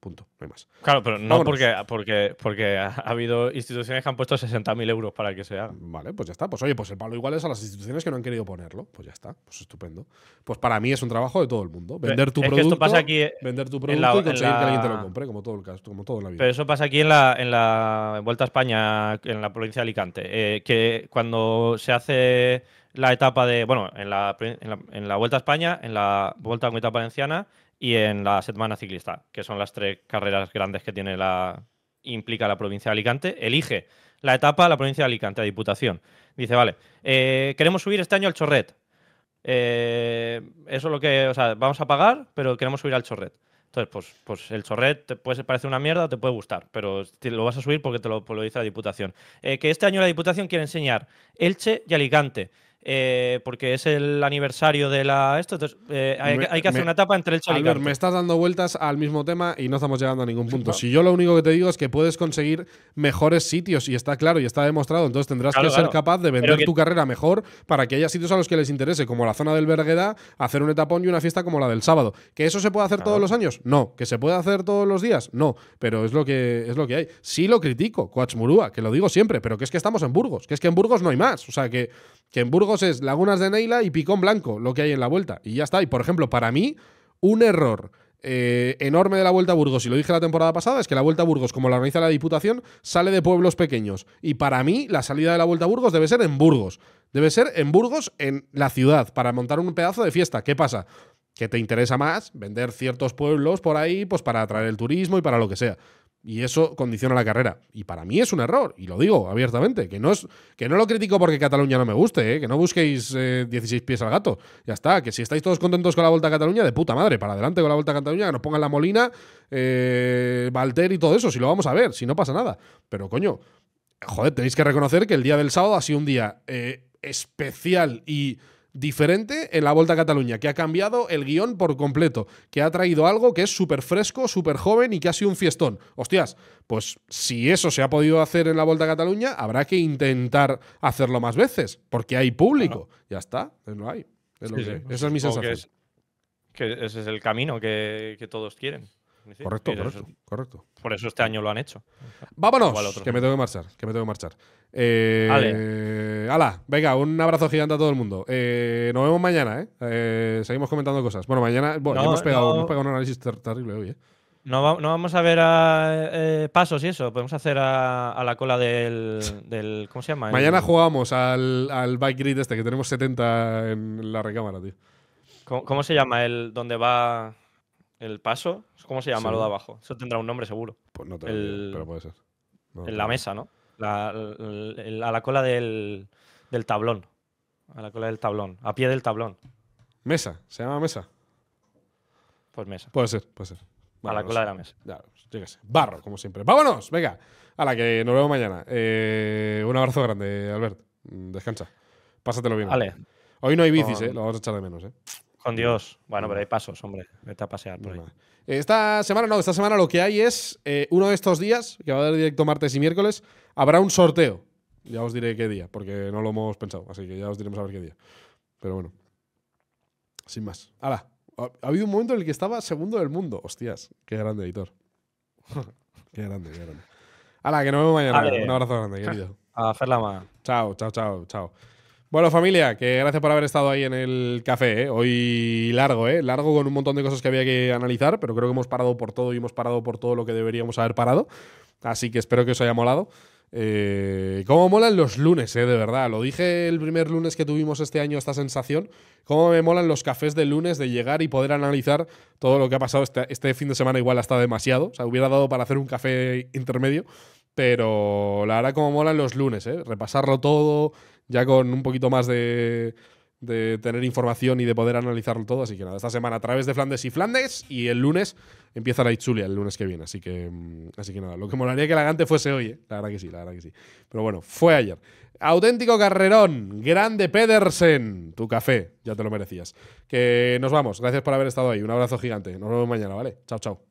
Punto, no hay más. Claro, pero no Vámonos. porque, porque, porque ha ha habido instituciones que han puesto 60.000 euros para que se haga. Vale, pues ya está. Pues oye, pues el palo igual es a las instituciones que no han querido ponerlo. Pues ya está, pues estupendo. Pues para mí es un trabajo de todo el mundo. Vender tu es que producto. esto pasa aquí, vender tu producto la- y conseguir que alguien te lo compre, como todo el caso, como todo en la vida. Pero eso pasa aquí en la, en la Vuelta a España, en la provincia de Alicante, eh, que cuando se hace la etapa de, bueno, en la, en la, en la Vuelta a España, en la Vuelta a Comunidad Valenciana y en la Setmana Ciclista, que son las tres carreras grandes que tiene la implica la provincia de Alicante, elige la etapa la provincia de Alicante, la Diputación. Dice, vale, eh, queremos subir este año al Chorret. Eh, eso es lo que, o sea, vamos a pagar, pero queremos subir al Chorret. Entonces, pues, pues el chorret te puede parecer una mierda te puede gustar, pero lo vas a subir porque te lo, pues dice la Diputación. Eh, que este año la Diputación quiere enseñar Elche y Alicante, eh, porque es el aniversario de la esto, entonces eh, hay, Me- hay que hacer me- una etapa entre y Albert, me estás dando vueltas al mismo tema y no estamos llegando a ningún punto. No. Si yo lo único que te digo es que puedes conseguir mejores sitios y está claro y está demostrado, entonces tendrás Claro, que ser capaz de vender que- tu carrera mejor para que haya sitios a los que les interese, como la zona del Bergueda, hacer un etapón y una fiesta como la del sábado. ¿Que eso se puede hacer Claro. todos los años? No. ¿Que se puede hacer todos los días? No. Pero es lo que, es lo que hay. Sí lo critico, Coachmurúa, que lo digo siempre, pero que es que estamos en Burgos, que es que en Burgos no hay más. O sea, que, que en Burgos es Lagunas de Neila y Picón Blanco lo que hay en la vuelta. Y ya está. Y por ejemplo, para mí, un error eh, enorme de la Vuelta a Burgos, y lo dije la temporada pasada, es que la Vuelta a Burgos, como la organiza la Diputación, sale de pueblos pequeños. Y para mí, la salida de la Vuelta a Burgos debe ser en Burgos. Debe ser en Burgos, en la ciudad, para montar un pedazo de fiesta. ¿Qué pasa? Que te interesa más vender ciertos pueblos por ahí, pues para atraer el turismo y para lo que sea. Y eso condiciona la carrera. Y para mí es un error, y lo digo abiertamente, que no, es, que no lo critico porque Cataluña no me guste, ¿eh? que no busquéis 16 eh, pies al gato. Ya está, que si estáis todos contentos con la Vuelta a Cataluña, de puta madre, para adelante con la Vuelta a Cataluña, que nos pongan la Molina, eh, Valter y todo eso, si lo vamos a ver, si no pasa nada. Pero coño, joder, tenéis que reconocer que el día del sábado ha sido un día especial y diferente en la Vuelta a Cataluña, que ha cambiado el guion por completo, que ha traído algo que es súper fresco, súper joven y que ha sido un fiestón. Hostias, pues si eso se ha podido hacer en la Vuelta a Cataluña, habrá que intentar hacerlo más veces, porque hay público. Ya está, es lo hay. Esa es mi sensación. Que, ese es el camino que, todos quieren. Correcto, correcto, correcto. Por eso este año lo han hecho. Vámonos, que me tengo que marchar, que me tengo que marchar. Eh, ala, venga, un abrazo gigante a todo el mundo. Eh, nos vemos mañana, ¿eh? ¿eh? Seguimos comentando cosas. Bueno, mañana bueno, hemos, pegado, un análisis terrible hoy, ¿eh? No, no, vamos a ver a, eh, pasos y eso. Podemos hacer a, la cola del, ¿Cómo se llama? Mañana jugamos al, al bike grid este, que tenemos 70 en la recámara, tío. ¿Cómo, se llama el donde va el paso? ¿Cómo se llama lo de abajo? Eso tendrá un nombre seguro. Pues no te pero puede ser. en la mesa, ¿no? a la cola del, tablón. A la cola del tablón. A pie del tablón. Mesa. ¿Se llama mesa? Pues mesa. Puede ser, puede ser. a la cola de la mesa. Ya, Barro, como siempre. ¡Vámonos! Venga. A la que nos vemos mañana. Eh, un abrazo grande, Albert. Descansa. Pásatelo bien. Vale. Hoy no hay bicis, ¿eh? Lo vamos a echar de menos, ¿eh? Con Dios. Bueno, pero hay pasos, hombre. Vete a pasear por ahí. Esta semana no, esta semana lo que hay es eh, uno de estos días, que va a dar directo martes y miércoles, habrá un sorteo. Ya os diré qué día, porque no lo hemos pensado, así que ya os diremos a ver qué día. Pero bueno, sin más. ¡Hala! Ha, habido un momento en el que estaba segundo del mundo. Hostias, qué grande editor. qué grande, qué grande. ¡Hala! Que nos vemos mañana. Un abrazo grande, querido. A hacer la mano. Chao, chao, chao, chao. Bueno, familia, que gracias por haber estado ahí en el café. ¿eh? Hoy largo, ¿eh? Largo con un montón de cosas que había que analizar, pero creo que hemos parado por todo y hemos parado por todo lo que deberíamos haber parado. Así que espero que os haya molado. Eh, ¿Cómo molan los lunes, eh? De verdad. Lo dije el primer lunes que tuvimos este año, esta sensación. ¿Cómo me molan los cafés de lunes de llegar y poder analizar todo lo que ha pasado este, este fin de semana? Igual hasta demasiado. O sea, hubiera dado para hacer un café intermedio. Pero la verdad, cómo molan los lunes, ¿eh? Repasarlo todo, ya con un poquito más de, tener información y de poder analizarlo todo. Así que nada, esta semana a través de Flandes y Flandes y el lunes empieza la Itzulia, el lunes que viene. Así que, mm, así que nada, lo que molaría que la Gante fuese hoy, ¿eh? la verdad que sí, la verdad que sí. Pero bueno, fue ayer. Auténtico carrerón, grande Pedersen, tu café, ya te lo merecías. Que nos vamos, gracias por haber estado ahí, un abrazo gigante, nos vemos mañana, ¿vale? Chao, chao.